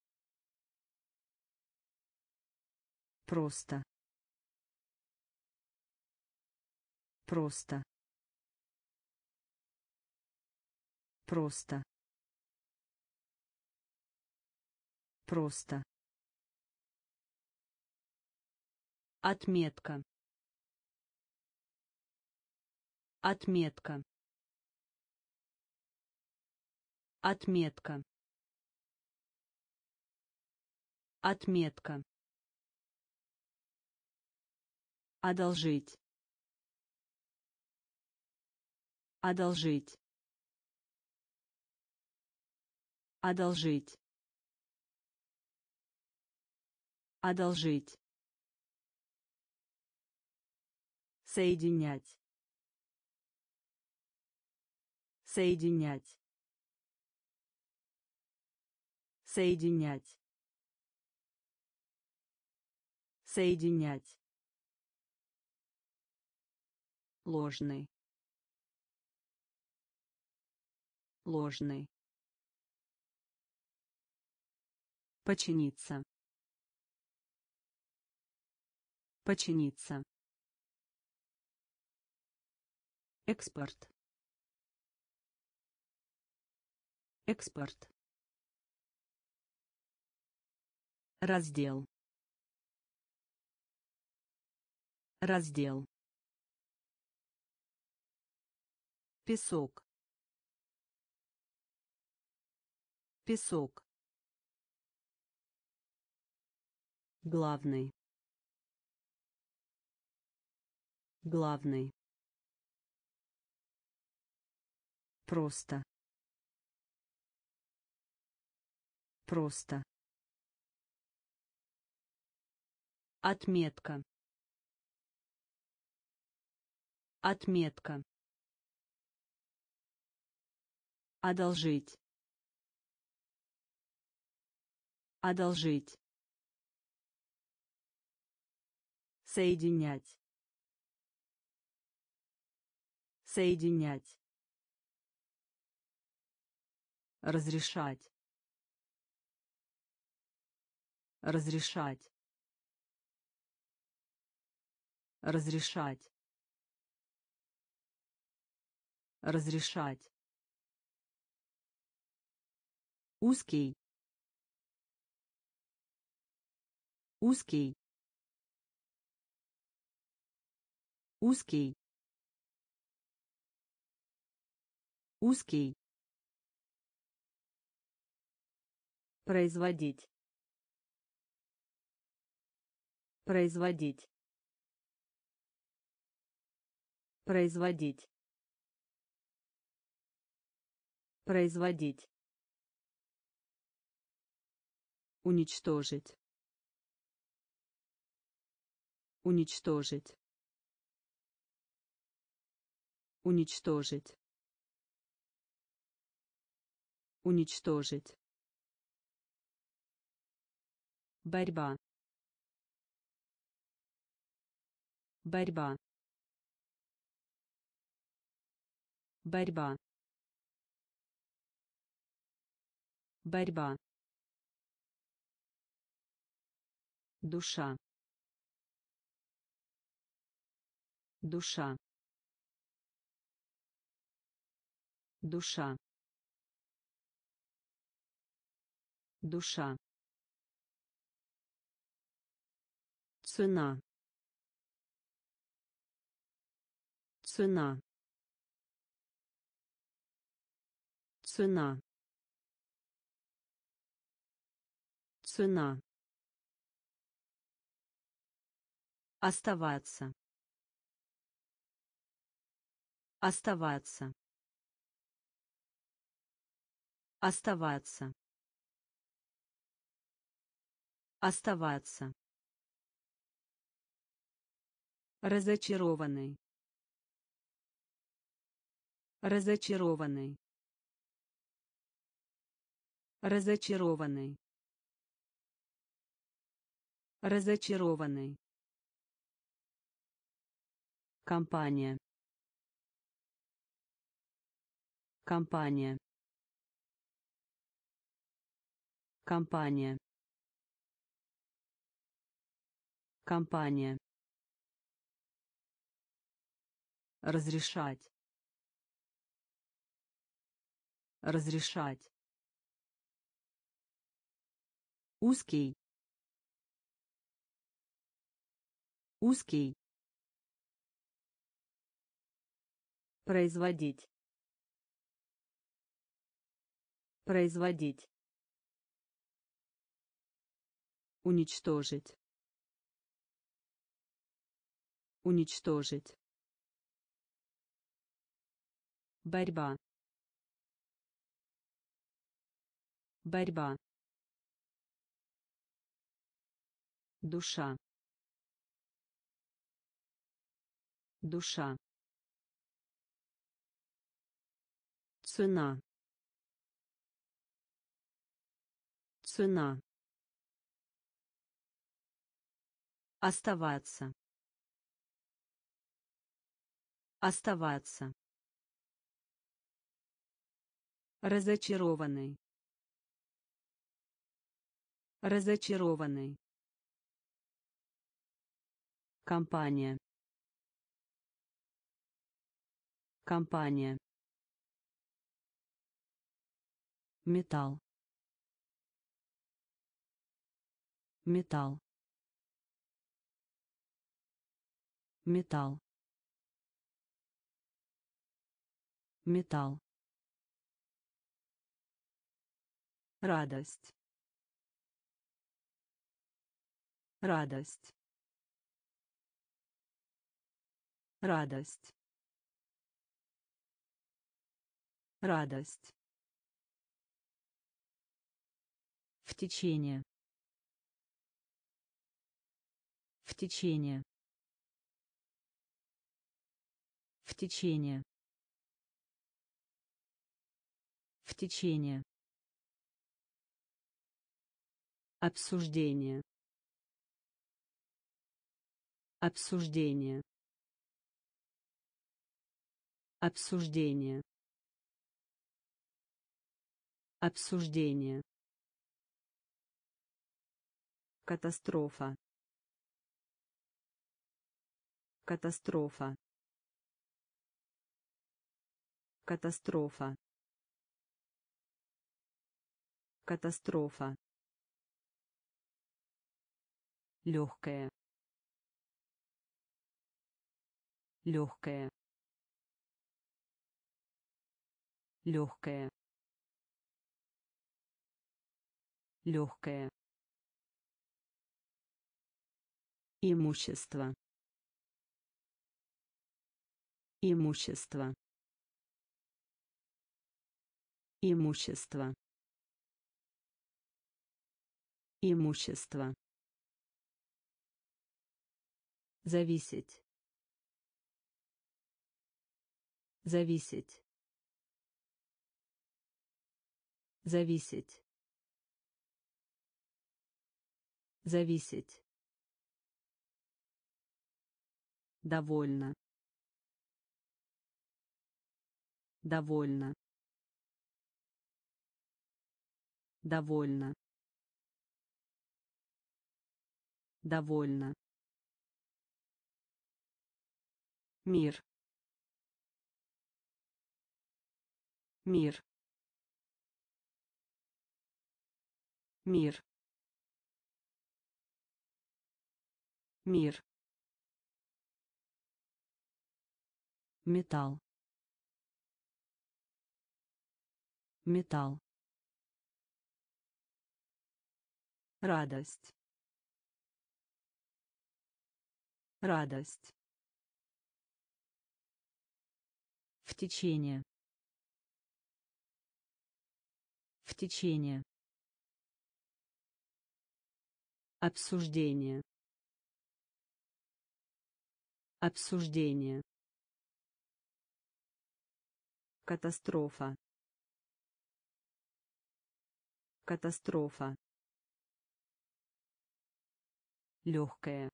Просто. Просто. Просто. Просто Отметка. Отметка. Отметка. Отметка. Одолжить. Одолжить. Одолжить. Одолжить. Соединять. Соединять. Соединять. Соединять. Ложный. Ложный. Починиться. Починиться. Экспорт. Экспорт. Раздел. Раздел. Песок. Песок. Главный. Главный. Просто. Просто. Отметка. Отметка. Одолжить. Одолжить. Соединять. Соединять. Разрешать. Разрешать. Разрешать. Разрешать. Узкий. Узкий. Узкий. Узкий. Производить. Производить. Производить. Производить. Уничтожить. Уничтожить. Уничтожить. Уничтожить. Борьба. Борьба. Борьба. Борьба. Душа. Душа. Душа. Душа. Цена. Цена. Цена. Цена. Оставаться. Оставаться. Оставаться. Оставаться. Разочарованный. Разочарованный. Разочарованный. Разочарованный. Компания. Компания. Компания. Компания. Разрешать. Разрешать. Узкий. Узкий. Производить. Производить. Уничтожить. Уничтожить. Борьба. Борьба. Душа. Душа. Цена. Цена. Оставаться. Оставаться. Разочарованный. Разочарованный. Компания. Компания. Металл. Металл. Металл. Металл. Радость. Радость. Радость. Радость. В течение. В течение. В течение. В течение. Обсуждение. Обсуждение. Обсуждение. Обсуждение. Катастрофа. Катастрофа. Катастрофа. Катастрофа. Легкая. Легкая. Легкая. Легкая. Имущество. Имущество. Имущество. Имущество. Зависеть. Зависеть. Зависеть. Зависеть. Довольно. Довольно. Довольно. Довольно. Мир. Мир. Мир. Мир. металл металл радость радость течение в течение обсуждение обсуждение Катастрофа. Катастрофа. Легкая.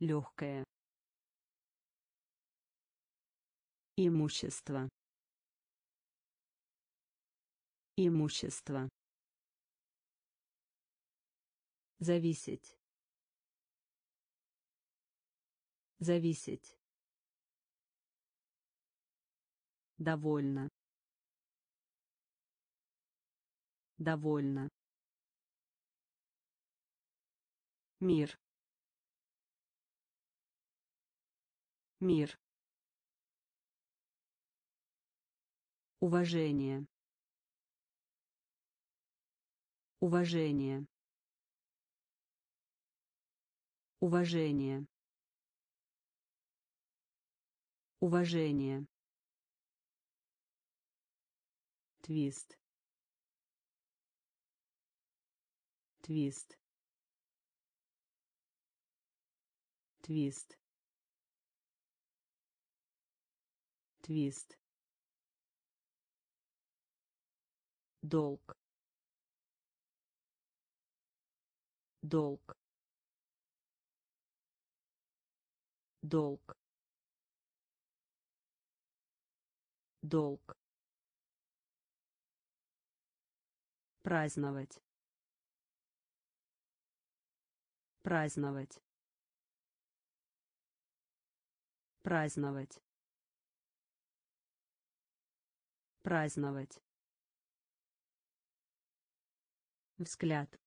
Легкая. Имущество. Имущество. Зависеть. Зависеть. Довольно. Довольно. Мир. Мир. Уважение. Уважение. Уважение. Уважение. твист твист твист твист долг. Долг. Долг. Долг. Праздновать. Праздновать. Праздновать. Праздновать взгляд.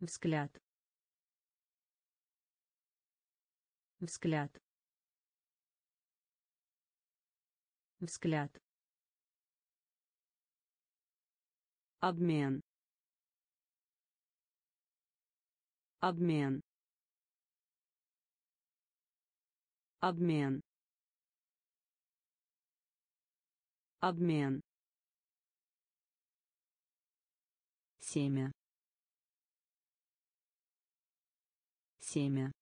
Взгляд. Взгляд. Взгляд. Обмен. Обмен. Обмен. Обмен семя. Семя.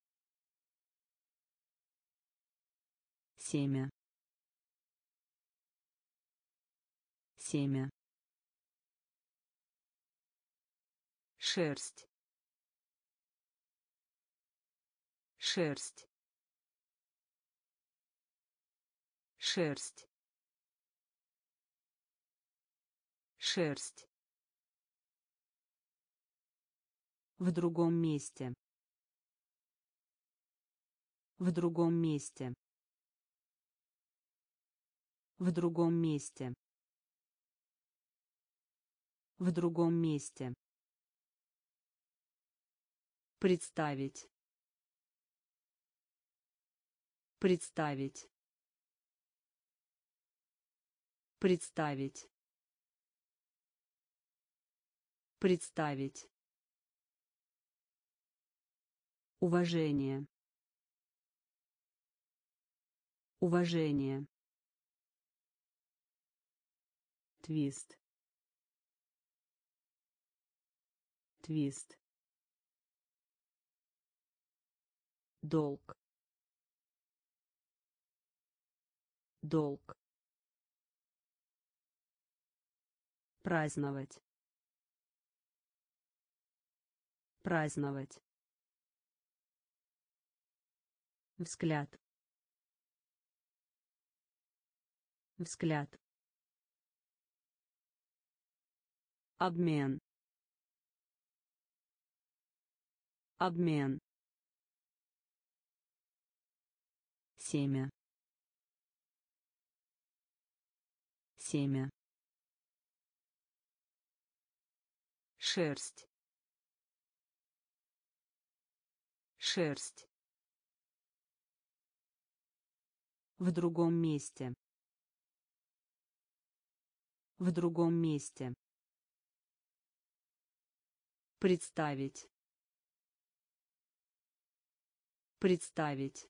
Семя. Семя. Шерсть. Шерсть. Шерсть. Шерсть в другом месте в другом месте в другом месте в другом месте Представить. Представить. Представить. Представить. Уважение. Уважение. Твист. Твист. долг долг праздновать праздновать взгляд. Взгляд. Обмен. Обмен. Семя. Семя. Шерсть. Шерсть в другом месте. В другом месте. Представить. Представить.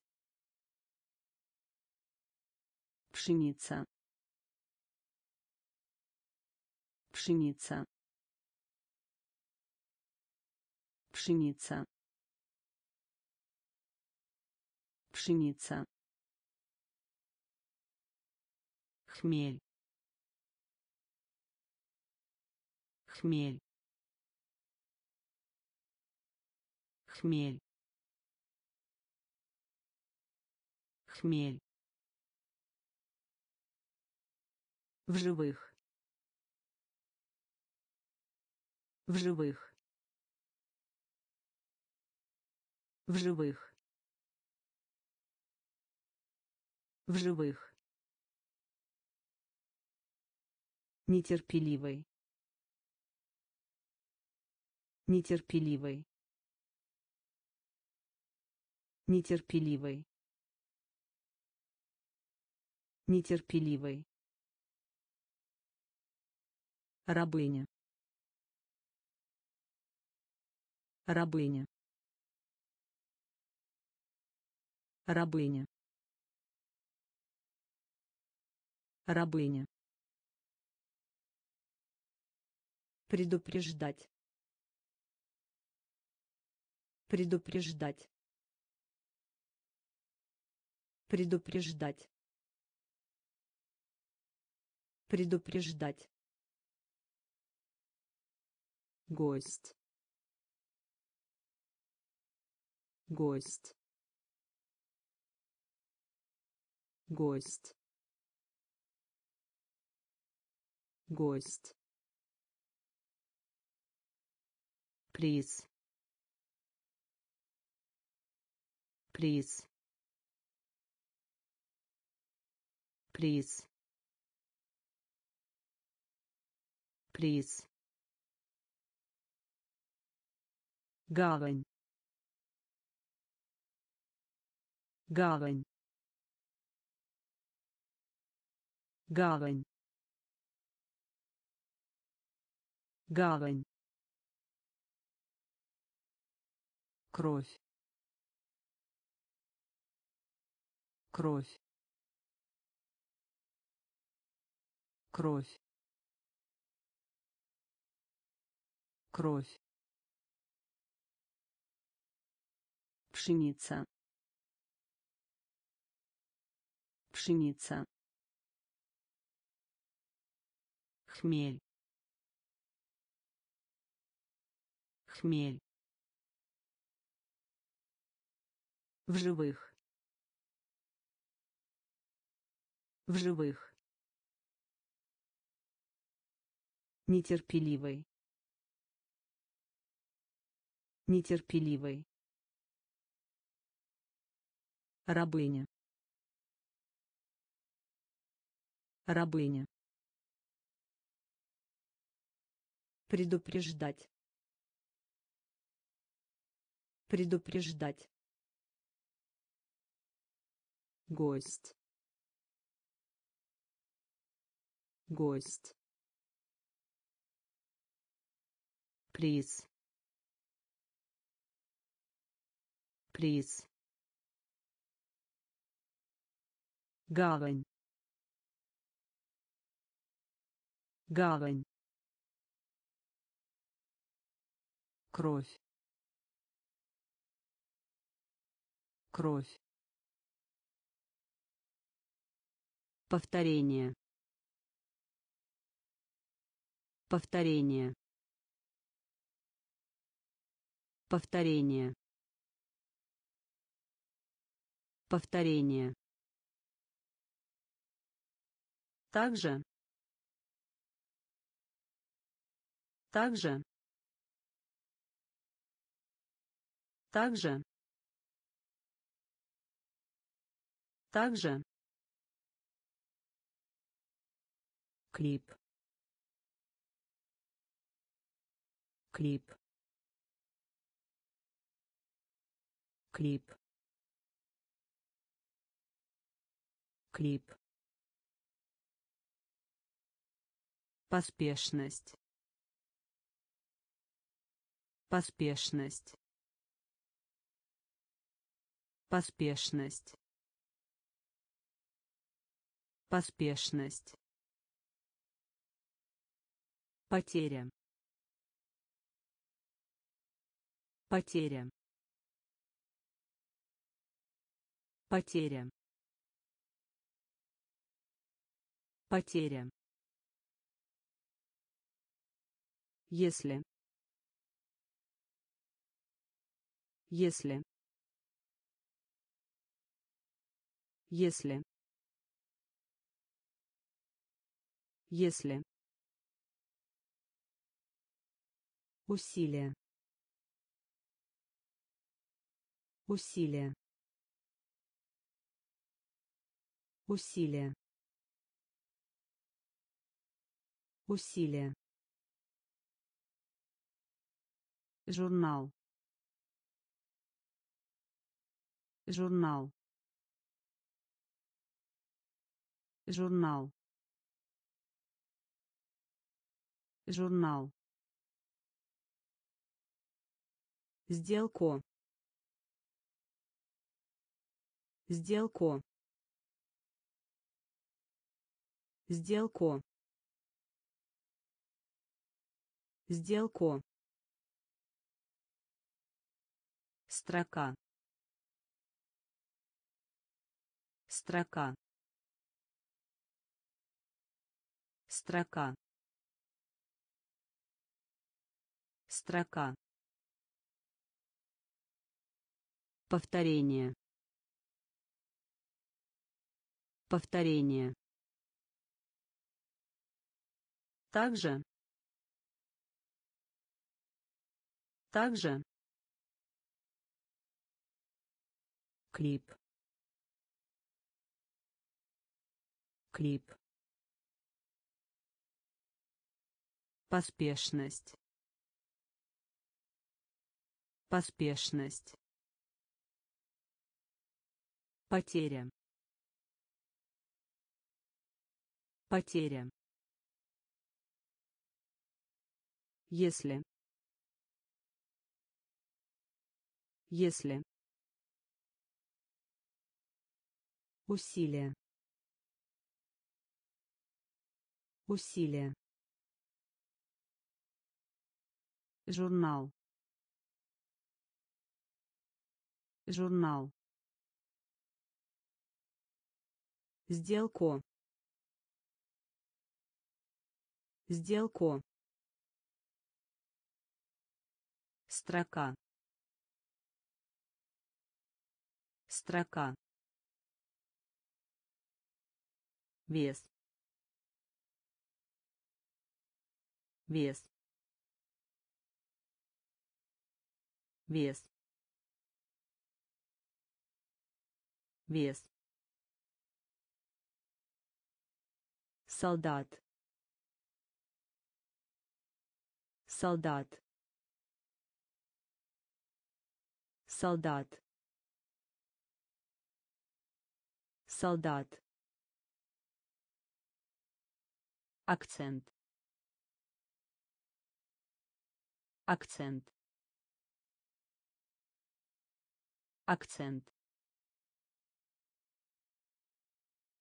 Пшеница. Пшеница. Пшеница. Пшеница хмель. Хмель. Хмель. Хмель. В живых. В живых. В живых. В живых нетерпеливый нетерпеливый нетерпеливый нетерпеливый рабыня. Рабыня. Рабыня. Рабыня предупреждать. Предупреждать. Предупреждать. Предупреждать. Гость. Гость. Гость. Гость приз приз приз приз гавань гавань гавань гавань кровь. Кровь. Кровь. Кровь. Пшеница. Пшеница. Хмель. Хмель в живых. В живых. Нетерпеливый. Нетерпеливый. Рабыня. Рабыня. Предупреждать. Предупреждать гость. Гость. Приз. Приз. Гавань. Гавань. Кровь. Кровь Повторение. Повторение. Повторение. Повторение. Также. Также. Также. Также. Клип. Клип. Клип. Клип. Поспешность. Поспешность. Поспешность. Поспешность Потеря. Потеря. Потеря. Потеря. Если. Если. Если. Если. Усилие. Усилие. Усилие. Усилие. Журнал. Журнал. Журнал. Журнал. Сделку. Сделку. Сделку. Сделку. Строка. Строка. Строка. Строка. Повторение. Повторение. Также. Также. Клип. Клип. Поспешность. Поспешность. Потеря. Потеря. Если. Если. Усилие. Усилие. Журнал. Журнал. Сделку. Сделку. Строка. Строка. Вес. Вес. Вес. Вес. Солдат. Солдат. Солдат. Солдат. Акцент. Акцент. Акцент.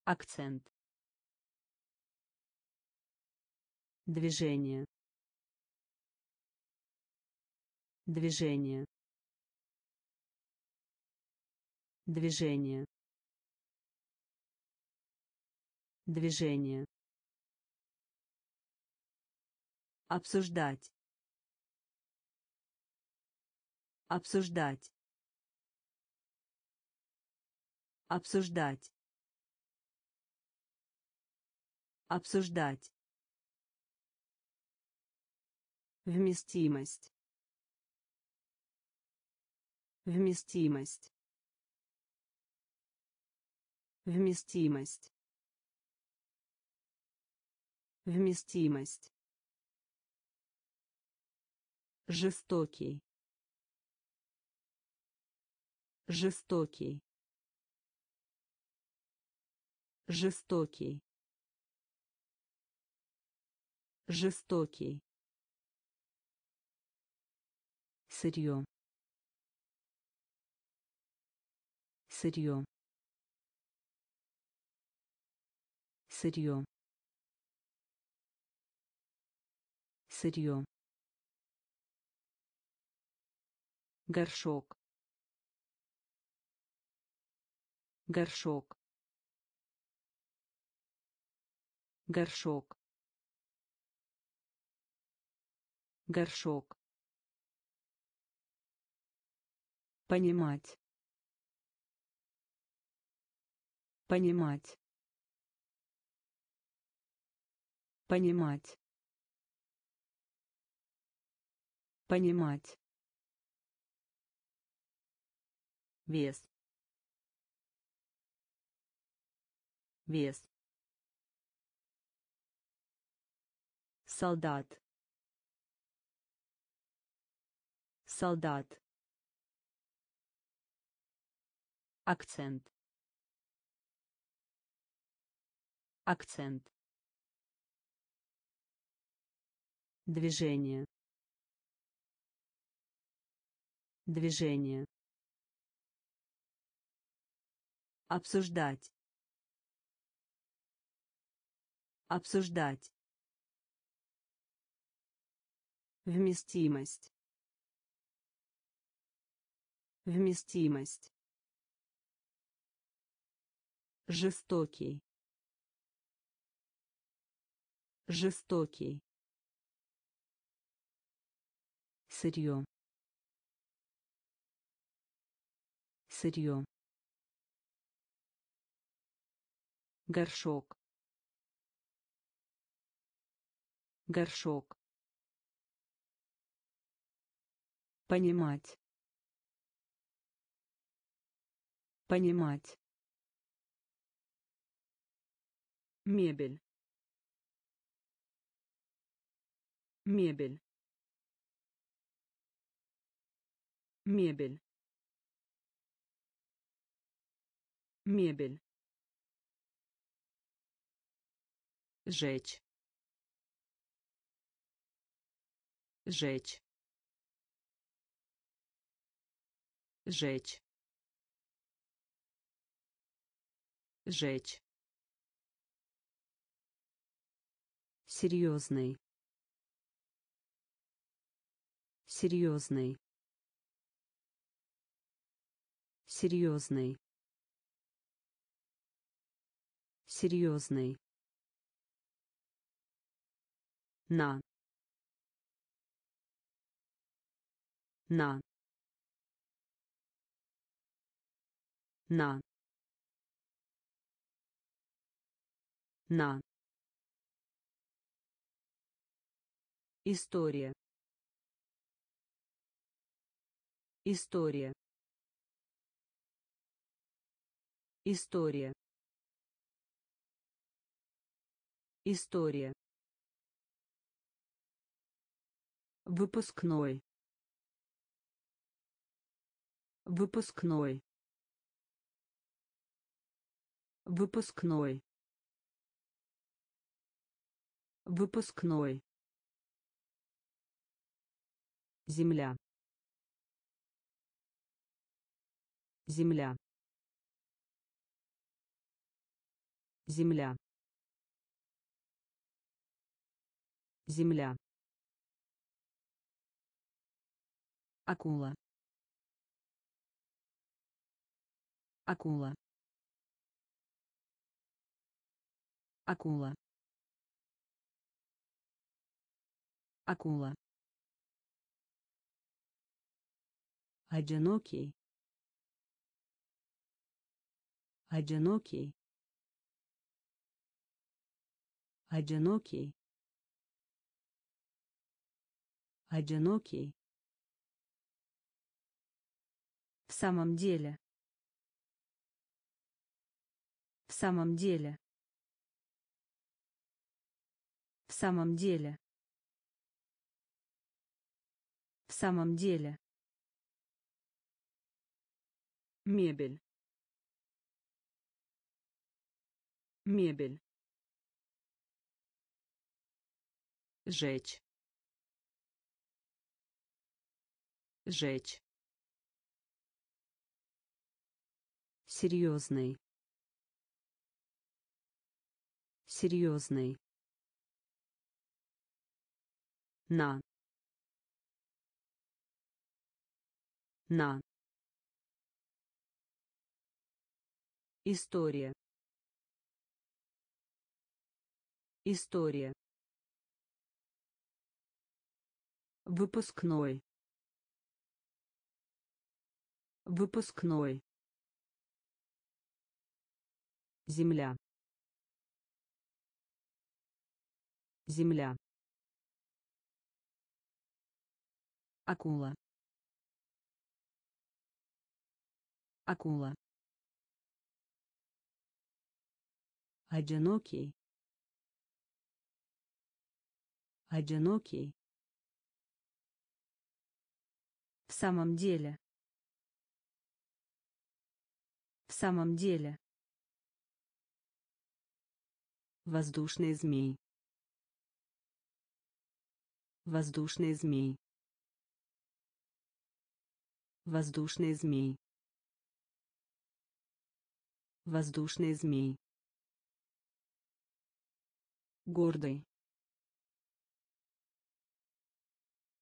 Акцент Движение. Движение. Движение. Движение. Обсуждать. Обсуждать. Обсуждать. Обсуждать. Вместимость. Вместимость. Вместимость. Вместимость. Жестокий. Жестокий. Жестокий. Жестокий. Сырье. Сырье. Сырье. Сырье. горшок горшок горшок горшок понимать. Понимать. Понимать. Понимать. Вес. Вес. Солдат. Солдат акцент. Акцент. Движение. Движение. Обсуждать. Обсуждать. Вместимость. Вместимость. Жестокий. Жестокий. Сырье. Сырье. Горшок. Горшок. Понимать. Понимать. Мебель. Мебель. Мебель. Мебель. Жечь. Жечь. Жечь. Жечь. Серьезный. Серьезный. Серьезный. Серьезный. На. На. На. На. История. История. История. История. Выпускной. Выпускной. Выпускной. Выпускной. Земля. Земля. Земля. Земля. Акула. Акула. акула акула одинокий. Одинокий. Одинокий. Одинокий. В самом деле. В самом деле. В самом деле. В самом деле мебель. Мебель. Жечь. Жечь. Серьезный. Серьезный. На. На История. История. Выпускной. Выпускной. Земля. Земля. Акула. Акула. Одинокий. Одинокий. В самом деле. В самом деле. Воздушный змей. Воздушный змей. Воздушный змей. Воздушный змей гордый.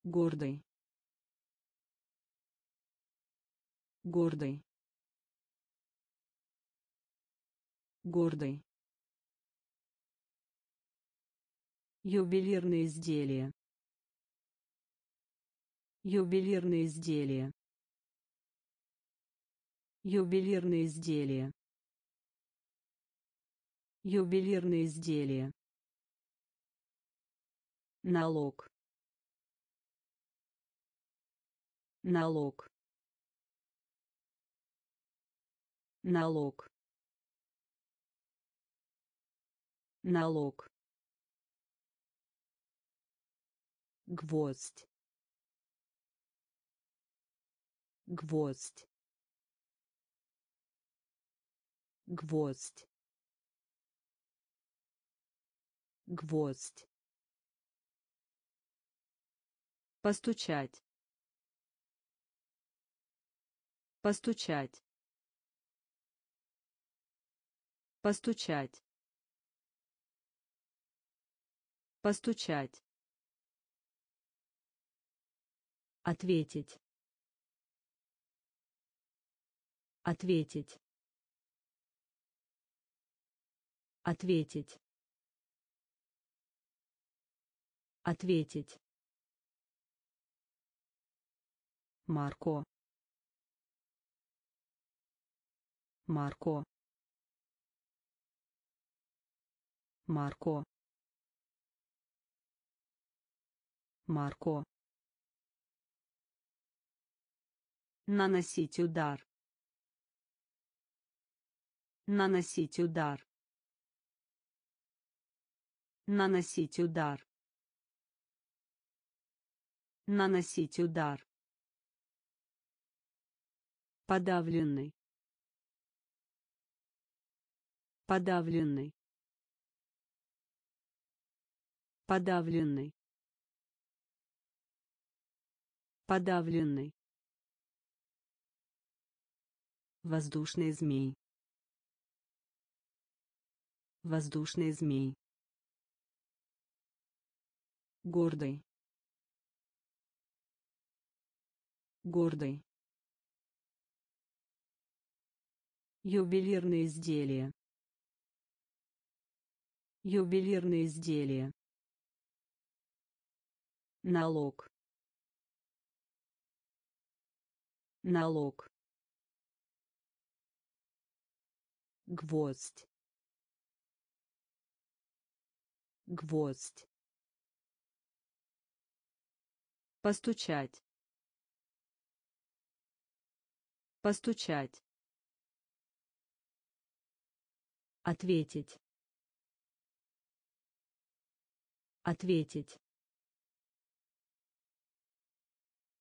Гордый. Гордый. Гордый. Ювелирные изделия. Ювелирные изделия. Ювелирные изделия. Ювелирные изделия налог. Налог. Налог. Налог. Гвоздь. Гвоздь. Гвоздь. Гвоздь Постучать. Постучать. Постучать. Постучать. Ответить. Ответить. Ответить. Ответить. Марко. Марко. Марко. Марко. Наносить удар. Наносить удар. Наносить удар. Наносить удар. Подавленный. Подавленный. Подавленный. Подавленный. Воздушный змей. Воздушный змей. Гордый. Гордый. Ювелирные изделия. Ювелирные изделия. Налог. Налог. Гвоздь. Гвоздь. Постучать. Постучать. Ответить. Ответить.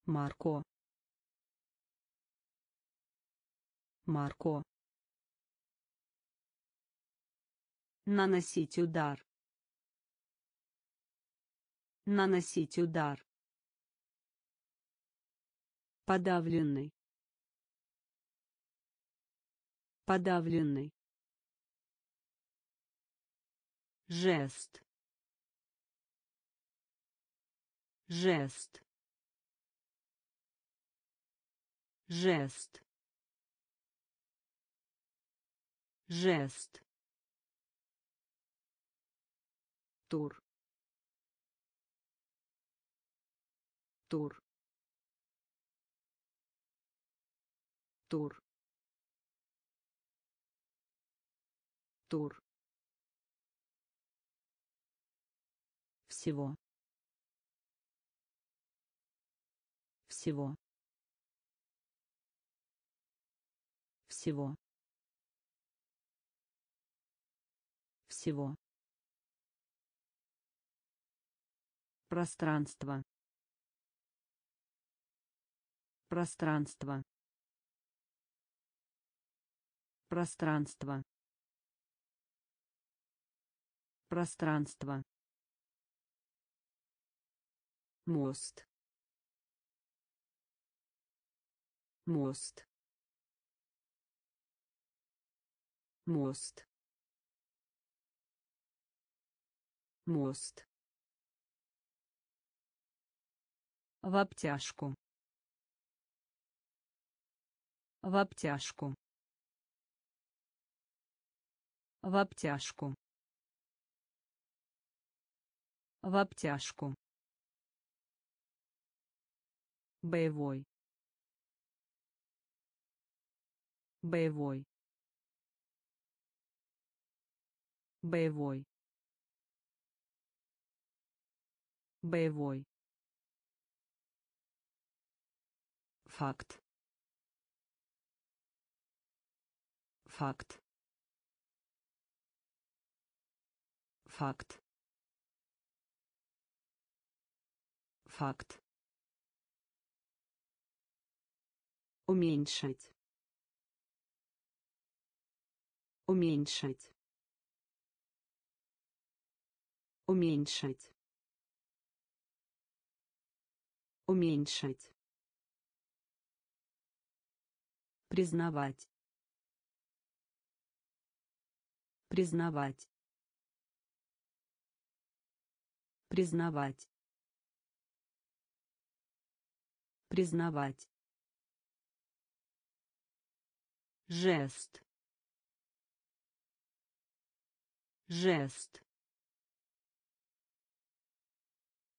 Марко. Марко. Наносить удар. Наносить удар. Подавленный. Подавленный. Жест. Жест. Жест. Жест. тур тур тур тур всего всего всего всего Пространство. Пространство. Пространство. Пространство. Мост. Мост. Мост. Мост. В обтяжку. В обтяжку. В обтяжку. В обтяжку. Боевой. Боевой. Боевой. Боевой. Факт. Факт. Факт. Факт. Уменьшить. Уменьшить. Уменьшить. Уменьшить. Признавать. Признавать. Признавать. Признавать. Жест. Жест.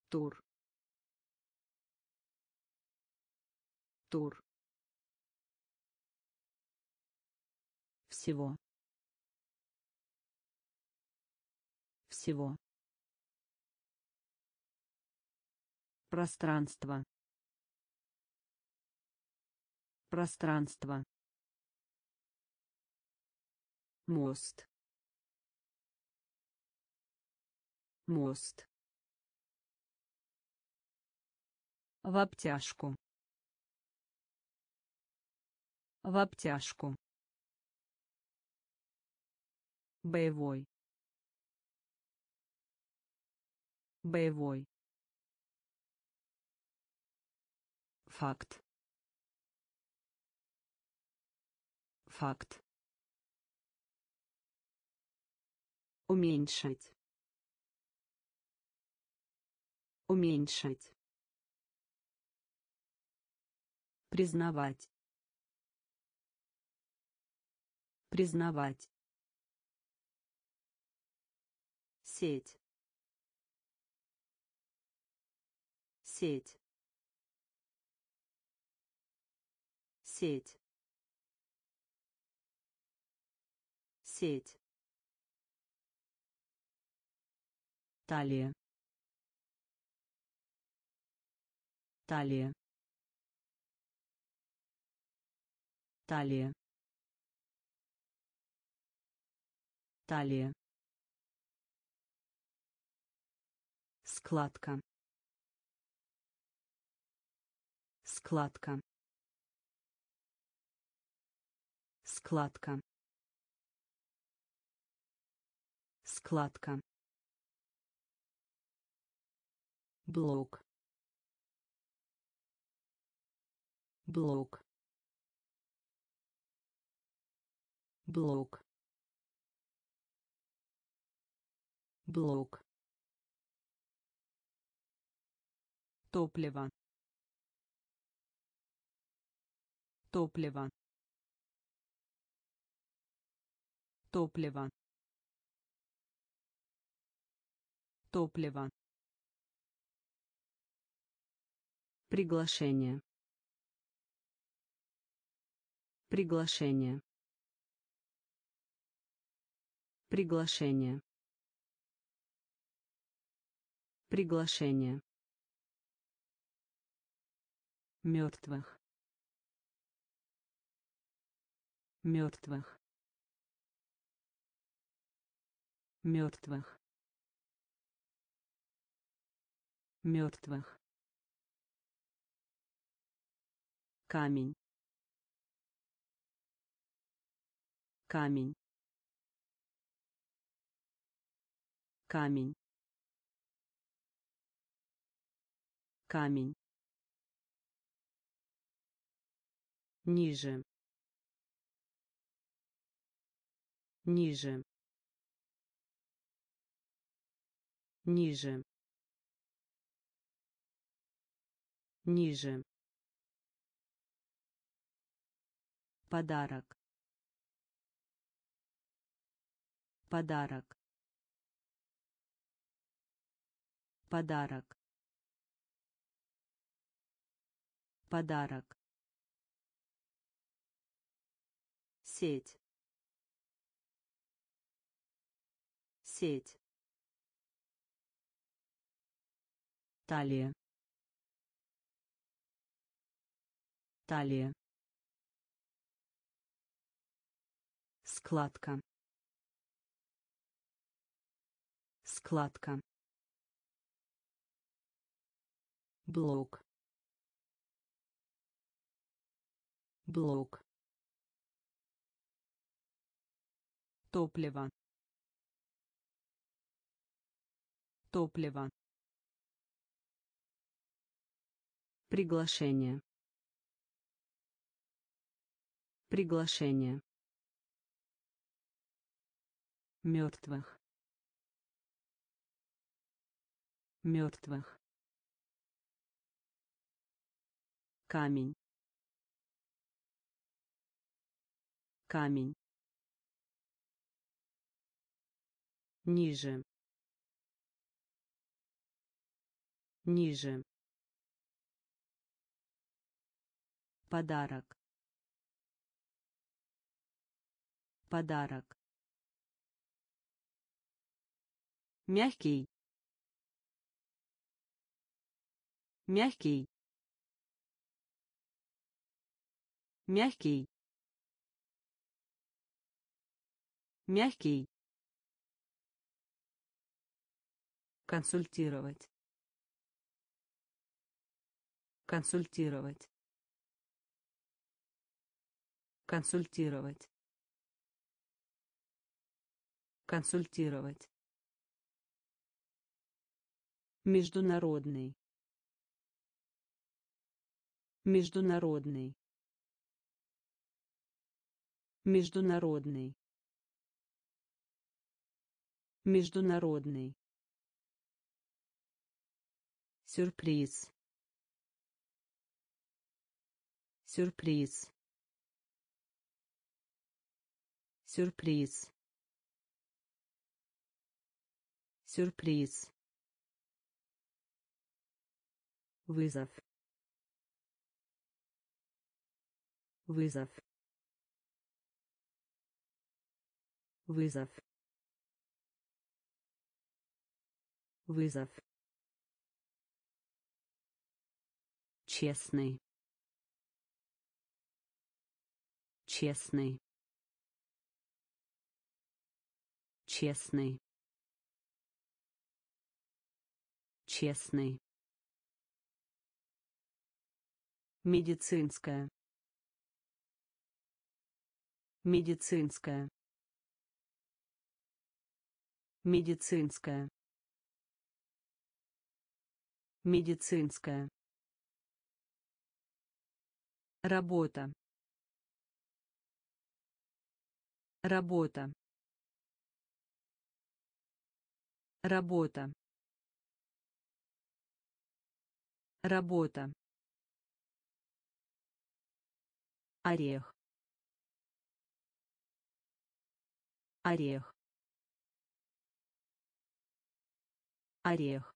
Тур. Тур. всего всего пространство пространство мост. Мост. В обтяжку. В обтяжку. Боевой. Боевой. Факт. Факт уменьшить уменьшить признавать. Признавать. Сеть. Сеть. Сеть. Сеть талия. Талия. Талия. Талия. Складка. Складка. Складка. Складка блок. Блок. Блок. Блок. Топливо. Топливо. Топливо. Топливо приглашение. Приглашение. Приглашение. Приглашение. Мертвых. Мертвых. Мертвых. Мертвых камень. Камень. Камень. Камень. Ниже. Ниже. Ниже. Ниже подарок. Подарок. Подарок. Подарок. Сеть. Сеть. Талия. Талия складка. Складка. Блок. Блок. Топливо. Топливо. Приглашение. Приглашение мертвых. Мертвых. Камень. Камень. Ниже. Ниже. Подарок. Подарок мягкий. Мягкий. Мягкий. Мягкий. Консультировать. Консультировать. Консультировать. Консультировать международный международный международный международный. Сюрприз. Сюрприз. Сюрприз. Сюрприз. Вызов. Вызов. Вызов. Вызов. Честный. Честный. Честный. Честный. Медицинская. Медицинская. Медицинская. Медицинская. Работа. Работа. Работа. Работа. Орех. Орех. Орех.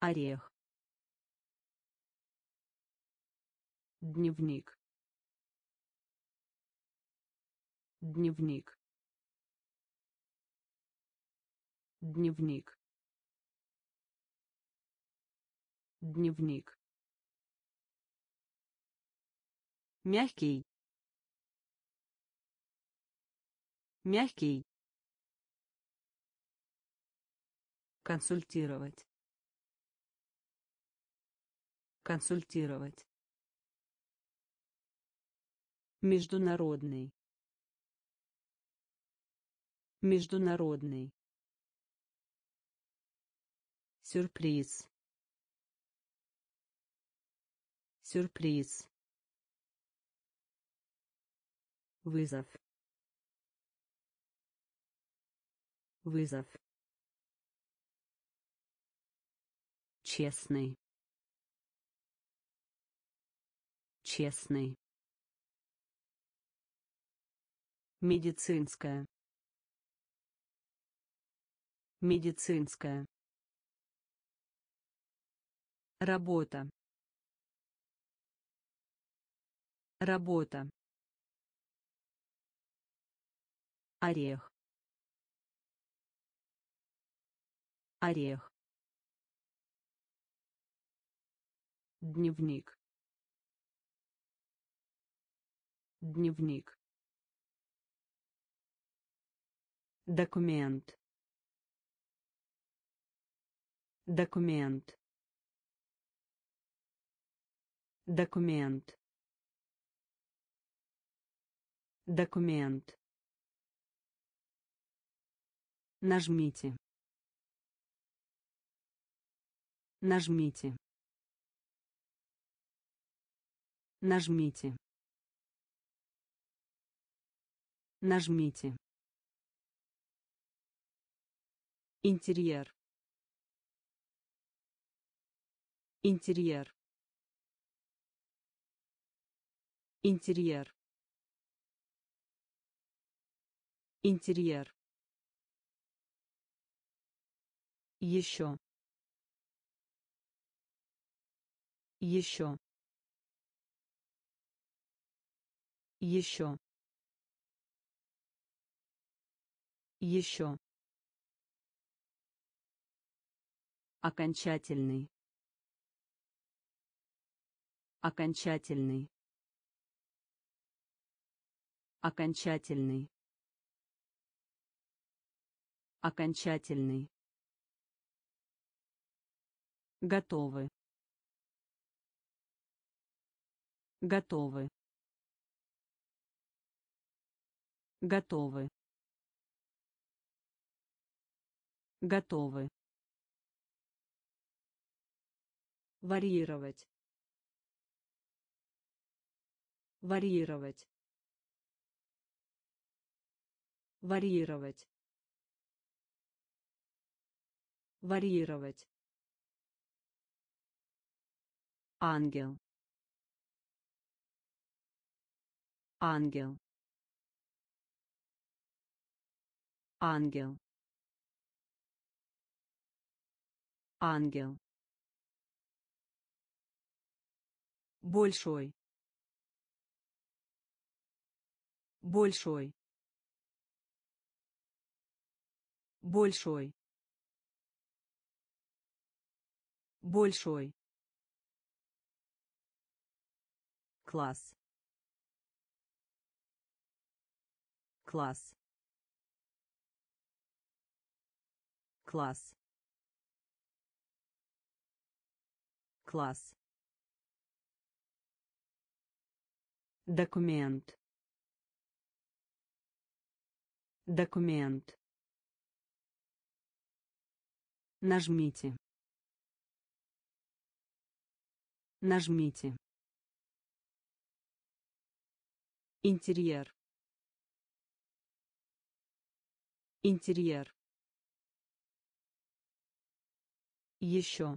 Орех. Дневник. Дневник. Дневник. Дневник. Мягкий. Мягкий. Консультировать. Консультировать. Международный. Международный. Сюрприз. Сюрприз. Вызов. Вызов. Честный. Честный. Медицинская. Медицинская. Работа. Работа. Орех. Орех. Дневник. Дневник. Документ. Документ. Документ. Документ. Нажмите. Нажмите. Нажмите. Нажмите. Интерьер. Интерьер. Интерьер. Интерьер. Еще. Еще. Еще. Еще. Окончательный. Окончательный. Окончательный. Окончательный. Готовы. Готовы. Готовы. Готовы. Варьировать. Варьировать. Варьировать. Варьировать. Ангел. Ангел. ангел. Ангел. Большой. Большой. Большой. Большой класс. Класс. Класс. Класс. Документ. Документ. Нажмите. Нажмите интерьер. Интерьер. Еще.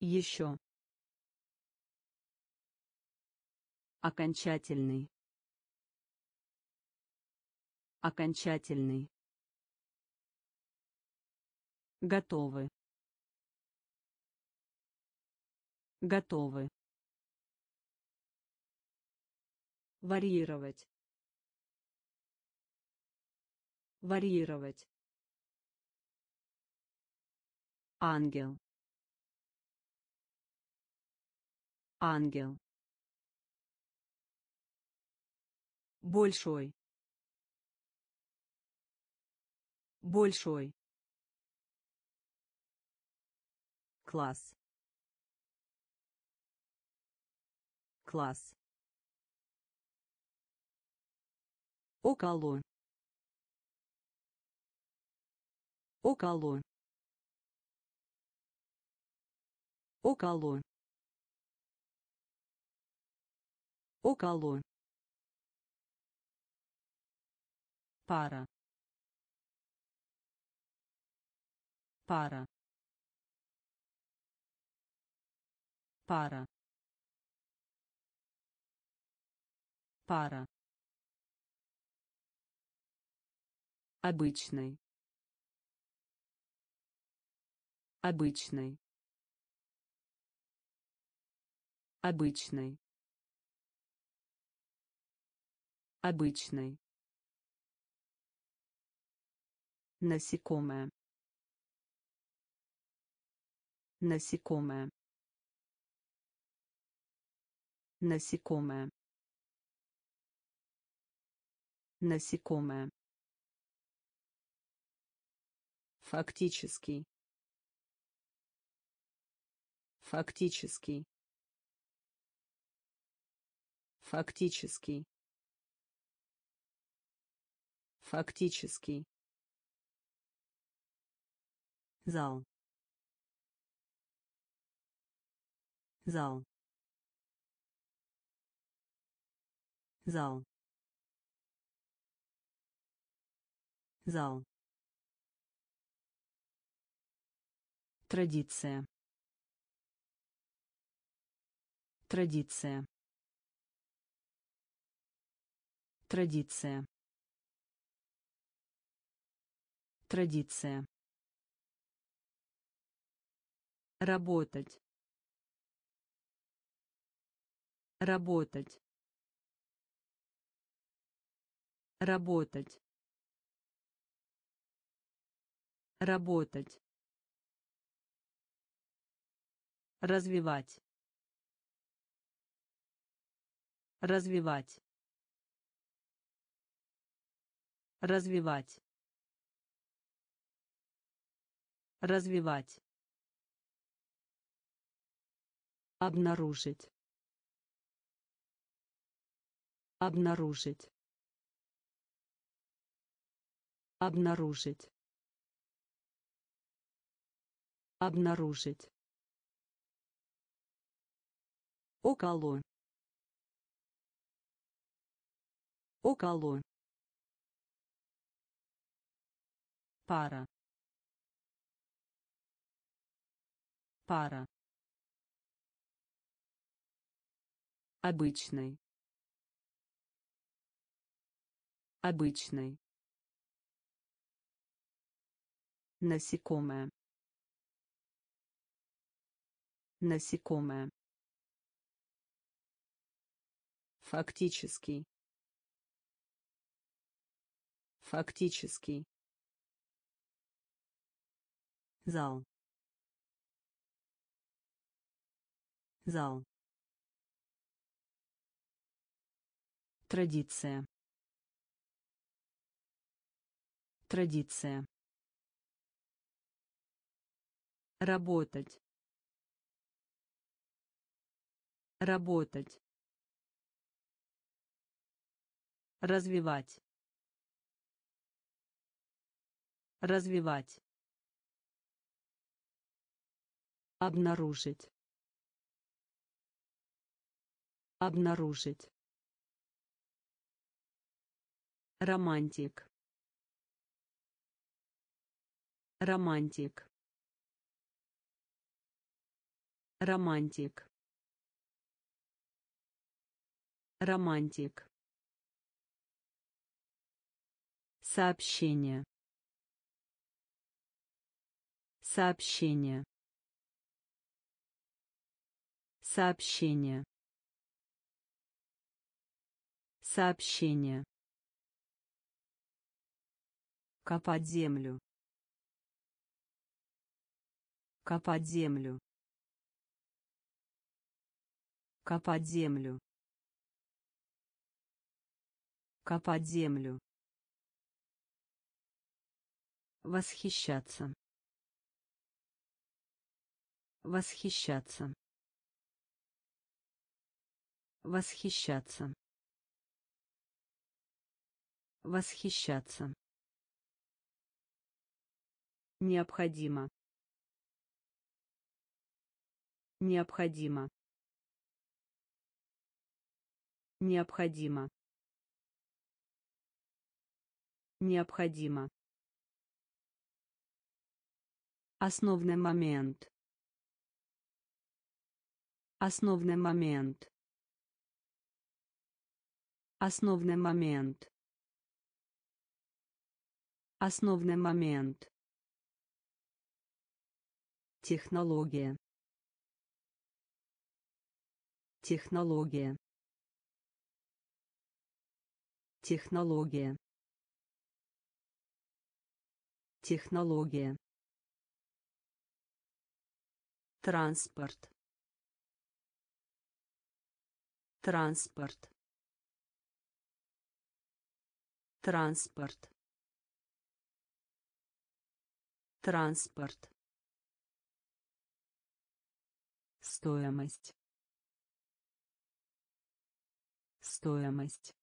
Еще. Окончательный. Окончательный. Готовы. Готовы варьировать. Варьировать. Ангел. Ангел. Большой. Большой. Класс. Класс около. Около. Около. Около. Пара. Пара. Пара. Пара обычный обычный обычный обычный насекомое. Насекомое. Насекомое. Насекомое фактический фактический фактический фактический зал. Зал. Зал. Зал традиция. Традиция. Традиция. Традиция. Работать. Работать. Работать. Работать развивать. Развивать. Развивать. Развивать. Обнаружить. Обнаружить. Обнаружить. Обнаружить около. Около. Пара. Пара. Обычный обычный насекомое. Насекомое фактический фактический зал. Зал. Традиция. Традиция. Работать. Работать развивать. Развивать. Обнаружить. Обнаружить. Романтик. Романтик. Романтик. Романтик сообщение. Сообщение. Сообщение. Сообщение. Копать землю. Копать землю. Копать землю. Копать землю восхищаться. Восхищаться. Восхищаться. Восхищаться. Необходимо. Необходимо. Необходимо. Необходимо основный момент. Основный момент. Основный момент. Основный момент. Технология. Технология. Технология. Технология транспорт. Транспорт. Транспорт. Транспорт. Стоимость. Стоимость.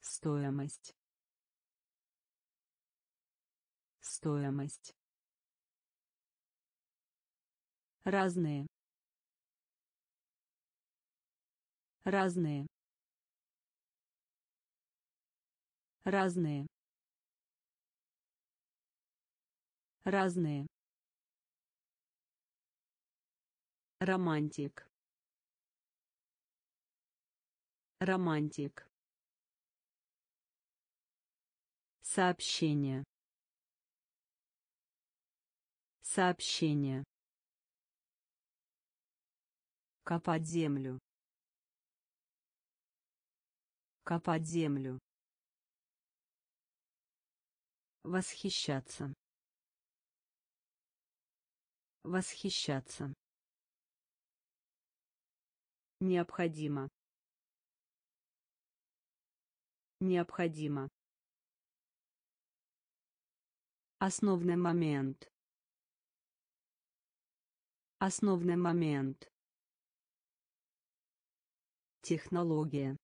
Стоимость. Стоимость разные. Разные. Разные. Разные. Романтик. Романтик. Сообщение. Сообщение копать землю. Копать землю. Восхищаться. Восхищаться. Необходимо. Необходимо. Основный момент. Основный момент технология.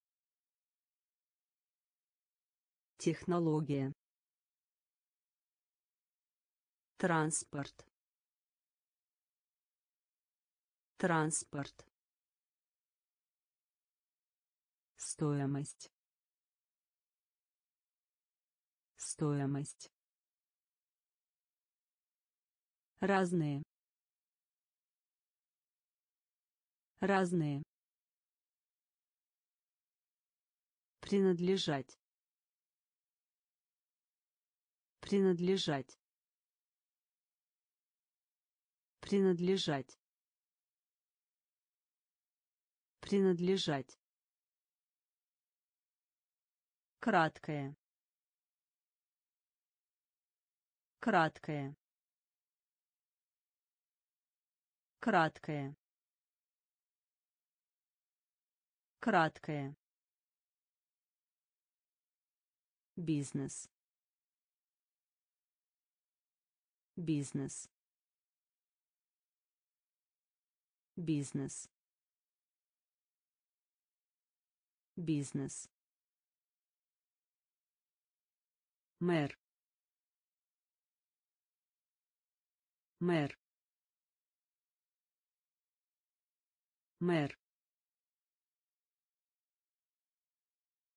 Технология. Транспорт. Транспорт. Стоимость. Стоимость. Разные. Разные принадлежать. Принадлежать. Принадлежать. Принадлежать. Краткое. Краткое. Краткое. Краткое бизнес. Бизнес. Бизнес. Бизнес. Мэр. Мэр. Мэр.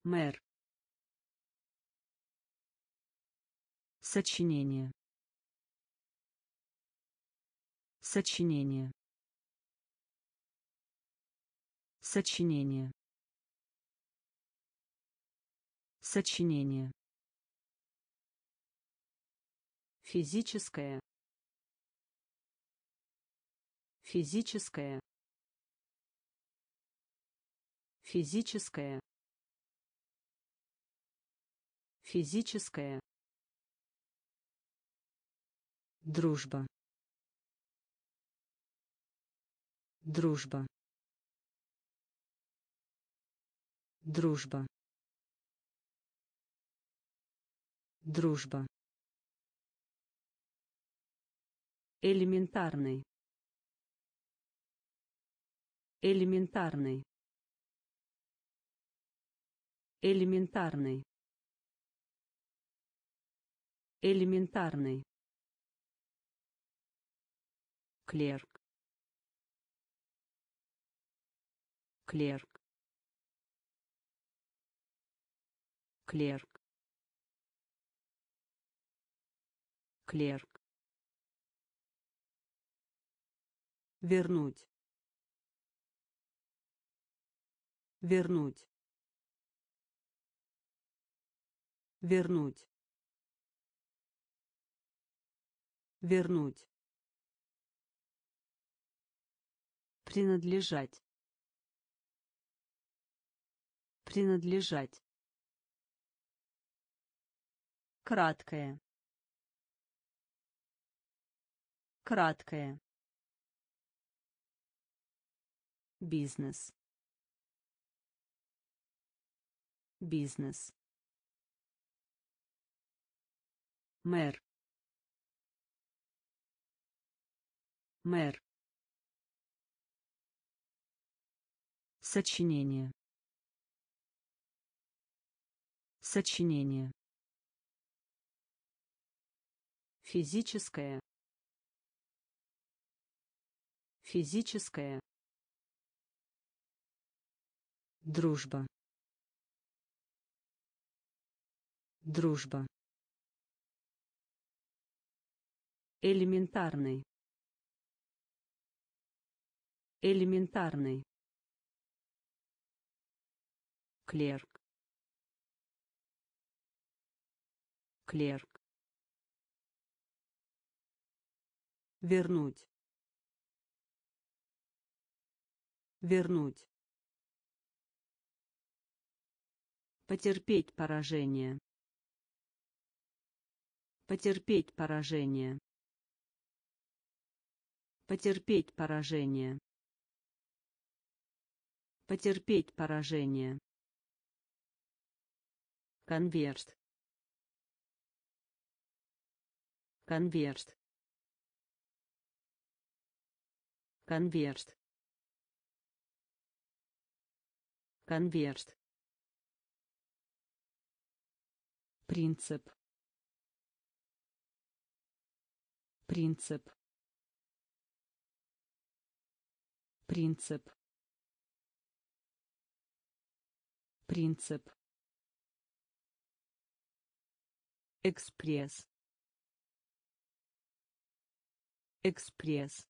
Мэр Сочинение. Сочинение. Сочинение. Сочинение. Физическое. Физическое. Физическое. Физическое. Дружба. Дружба. Дружба. Дружба. Элементарный. Элементарный. Элементарный. Элементарный. Клерк. Клерк. Клерк. Клерк. Вернуть. Вернуть. Вернуть. Вернуть. Принадлежать. Принадлежать. Краткое. Краткое. Бизнес. Бизнес. Мэр. Мэр Сочинение. Сочинение. Физическое. Физическое. Дружба. Дружба. Элементарный. Элементарный. Клерк. Клерк. Вернуть. Вернуть. Потерпеть поражение. Потерпеть поражение. Потерпеть поражение. Потерпеть поражение конверт. Конверт. Конверт. Конверт. Принцип. Принцип. Принцип. Принцип экспресс. Экспресс.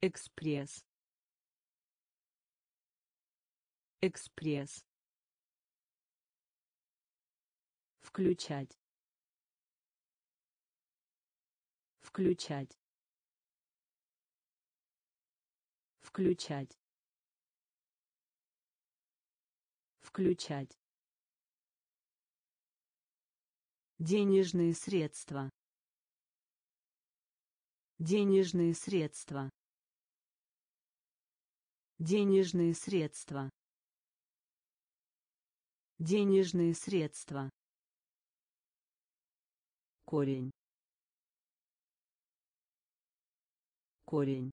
Экспресс. Экспресс. Включать. Включать. Включать. Включать денежные средства. Денежные средства. Денежные средства. Денежные средства. Корень. Корень.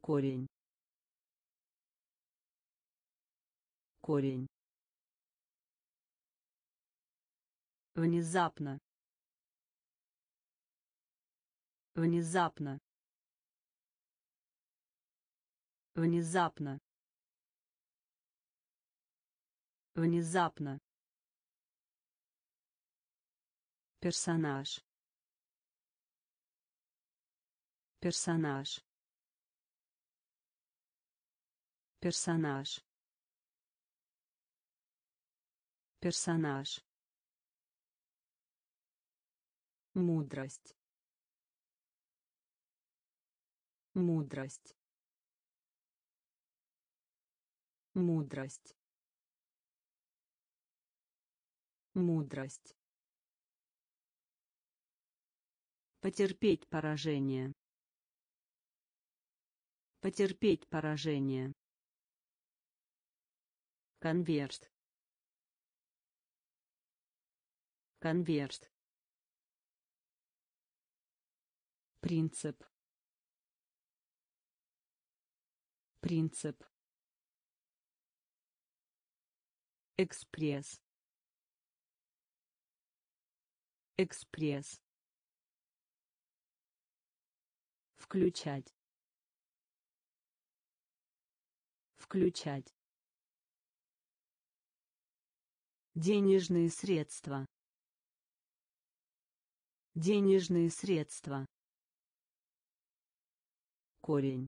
Корень. Корень внезапно. Внезапно. Внезапно. Внезапно. Персонаж. Персонаж. Персонаж. Персонаж мудрость мудрость мудрость мудрость Потерпеть поражение. Потерпеть поражение. Конверт. Конверт. Принцип. Принцип. Экспресс. Экспресс. Включать. Включать. Денежные средства. Денежные средства. Корень.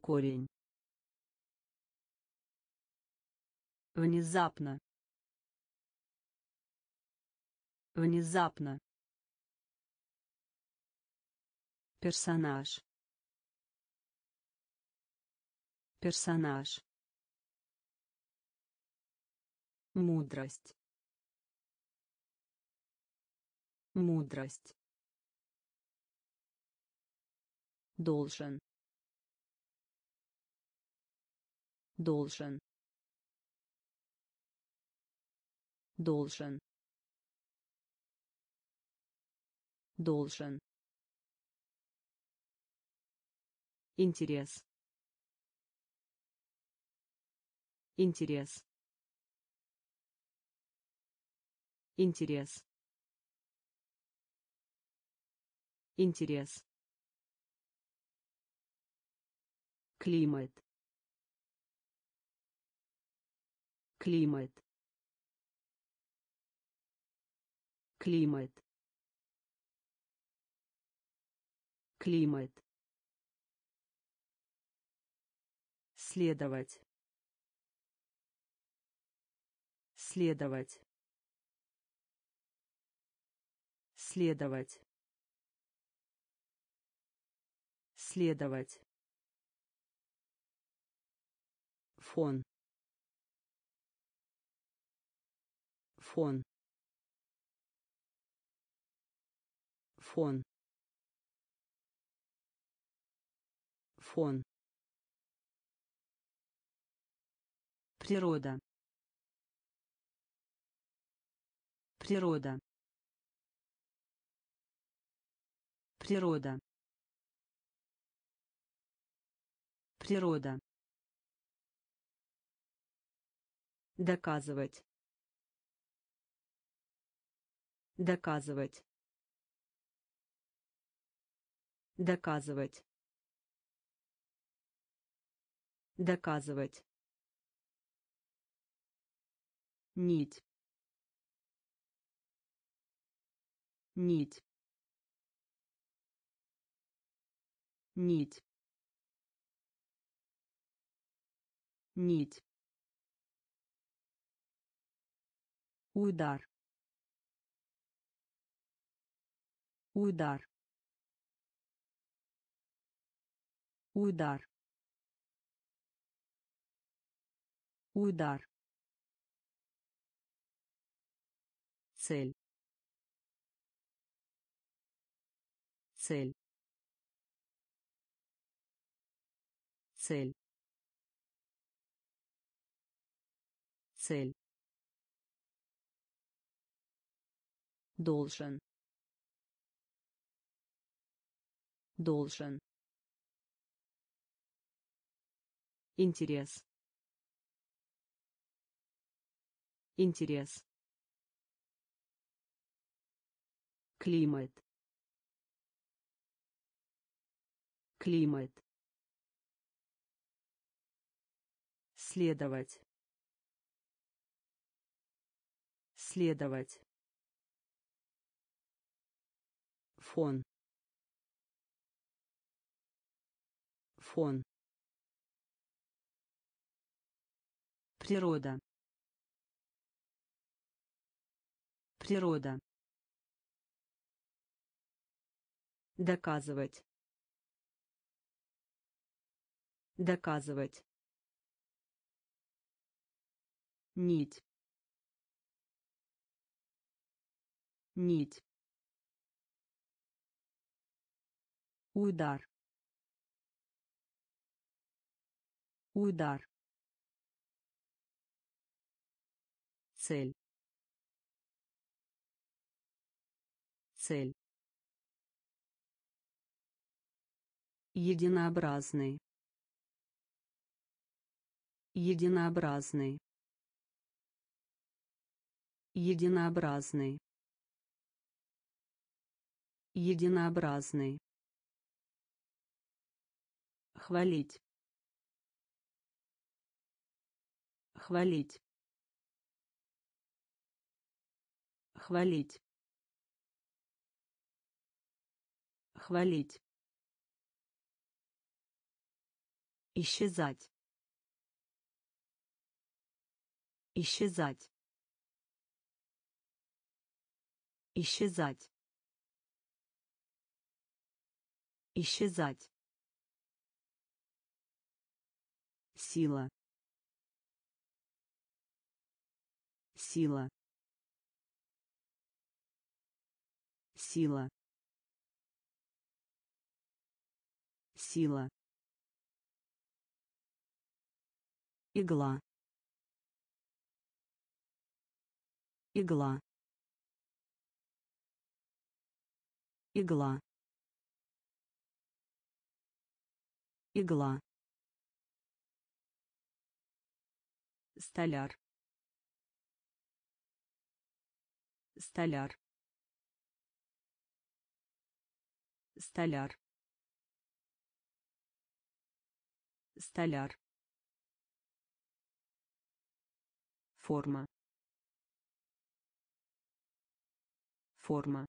Корень. Внезапно. Внезапно. персонаж персонаж мудрость мудрость должен должен должен должен Интерес. Интерес. Интерес. Интерес. Климат. Климат. Климат. Климат. следовать следовать следовать следовать фон фон фон фон Природа. Природа. Природа. Природа. Доказывать. Доказывать. Доказывать. Доказывать. нить нить нить нить удар. Удар. Удар. Удар. Цель. Цель. Цель. Цель должен. Должен. Интерес. Интерес. Климат. Климат. Следовать. Следовать фон. Фон. Природа. Природа. Доказывать. Доказывать. Нить. Нить удар. Удар. Цель. Цель. Единообразный. Единообразный. Единообразный. Единообразный хвалить. Хвалить. Хвалить. Хвалить. Исчезать. Исчезать. Исчезать. Исчезать сила. Сила. Сила. Сила. Игла. Игла. Игла. Игла столяр. Столяр. Столяр. Столяр. Форма. Форма.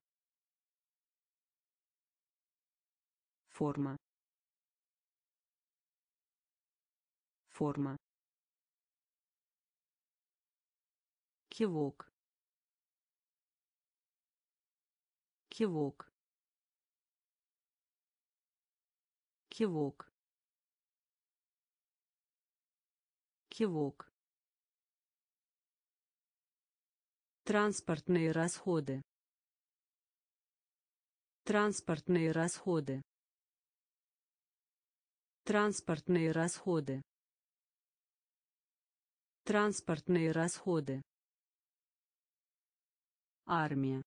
Форма. Форма кивок. Кивок. Кивок. Кивок. Транспортные расходы. Транспортные расходы. Транспортные расходы. Транспортные расходы армия.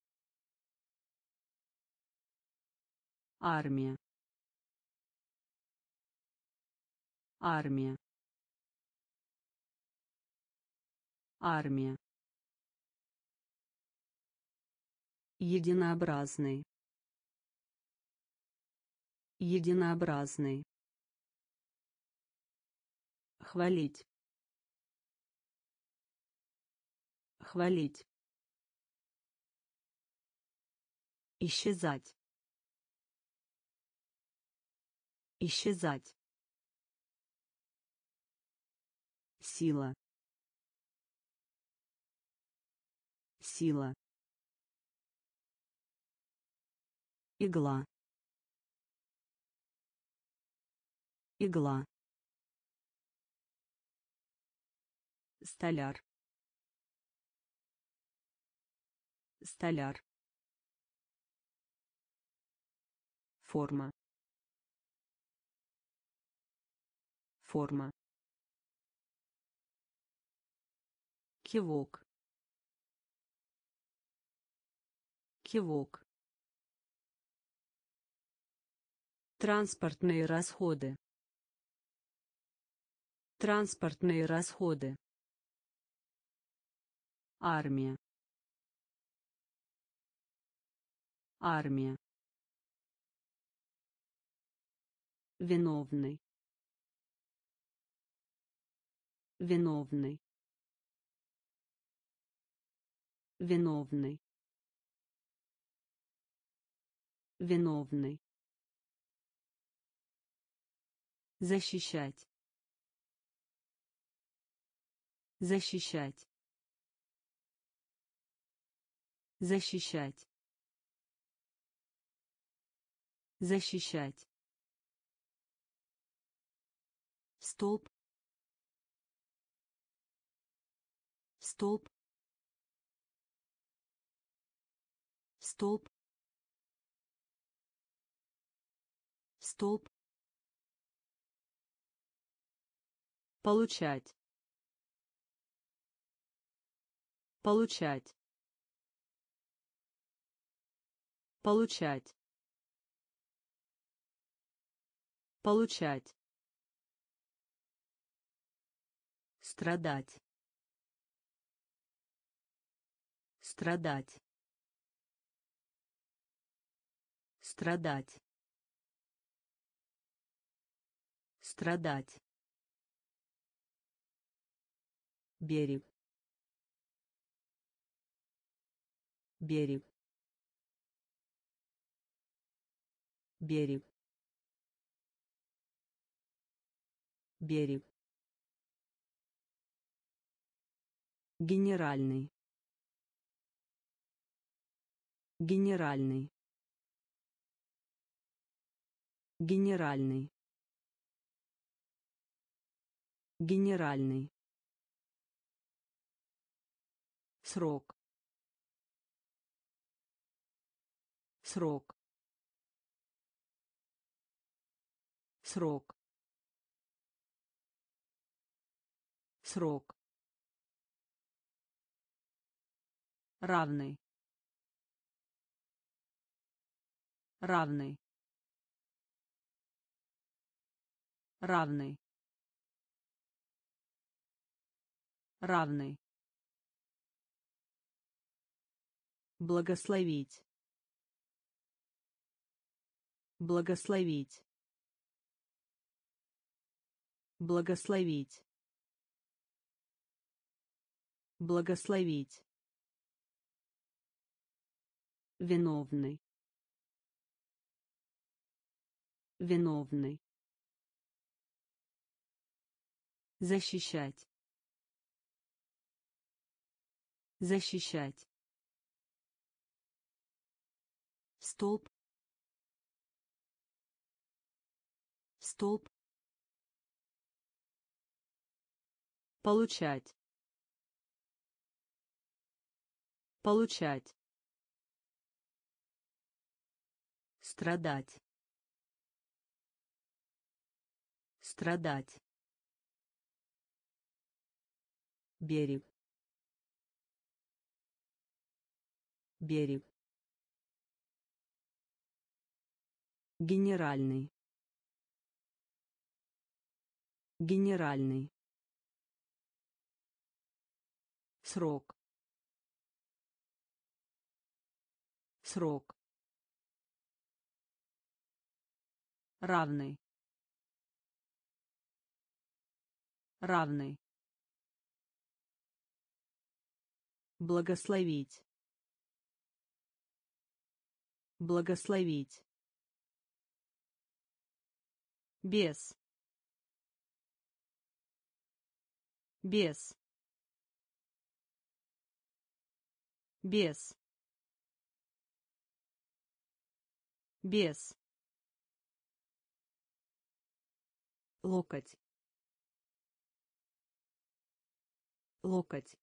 Армия. Армия. Армия. Единообразный. Единообразный. Хвалить. Хвалить исчезать. Исчезать. Сила. Сила. Игла. Игла. Столяр. Столяр форма. Форма. Кивок. Кивок. Транспортные расходы. Транспортные расходы. Армия. Армия виновный. Виновный. Виновный. Виновный. Защищать. Защищать. Защищать. Защищать столб столб столб столб. Получать. Получать. Получать. Получать страдать. Страдать. Страдать. Страдать. Берег. Берег. Берег. Берег генеральный. Генеральный. Генеральный. Генеральный. Срок. Срок. Срок. Срок равный. Равный. Равный. Равный. Благословить. Благословить. Благословить. Благословить виновный. Виновный. Защищать. Защищать. Столб. Столб. Получать. Получать страдать. Страдать. Берег. Берег. Генеральный. Генеральный. Срок. Срок равный. Равный. Благословить. Благословить. Без без без без локоть. Локоть.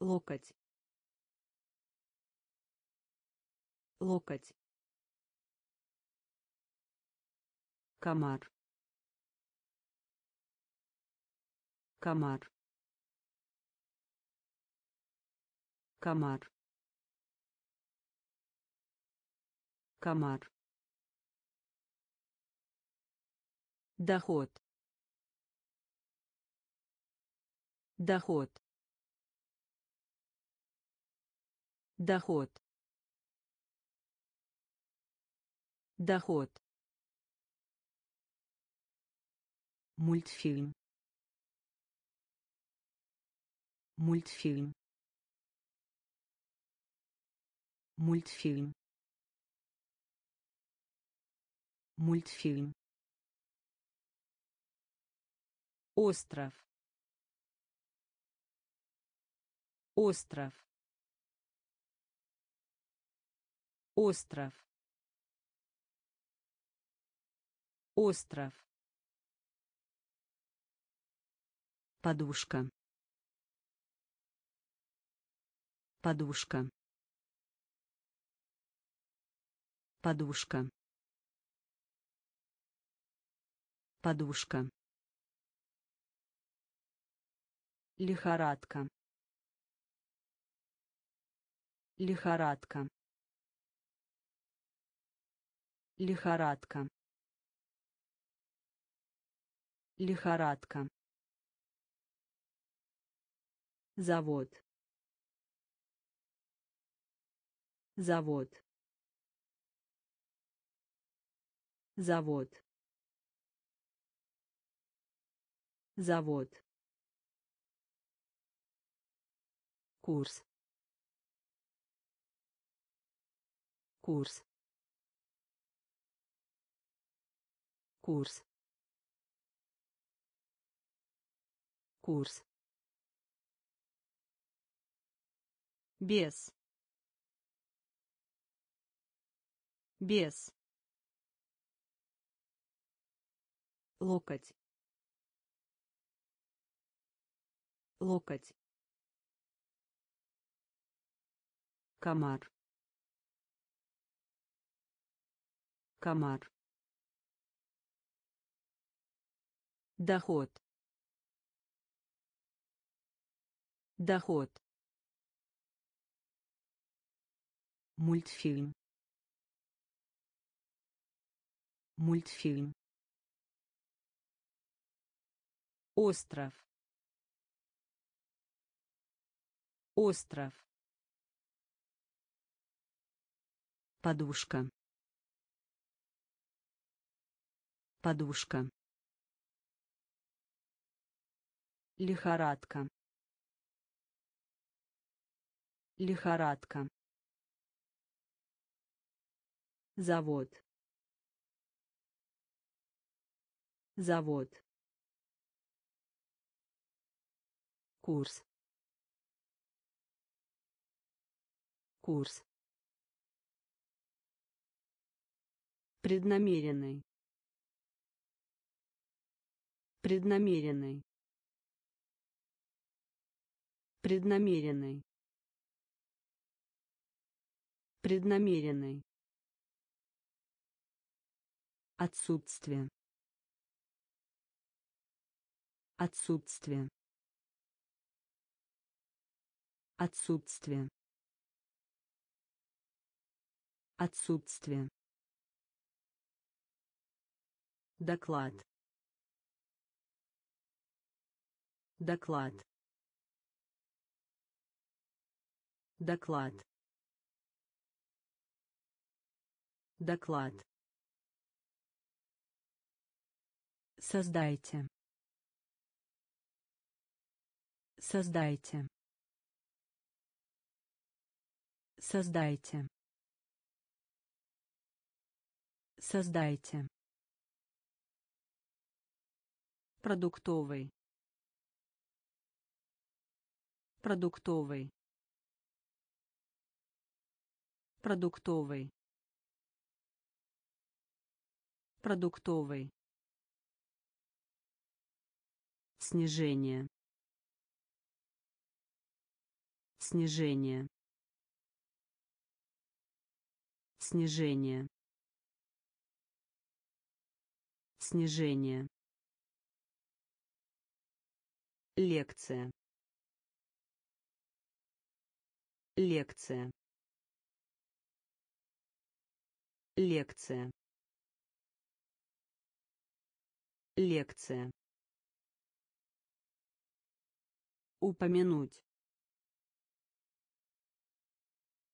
Локоть. Локоть. Комар. Комар. Комар. Комар доход. Доход. Доход. Доход. Мультфильм. Мультфильм. Мультфильм. Мультфильм остров. Остров. Остров. Остров. Подушка. Подушка. Подушка. Подушка лихорадка. Лихорадка. Лихорадка. Лихорадка. Завод. Завод. Завод. Завод курс. Курс. Курс. Курс. Без. Без. Локоть. Локоть комар. Комар. Доход. Доход. Мультфильм. Мультфильм. Остров. Остров подушка. Подушка. Лихорадка. Лихорадка. Завод. Завод. Курс. Курс преднамеренный преднамеренный преднамеренный преднамеренный отсутствие. Отсутствие. Отсутствие. Отсутствие доклад. Доклад. Доклад. Доклад. Создайте. Создайте. Создайте. Создайте. Продуктовый. Продуктовый. Продуктовый. Продуктовый. Снижение. Снижение. Снижение. Снижение. Лекция. Лекция. Лекция. Лекция. Упомянуть.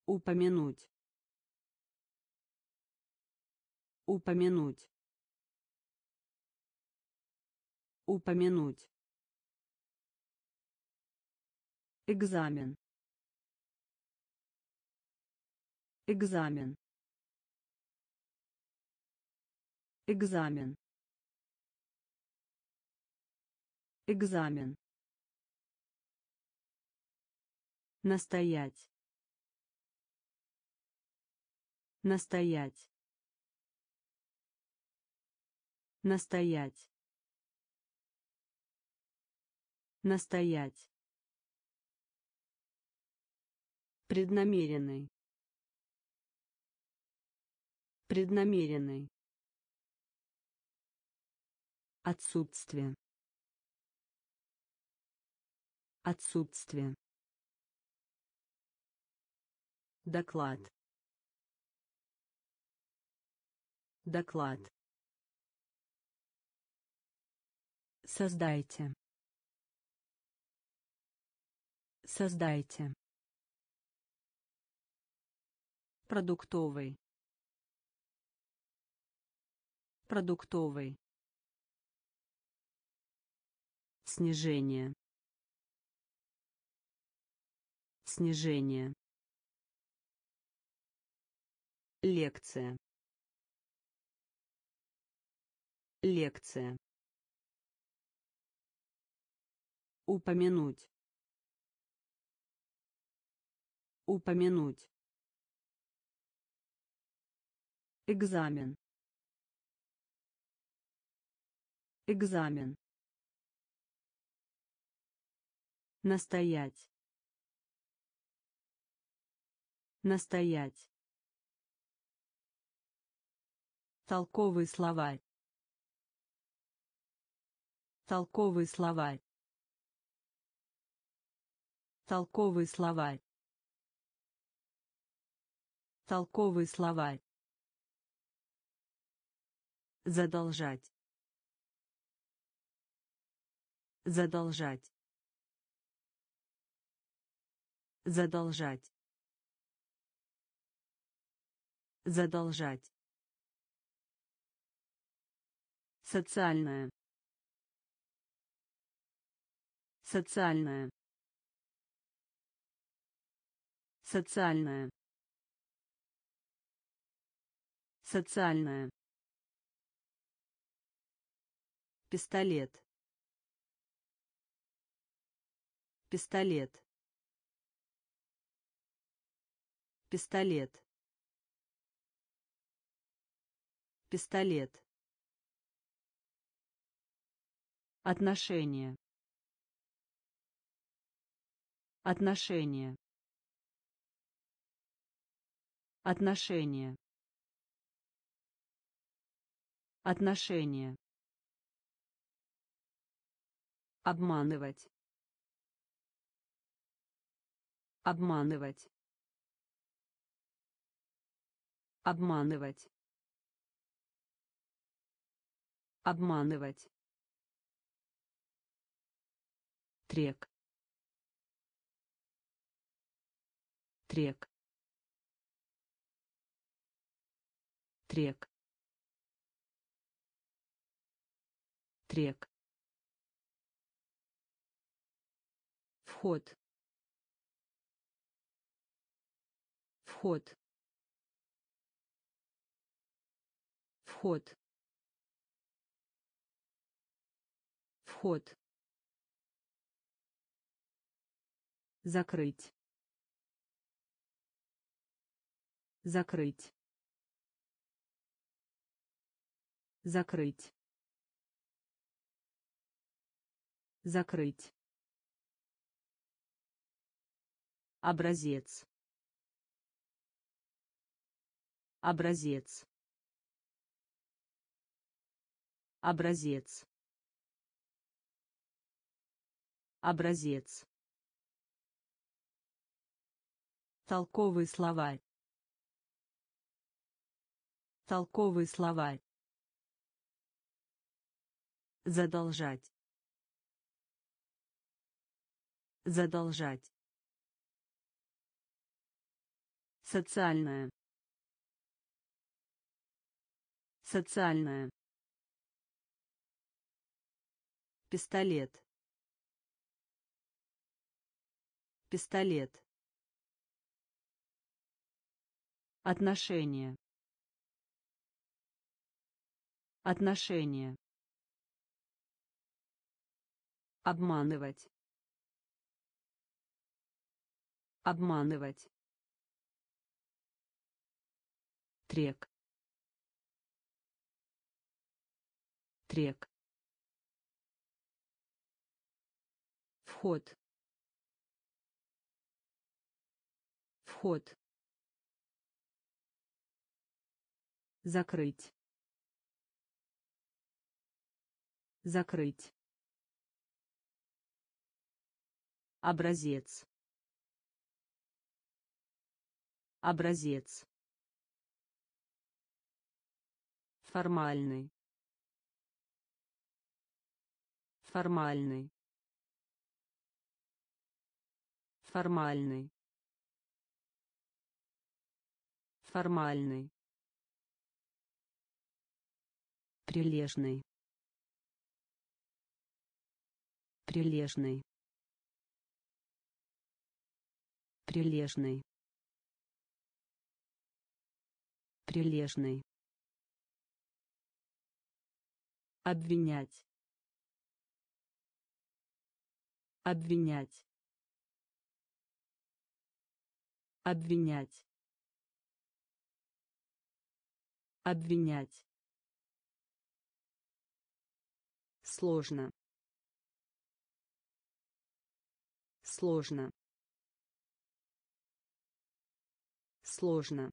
Упомянуть. Упомянуть. Упомянуть. Экзамен. Экзамен. Экзамен. Экзамен. Настоять. Настоять. Настоять. Настоять. Преднамеренный. Преднамеренный. Отсутствие. Отсутствие. Доклад. Доклад. Создайте. Создайте. Продуктовый. Продуктовый. Снижение. Снижение. Лекция. Лекция. Упомянуть. Упомянуть. Экзамен. Экзамен. Настоять. Настоять. Толковый словарь. Толковый словарь. Толковый словарь. Толковый словарь. Задолжать. Задолжать. Задолжать. Задолжать. Социальная. Социальная. Социальная. Социальная. Пистолет. Пистолет. Пистолет. Пистолет. Отношения. Отношения. Отношения. Отношения. Обманывать. Обманывать. Обманывать. Обманывать. Трек. Трек. Трек. Трек. Вход. Вход. вход. Вход. Закрыть. Закрыть. Закрыть. Закрыть образец. Образец. Образец. Образец. Толковый словарь. Толковый словарь. Задолжать. Задолжать социальная социальная пистолет пистолет отношения отношения обманывать обманывать трек. Трек. Вход. Вход. Закрыть. Закрыть. Образец. Образец формальный. Формальный. Формальный. Формальный. Прилежный. Прилежный. Прилежный. Прилежный обвинять. Обвинять. Обвинять. Обвинять. Сложно. Сложно. Сложно.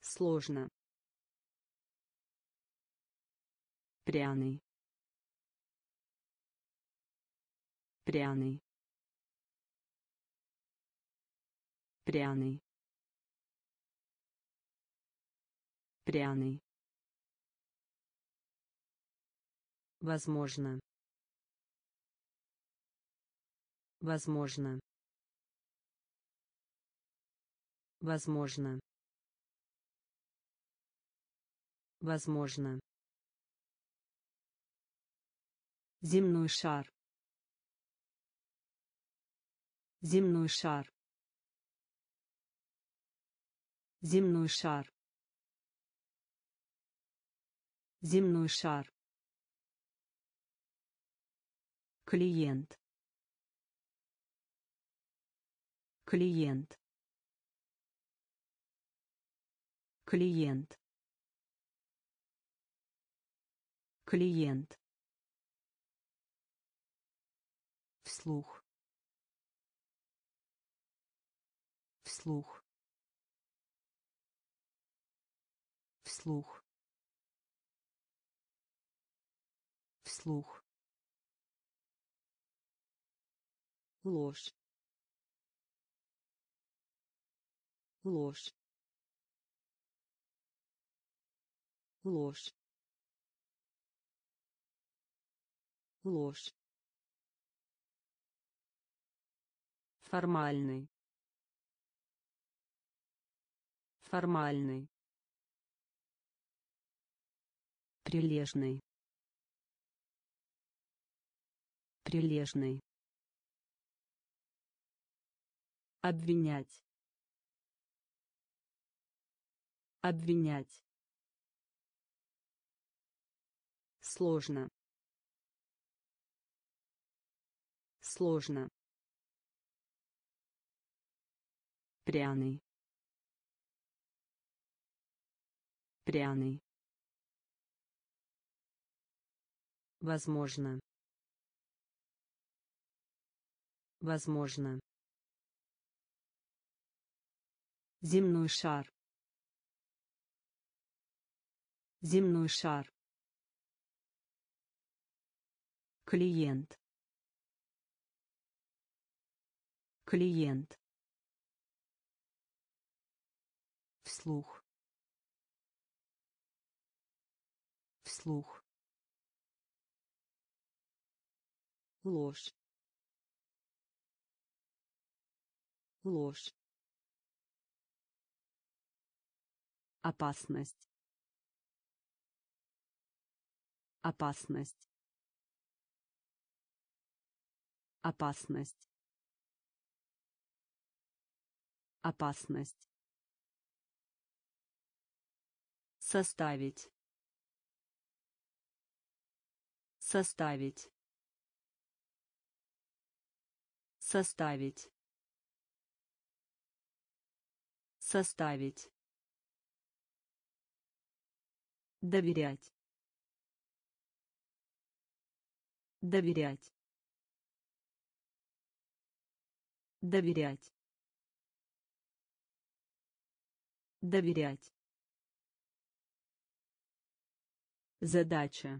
Сложно пряный. Пряный. Пряный. Пряный. Возможно. Возможно. Возможно. Возможно земной шар. Земной шар. Земной шар. Земной шар. Клиент. Клиент. Клиент. Клиент вслух. Вслух. Вслух. Вслух. Ложь. Ложь. Ложь. Ложь формальный. Формальный. Прилежный. Прилежный. Обвинять. Обвинять. Сложно. Сложно пряный. Пряный. Возможно. Возможно. Земной шар. Земной шар. Клиент. Клиент вслух. Вслух. Ложь. Ложь. Опасность. Опасность. Опасность. Опасность составить. Составить. Составить. Составить. Доверять. Доверять. Доверять. Доверять задача.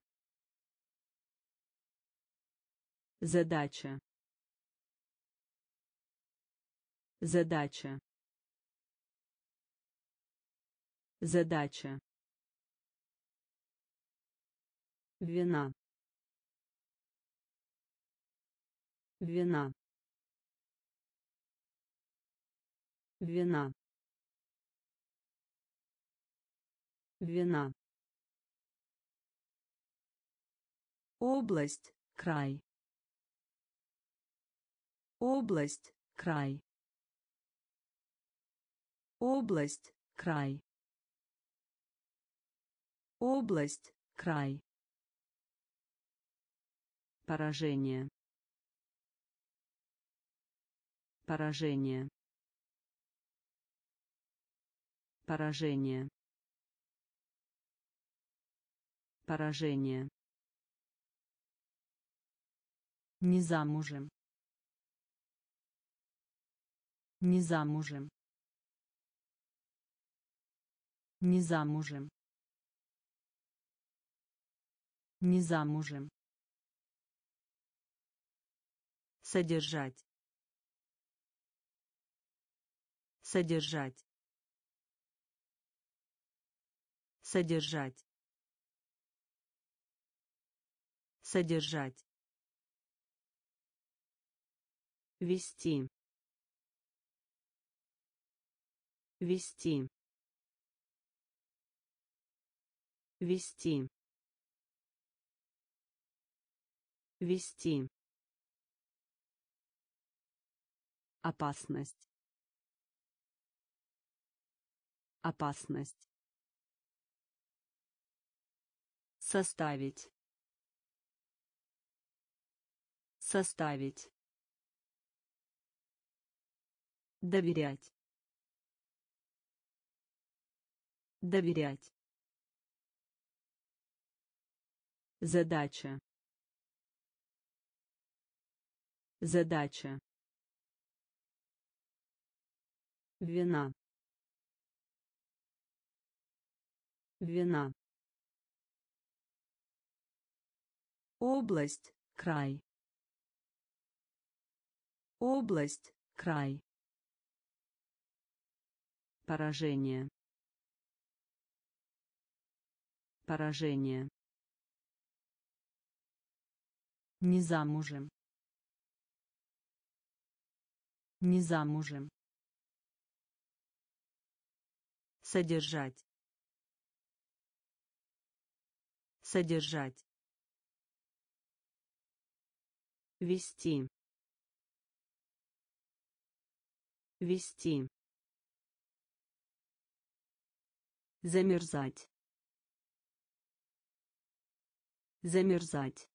Задача. Задача. Задача. Вина. Вина. Вина. Вина область край. Область край. Область край. Область край. Поражение. Поражение. Поражение. Поражение не замужем. Не замужем. Не замужем. Не замужем. Содержать. Содержать. Содержать. Содержать вести вести вести вести. Опасность опасность. Составить составить доверять. Доверять. Задача. Задача. Вина. Вина. Область край. Область край поражение. Поражение. Не замужем. Не замужем. Содержать. Содержать. Вести. Вести Замерзать. Замерзать.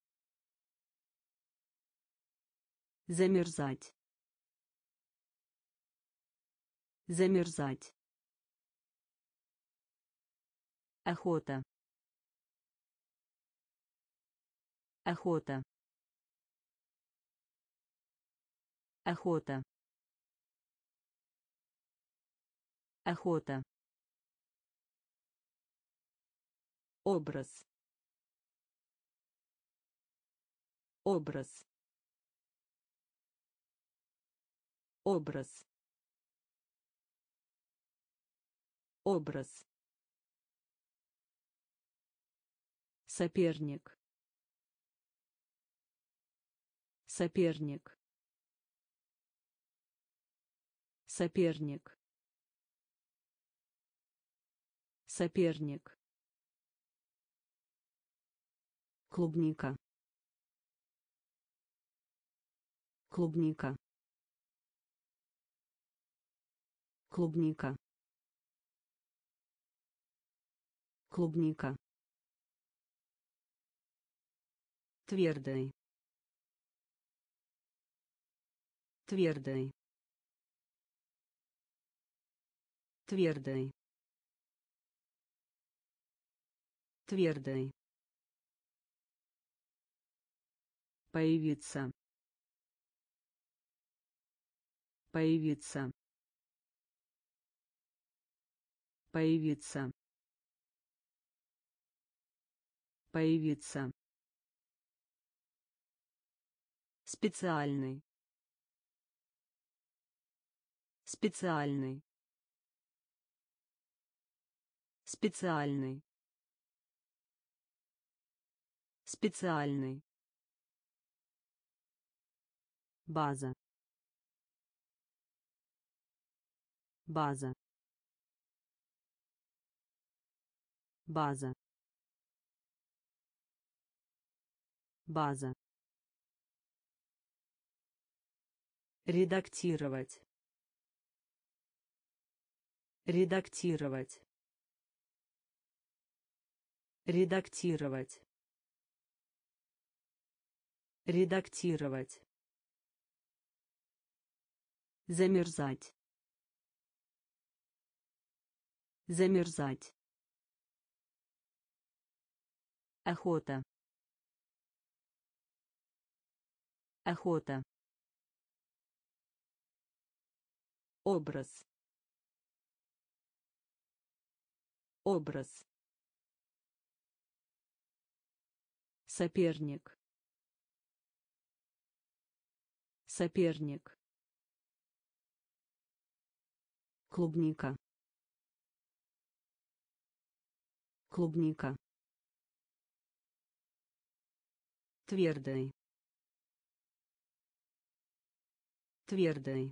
Замерзать. Замерзать. Охота. Охота. Охота. Охота. Образ. Образ. Образ. Образ. Соперник. Соперник. Соперник. Соперник. Клубника. Клубника. Клубника. Клубника. Твердый. Твердый. Твердый. Твердый. Появиться. Появиться. Появиться. Появиться. Специальный. Специальный. Специальный. Специальный. База. База. База. База. Редактировать. Редактировать. Редактировать. Редактировать. Замерзать. Замерзать. Охота. Охота. Образ. Образ. Соперник. Соперник. Клубника. Клубника. Твердый. Твердый.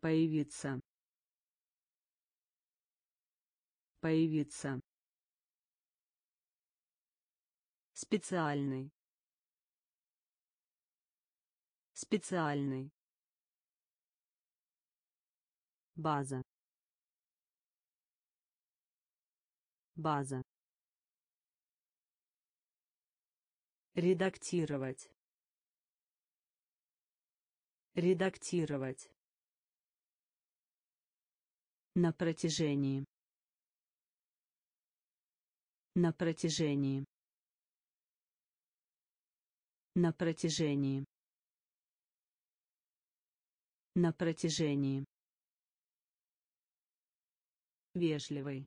Появиться. Появиться. Специальный. Специальный. База. База. Редактировать. Редактировать. На протяжении. На протяжении. На протяжении. На протяжении. Вежливый.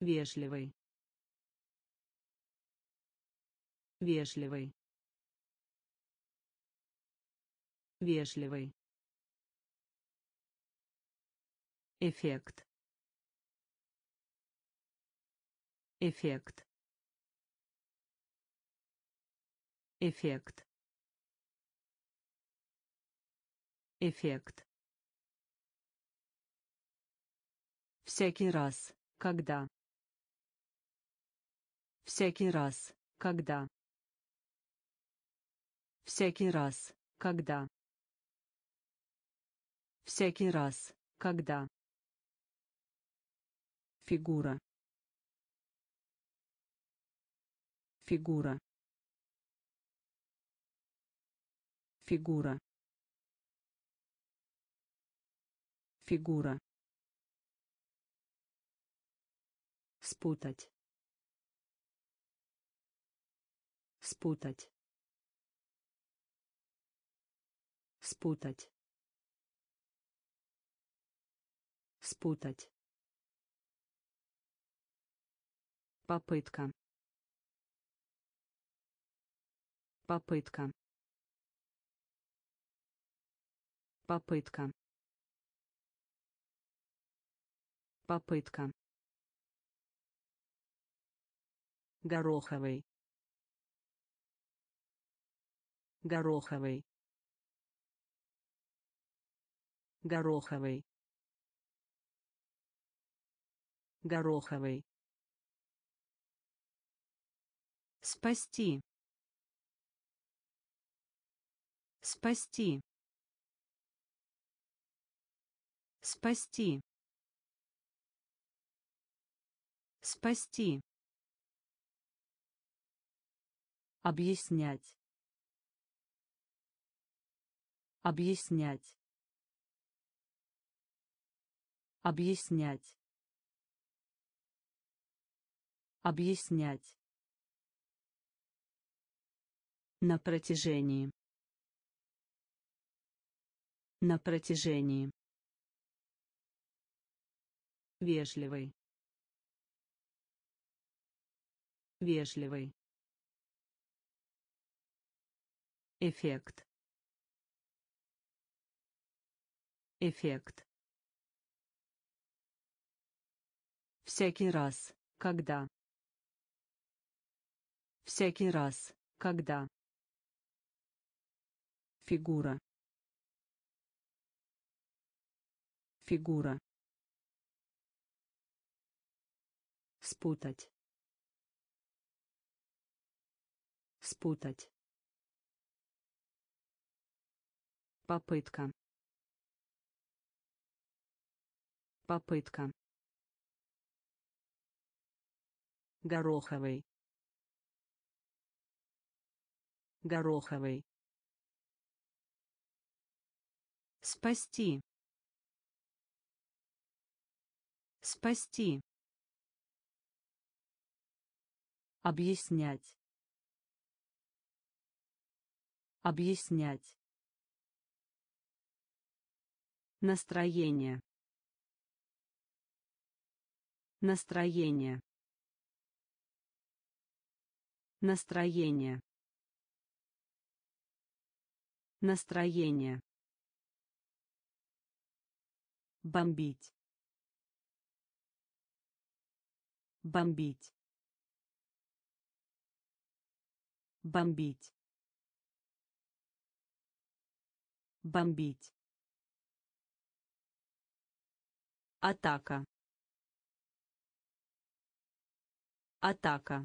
Вежливый. Вежливый. Вежливый. Эффект. Эффект. Эффект. Эффект. Всякий раз, когда. Всякий раз, когда. Всякий раз, когда. Всякий раз, когда. Фигура. Фигура. Фигура. Фигура. Спутать. Спутать. Спутать. Спутать. Попытка. Попытка. Попытка. Попытка гороховый. Гороховый. Гороховый. Гороховый. Спасти. Спасти. Спасти. Спасти Объяснять. Объяснять. Объяснять. Объяснять. На протяжении. На протяжении. Вежливый. Вежливый. Эффект. Эффект. Всякий раз, когда. Всякий раз, когда. Фигура. Фигура. Спутать. Спутать. Попытка. Попытка. Гороховый. Гороховый. Спасти. Спасти. Объяснять. Объяснять. Настроение. Настроение. Настроение. Настроение. Бомбить. Бомбить. Бомбить. Бомбить. Атака. Атака.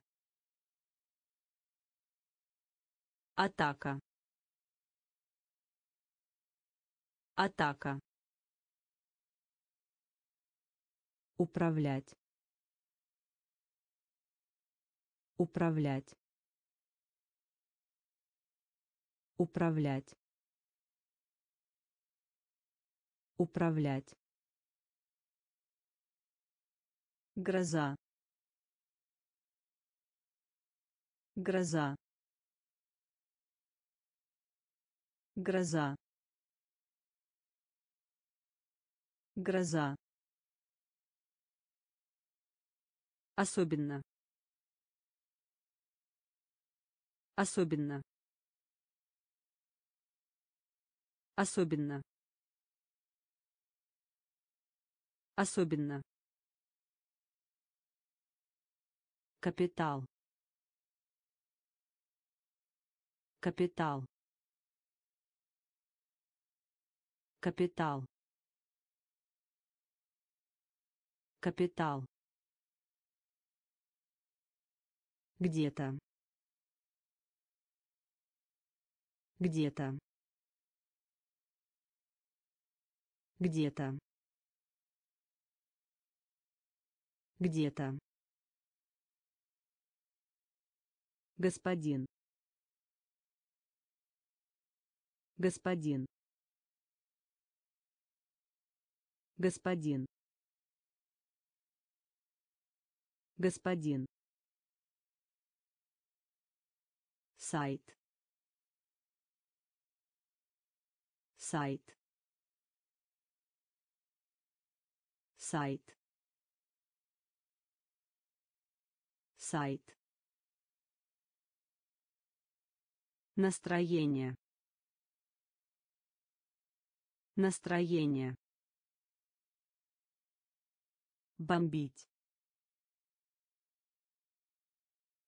Атака. Атака. Управлять. Управлять. Управлять. Управлять. Гроза. Гроза. Гроза. Гроза. Особенно. Особенно. Особенно. Особенно. Капитал. Капитал. Капитал. Капитал. Где-то. Где-то. Где-то. Где-то. Господин. Господин. Господин. Господин. сайт сайт сайт сайт настроение настроение бомбить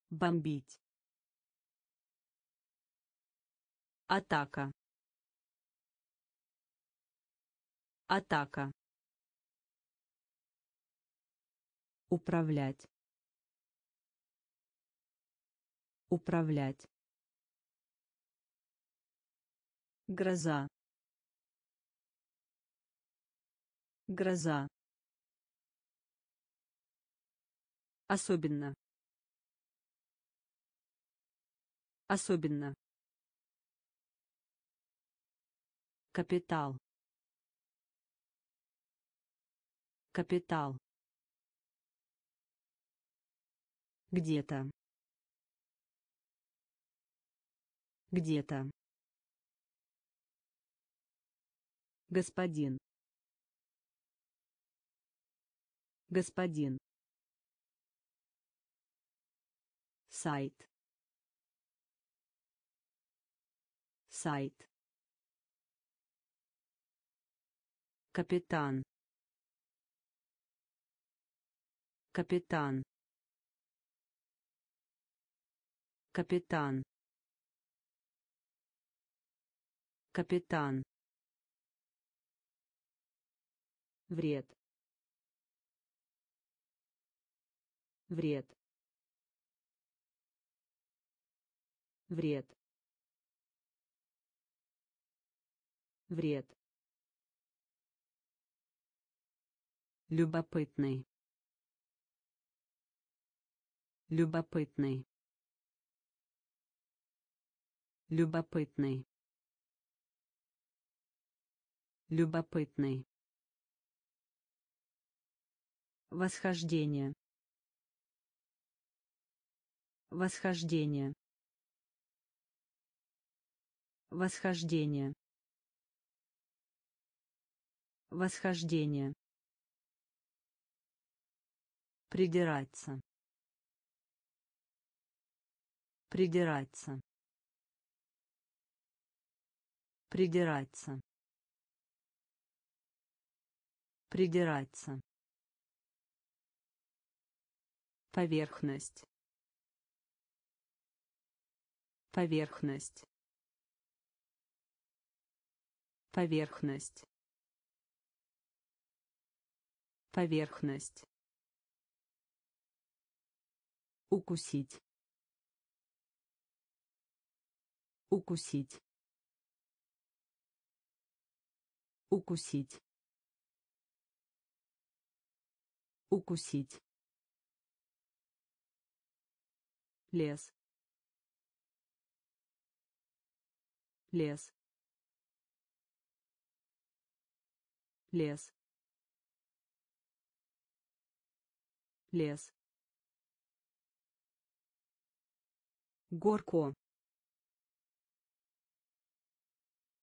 бомбить Атака. Атака. Управлять. Управлять. Гроза. Гроза. Особенно. Особенно. Капитал. Капитал. Где-то. Где-то. Господин. Господин. Сайт. Сайт. Капитан. Капитан. Капитан. Капитан. Вред. Вред. Вред. Вред. Любопытный. Любопытный. Любопытный. Любопытный. Восхождение. Восхождение. Восхождение. Восхождение. Придираться. Придираться. Придираться. Придираться. Поверхность. Поверхность. Поверхность. Поверхность. Укусить. Укусить. Укусить. Укусить. Лес. Лес. Лес. Лес. Горко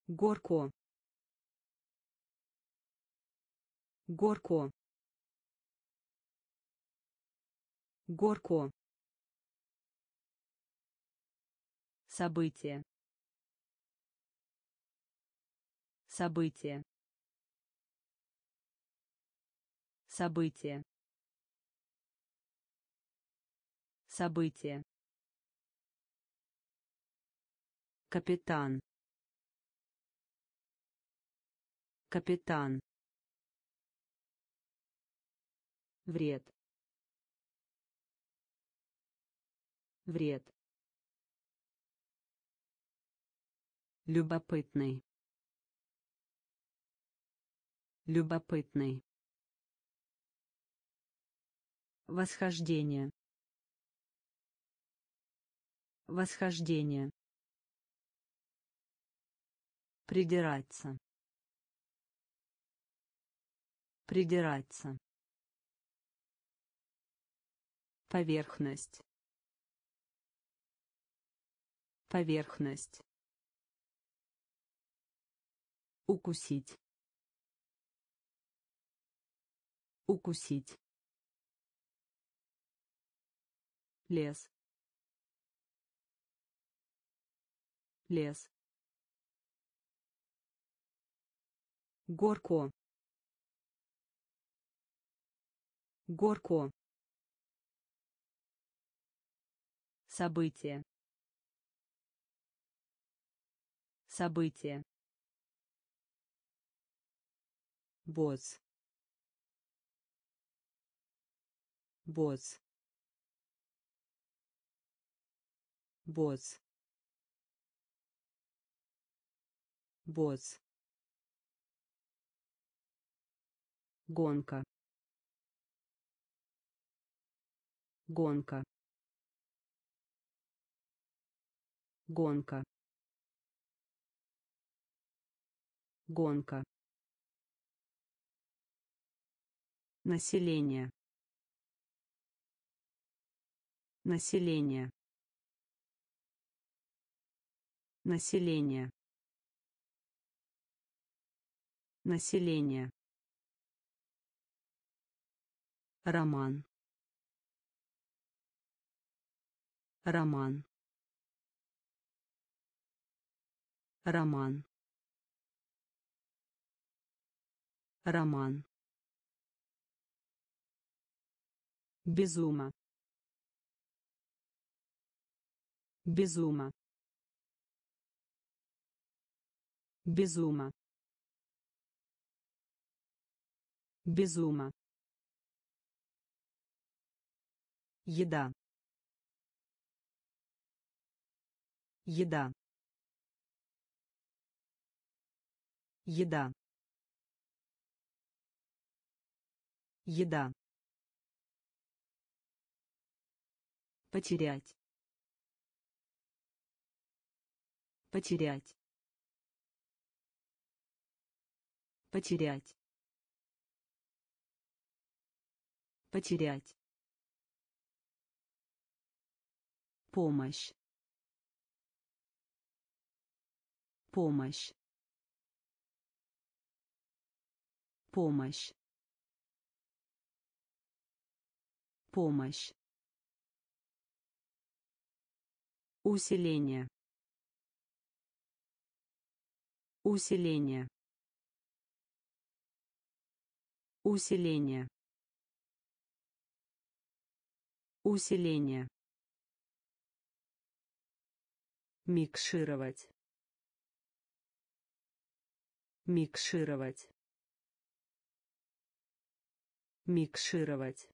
горко горко горко Событие. Событие. Событие. Событие. Капитан. Капитан. Вред. Вред. Любопытный. Любопытный. Восхождение. Восхождение. Придираться. Придираться. Поверхность. Поверхность. Укусить. Укусить. лес. Лес. Горко горко событие. Событие босс босс босс босс гонка. Гонка. Гонка. Гонка население население население население роман. Роман. Роман. Роман безума безума безума безума еда. Еда. Еда. Еда потерять. Потерять. Потерять. Потерять. Помощь. Помощь. Помощь. Помощь усиление. Усиление. Усиление. Усиление. Микшировать. Микшировать. Микшировать.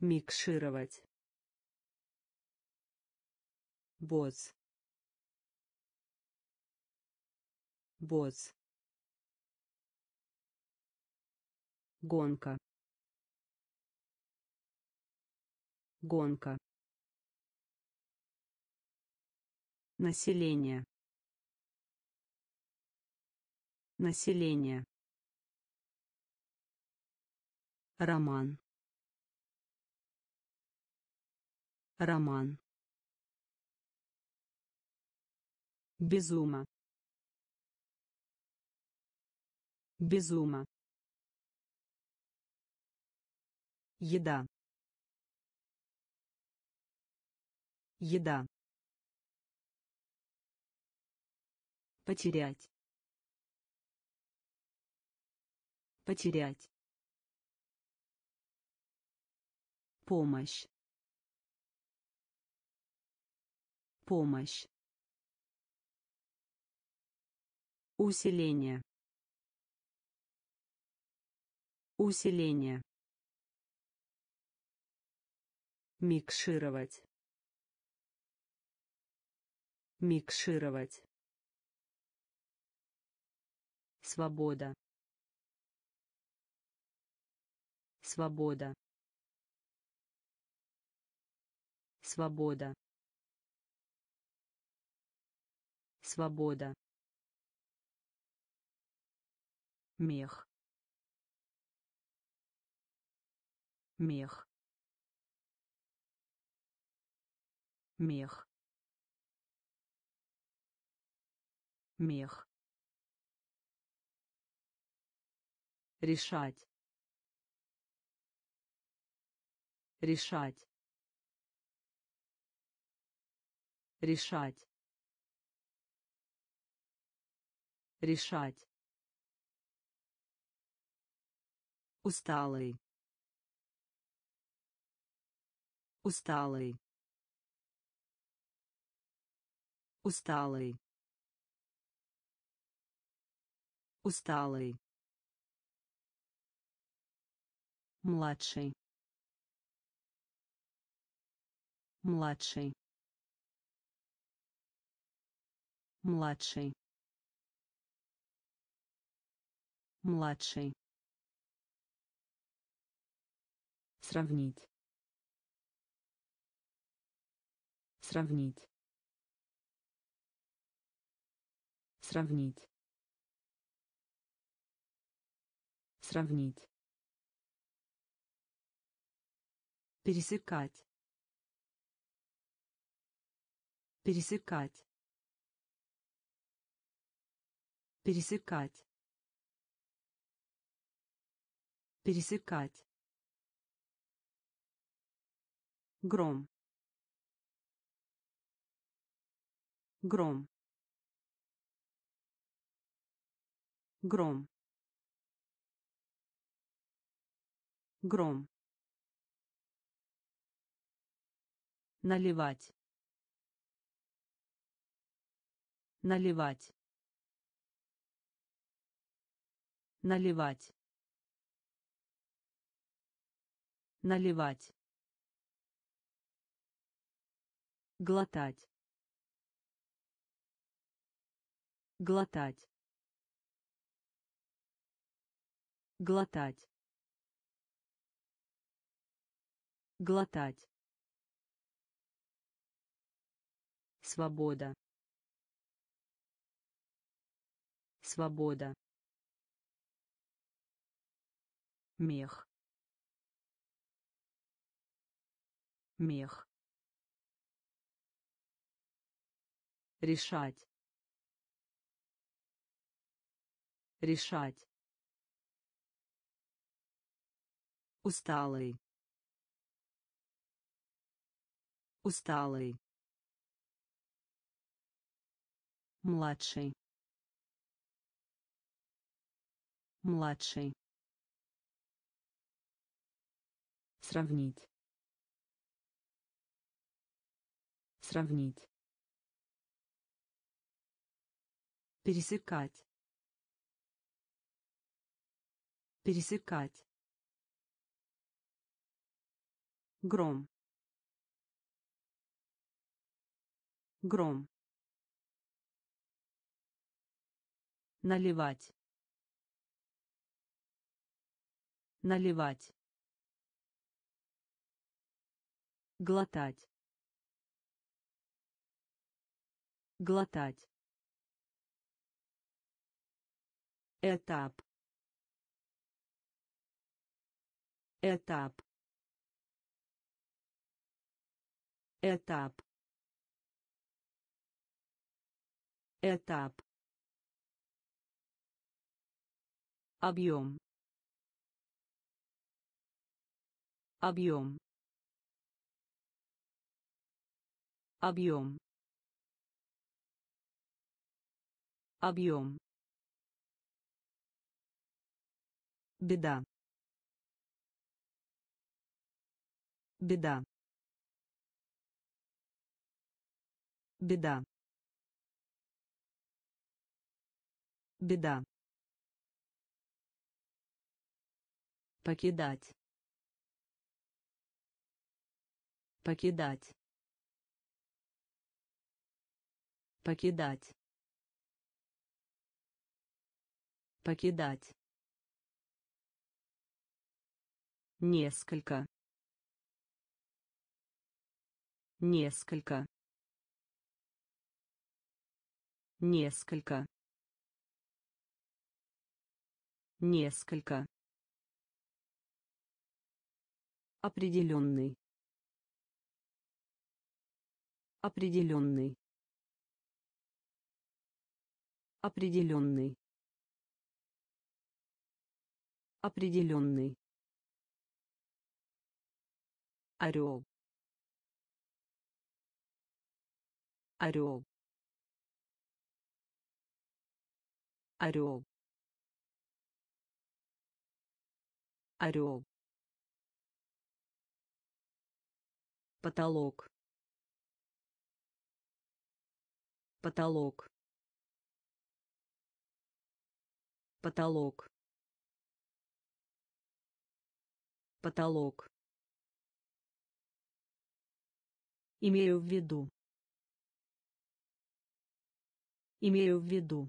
Микшировать босс босс гонка. Гонка. Население. Население. Роман. Роман безума безума еда. Еда. Потерять. Потерять. Помощь. Помощь усиление усиление микшировать микшировать Свобода. Свобода. Свобода. Свобода. Мех. Мех. Мех. Мех. Решать. Решать. Решать. Решать усталый усталый усталый усталый младший. Младший. Младший. Младший сравнить. Сравнить. Сравнить. Сравнить. Пересекать. Пересекать. Пересекать. Пересекать гром. Гром. Гром. Гром. Наливать. Наливать. Наливать. Наливать глотать. Глотать. Глотать. Глотать. Свобода. Свобода. Мех. Мех решать. Решать. Усталый. Усталый. Младший. Младший. Сравнить. Сравнить пересекать. Пересекать. Гром. Гром. Наливать. Наливать. Глотать. Глотать этап. Этап. Этап. Этап. Объем. Объем. Объем. Объем беда. Беда. Беда. Беда. Покидать. Покидать. Покидать. Покидать несколько. Несколько. Несколько. Несколько. Определенный. Определенный. Определенный. Определенный орел. Орел. Орел. Орел. Потолок. Потолок. Потолок. Потолок имею в виду. Имею в виду.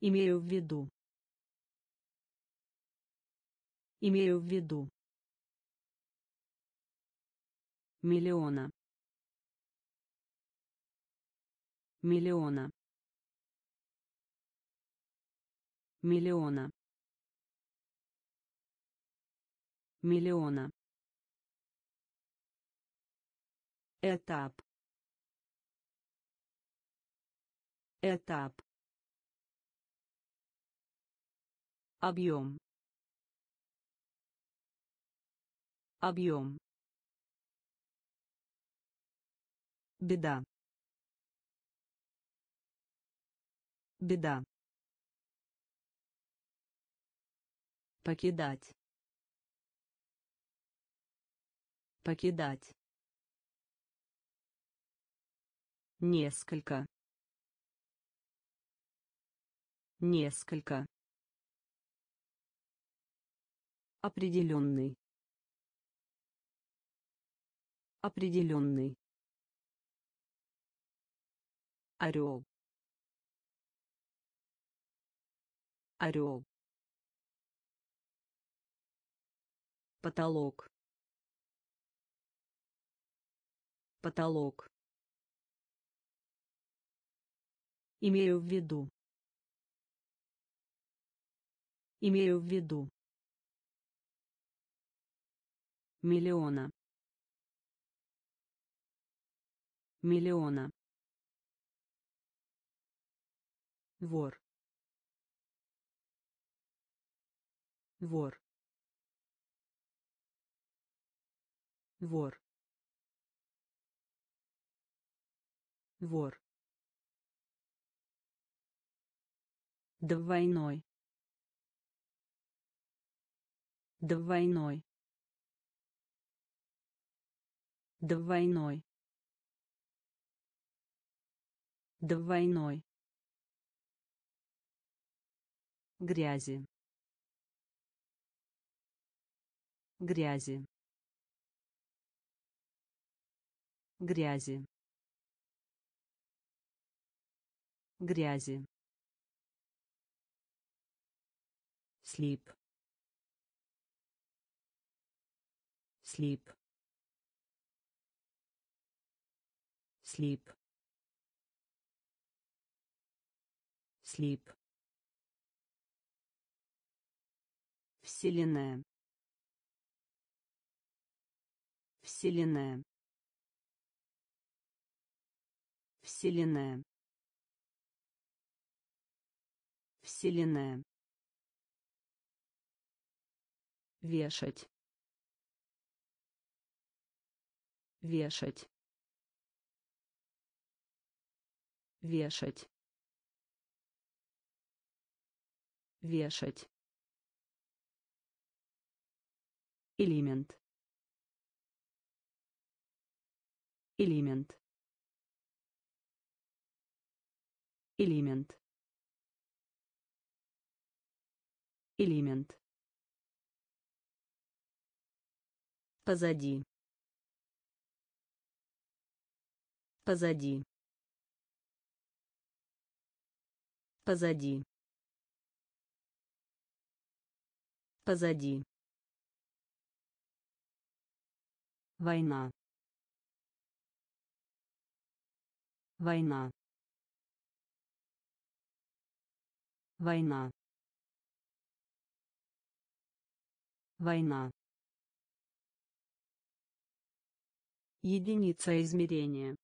Имею в виду. Имею в виду. Миллиона. Миллиона. Миллиона. Миллиона этап этап объем объем беда беда покидать покидать несколько. Несколько. Определенный. Определенный. Орел. Орел. Потолок. Потолок имею в виду. Имею в виду. Миллиона. Миллиона. Вор. Вор. Вор. Вор двойной. Двойной. Двойной. Двойной. Грязи. Грязи. Грязи. Грязи слип слип слип слип Вселенная. Вселенная. Вселенная. Вселенная. Вешать вешать вешать вешать. Элемент. Элемент. Элемент. Элемент позади позади Позади. Позади. Война. Война. Война. Война. Единица измерения.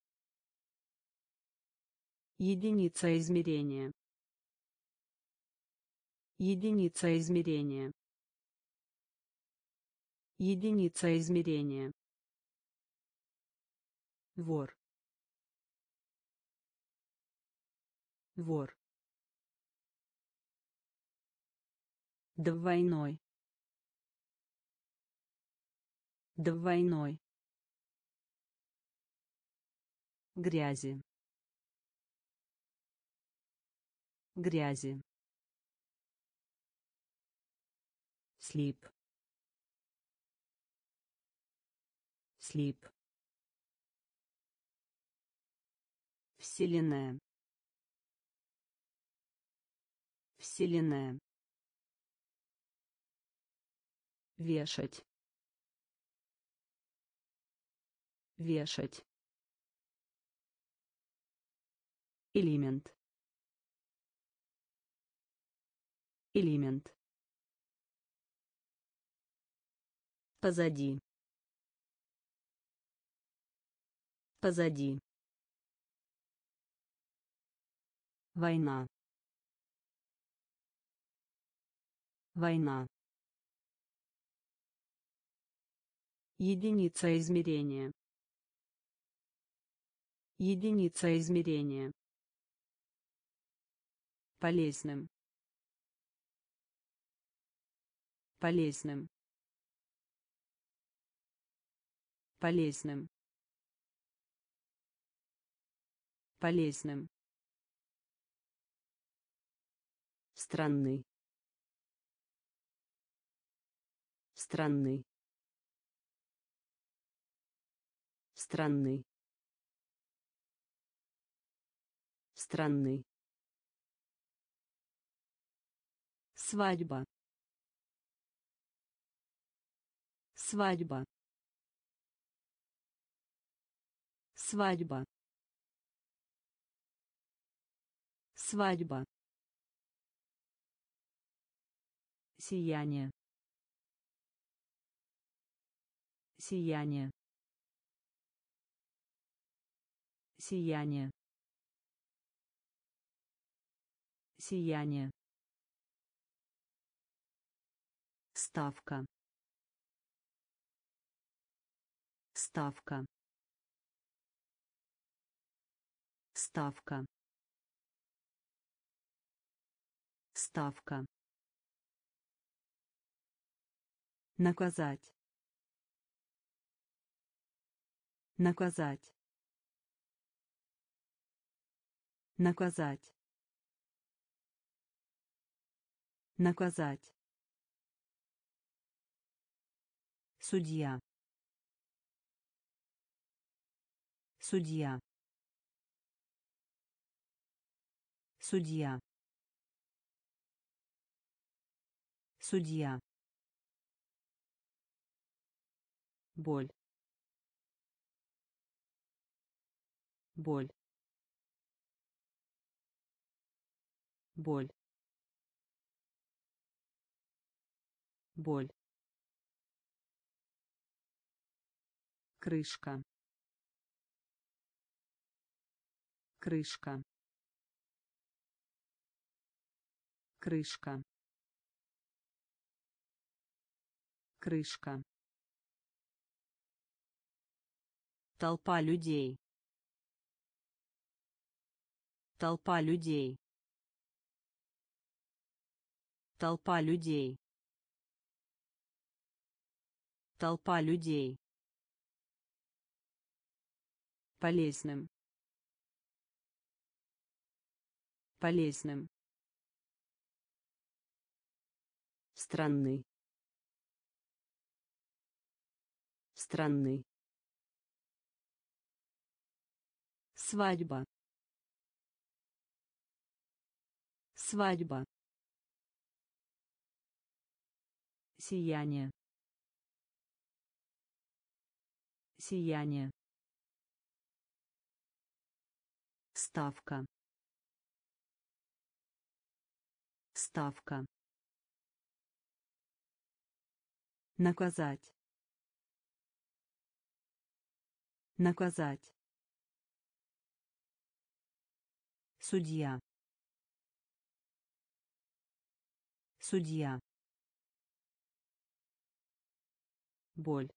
Единица измерения. Единица измерения. Единица измерения. Вор. Вор. Двойной. Двойной. Грязи. Грязи. Слип. Слип. Вселенная. Вселенная. Вешать. Вешать. Элемент. Элемент. Позади. Позади. Война. Война. Единица измерения. Единица измерения. Полезным. Полезным. Полезным. Полезным. Странный. Странный. Странный. Странный. Свадьба. Свадьба. Свадьба. Свадьба. Сияние. Сияние. Сияние. Сияние. Ставка. Ставка. Ставка. Ставка. Наказать. Наказать. Наказать. Наказать. Судья. Судья. Судья. Судья. боль боль боль боль крышка. Крышка. Крышка. Крышка. Толпа людей. Толпа людей. Толпа людей. Толпа людей полезным. Полезным. Странный. Странный. Свадьба. Свадьба. Сияние. Сияние ставка. Ставка. Наказать. Наказать. Судья. Судья. Боль.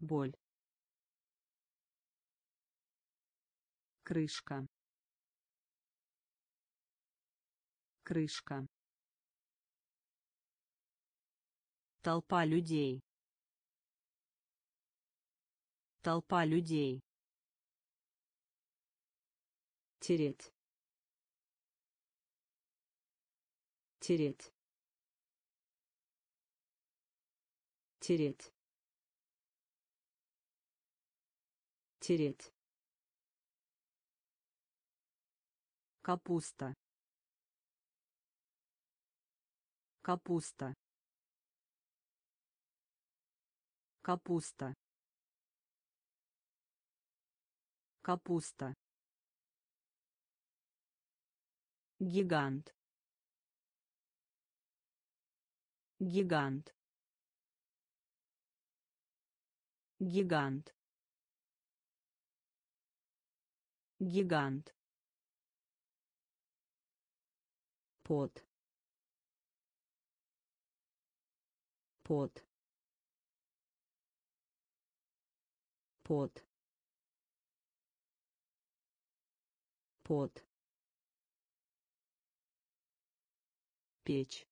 Боль крышка. Крышка. Толпа людей. Толпа людей. Тереть тереть тереть тереть капуста. Капуста. Капуста. Капуста. Гигант. Гигант. Гигант. Гигант пот пот пот пот печь.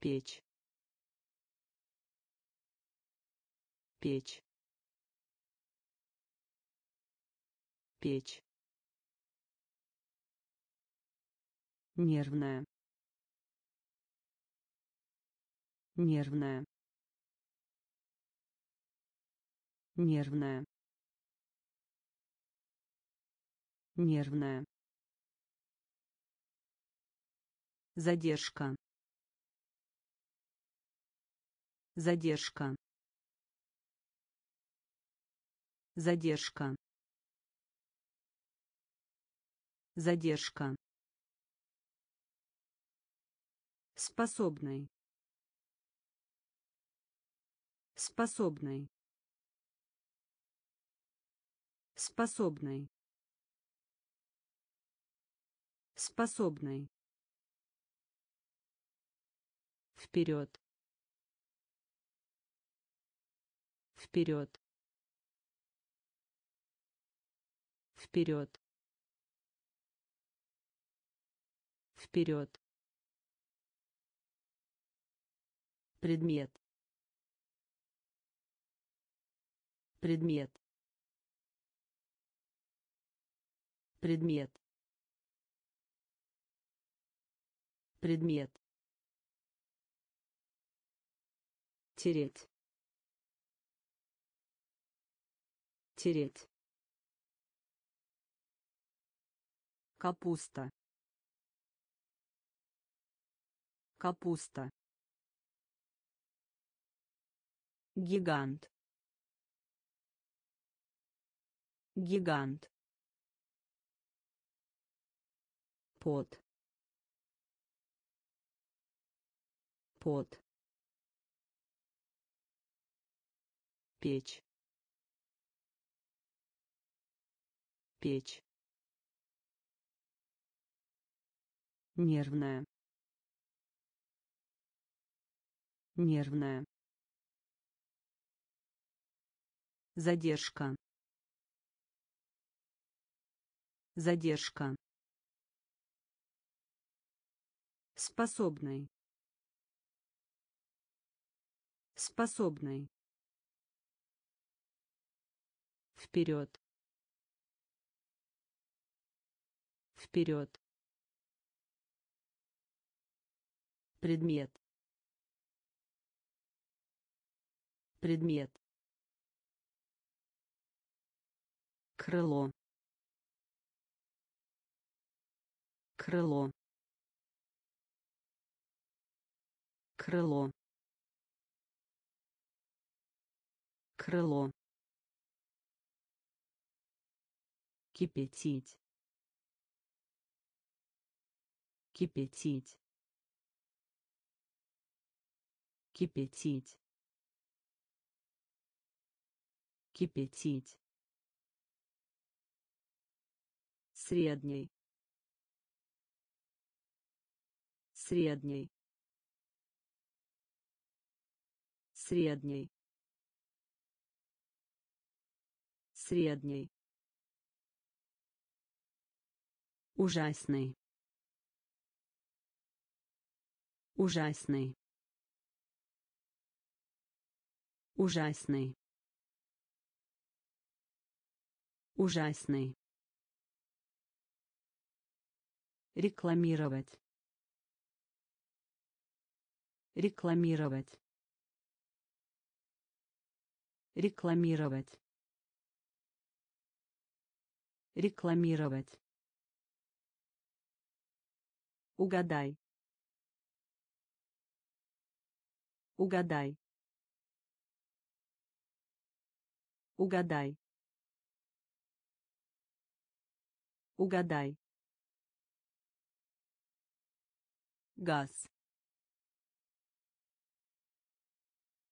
Печь. Печь. Печь нервная. Нервная. Нервная. Нервная. Задержка. Задержка. Задержка. Задержка способный способный способный способный вперед. Вперед. Вперед. Вперед предмет. Предмет. Предмет. Предмет. Тереть. Тереть. Капуста. Капуста гигант. Гигант. Пот. Пот. Печь. Печь. Нервная. Нервная задержка задержка способный способный вперед вперед предмет предмет крыло. Крыло. Крыло. Крыло. Кипятить. Кипятить. Кипятить. Кипятить средний средний средний средний ужасный. Ужасный. Ужасный. Ужасный рекламировать. Рекламировать. Рекламировать. Рекламировать. Угадай. Угадай. Угадай. Угадай газ.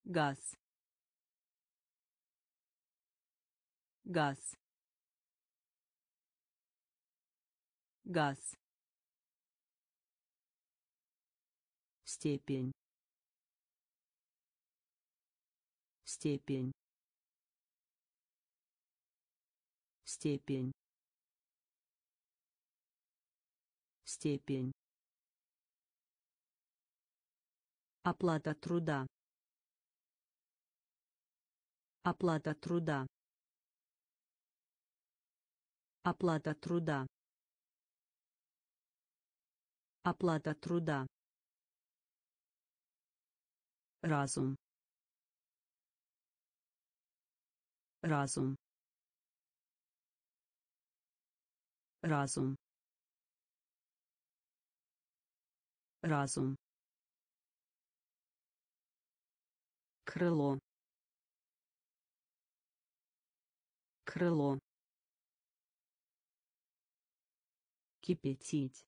Газ. Газ. Газ. Степень. Степень. Степень. Степень Оплата труда. Оплата труда. Оплата труда. Оплата труда. Разум. Разум. Разум. Разум. Крыло. Крыло. Кипятить.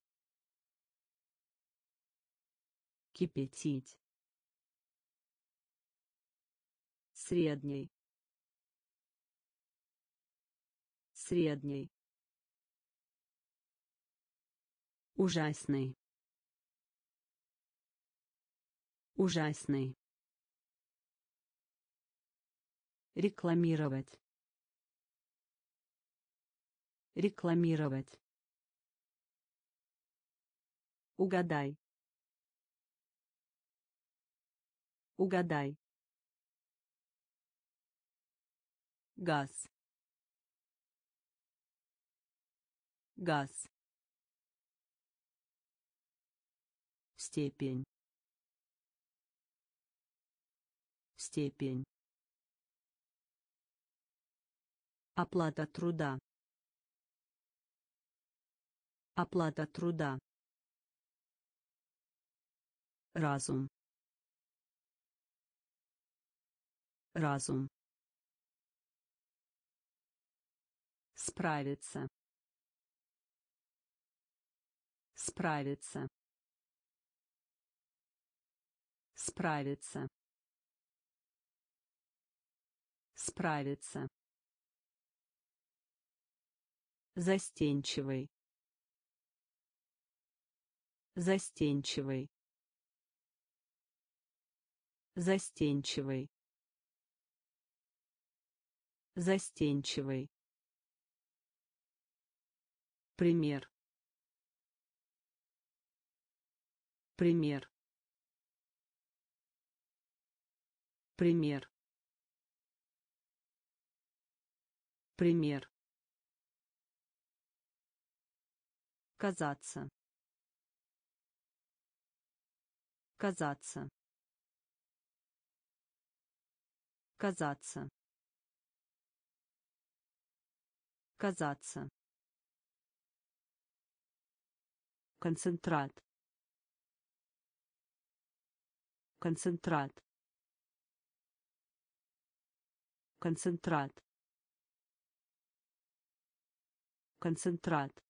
Кипятить. Средний. Средний. Ужасный. Ужасный рекламировать. Рекламировать. Угадай. Угадай. Газ. Газ. Степень. Степень Оплата труда. Оплата труда. Разум. Разум. Справиться. Справиться. Справиться. Справиться. Застенчивый. Застенчивый. Застенчивый. Застенчивый. Пример. Пример. Пример. Пример. Казаться. Казаться. Казаться. Казаться. Концентрат. Концентрат. Концентрат. Концентрат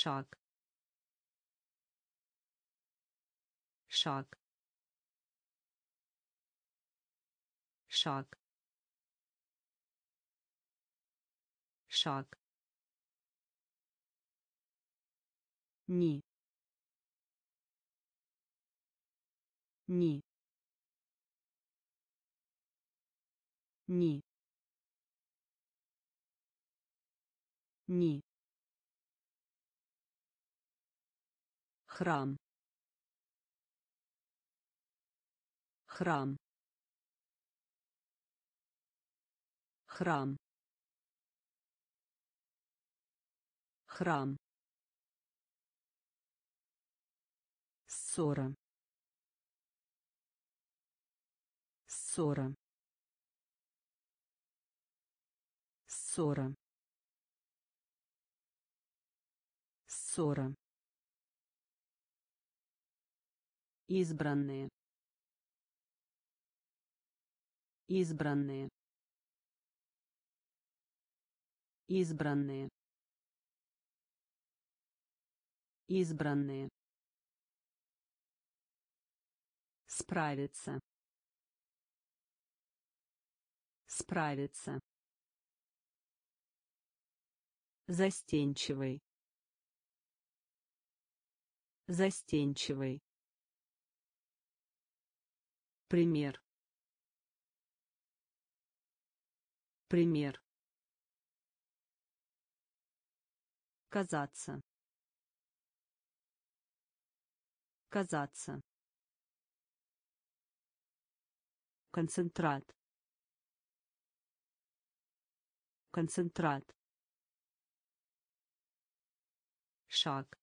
шаг. Шаг. Шаг. Шаг. Ни. Ни. Ни. Ни храм. Храм. Храм. Храм. Ссора. Ссора. Ссора. Ссора избранные. Избранные. Избранные. Избранные. Справиться. Справиться. Застенчивый. Застенчивый пример. Пример. Казаться. Казаться. Концентрат. Концентрат. Шаг.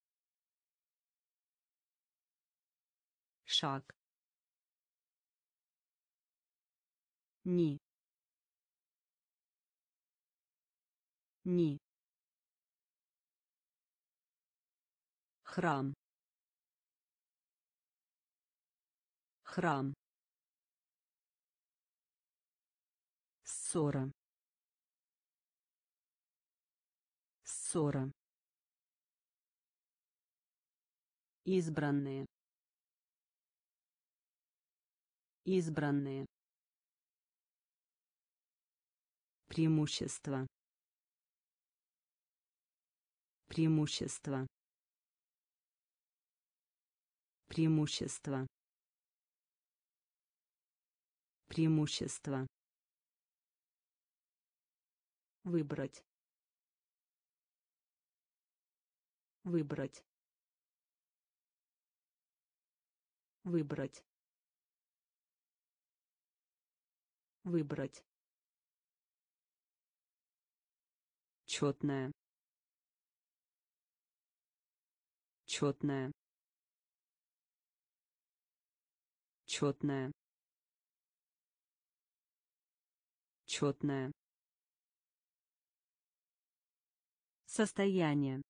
Шаг ни. Ни. Храм. Храм. Ссора. Ссора. Избранные. Избранные преимущество. Преимущество. Преимущество. Преимущество. Выбрать. Выбрать. Выбрать. Выбрать четная четная четная четная состояние.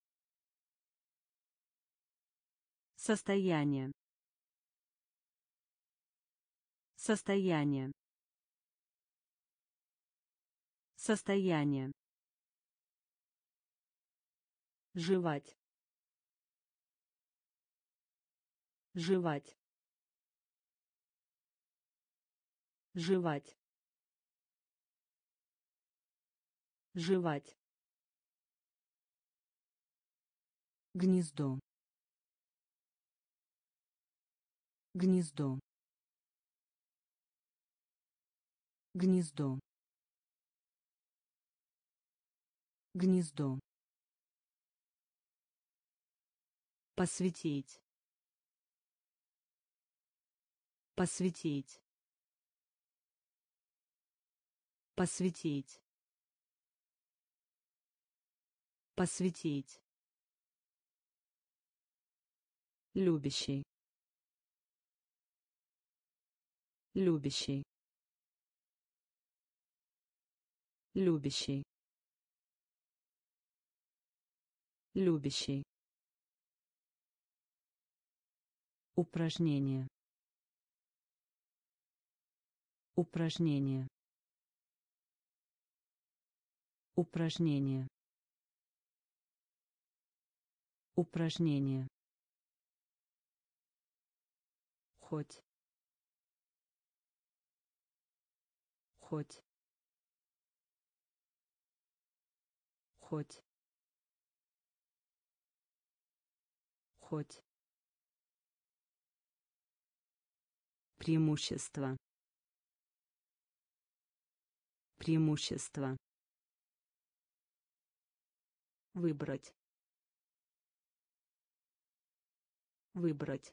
Состояние. Состояние. Состояние жевать. Жевать. Жевать. Жевать. Гнездо. Гнездо. Гнездо. Гнездо посвятить посвятить посвятить посвятить любящий. Любящий. Любящий. Любящий упражнение. Упражнение. Упражнение. Упражнение. Хоть. Хоть. Хоть. Хоть преимущество. Преимущество. Выбрать. Выбрать.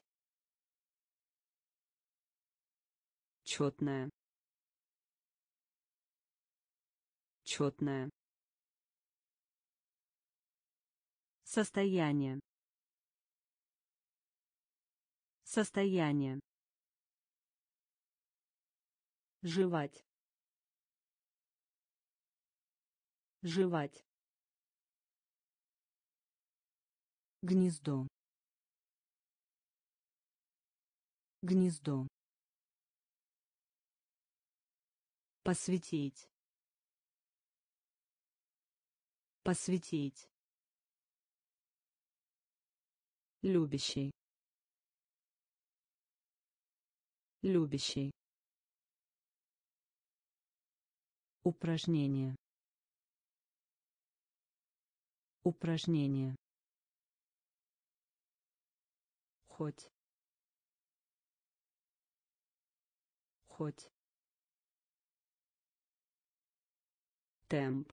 Четная четная состояние. Состояние жевать. Жевать. Гнездо. Гнездо. Посвятить посвятить любящий. Любящий упражнение. Упражнение. Хоть. Хоть. Темп.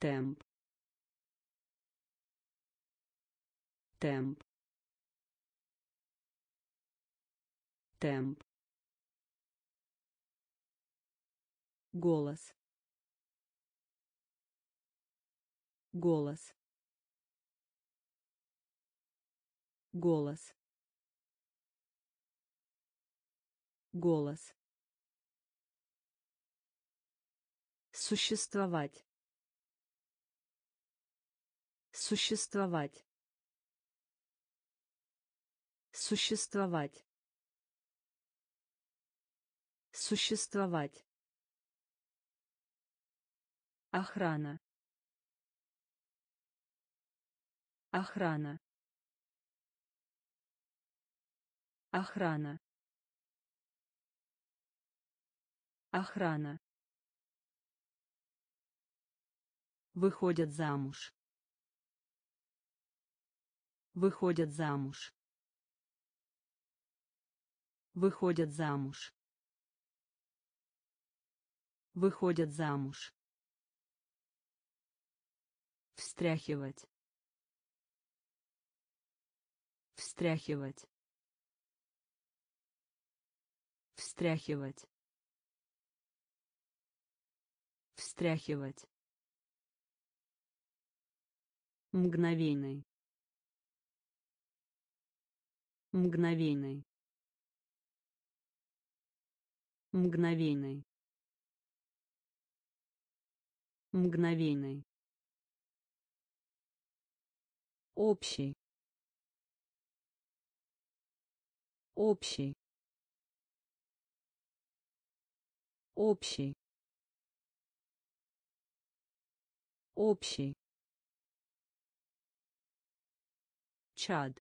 Темп. Темп. Темп голос. Голос. Голос. Голос. Существовать. Существовать. Существовать. Существовать охрана. Охрана. Охрана. Охрана. Выходят замуж. Выходят замуж. Выходят замуж. Выходят замуж встряхивать. Встряхивать. Встряхивать. Встряхивать. Мгновенный мгновенный мгновенный мгновенный общий. Общий. Общий. Общий. Чад.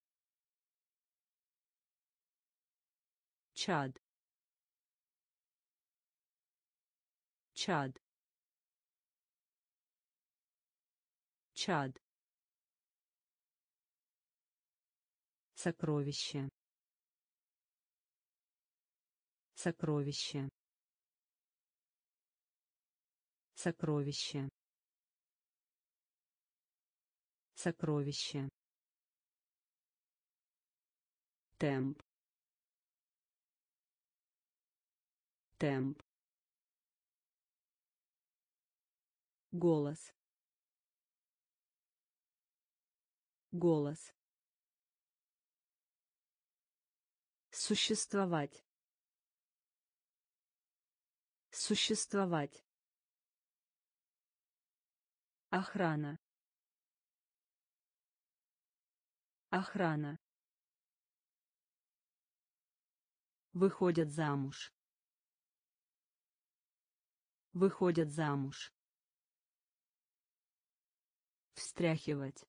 Чад. Чад. Чад Сокровище. Сокровище. Сокровище. Сокровище. Темп. Темп. Голос. Голос. Существовать. Существовать. Охрана. Охрана. Выходят замуж. Выходят замуж. Встряхивать.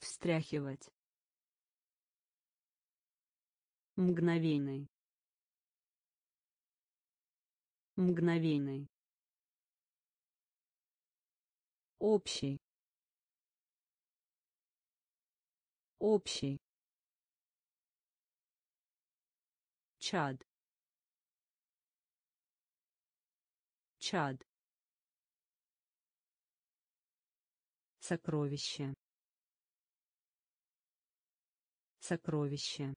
Встряхивать. Мгновейный. Мгновейный. Общий. Общий. Чад. Чад. Сокровище. Сокровище.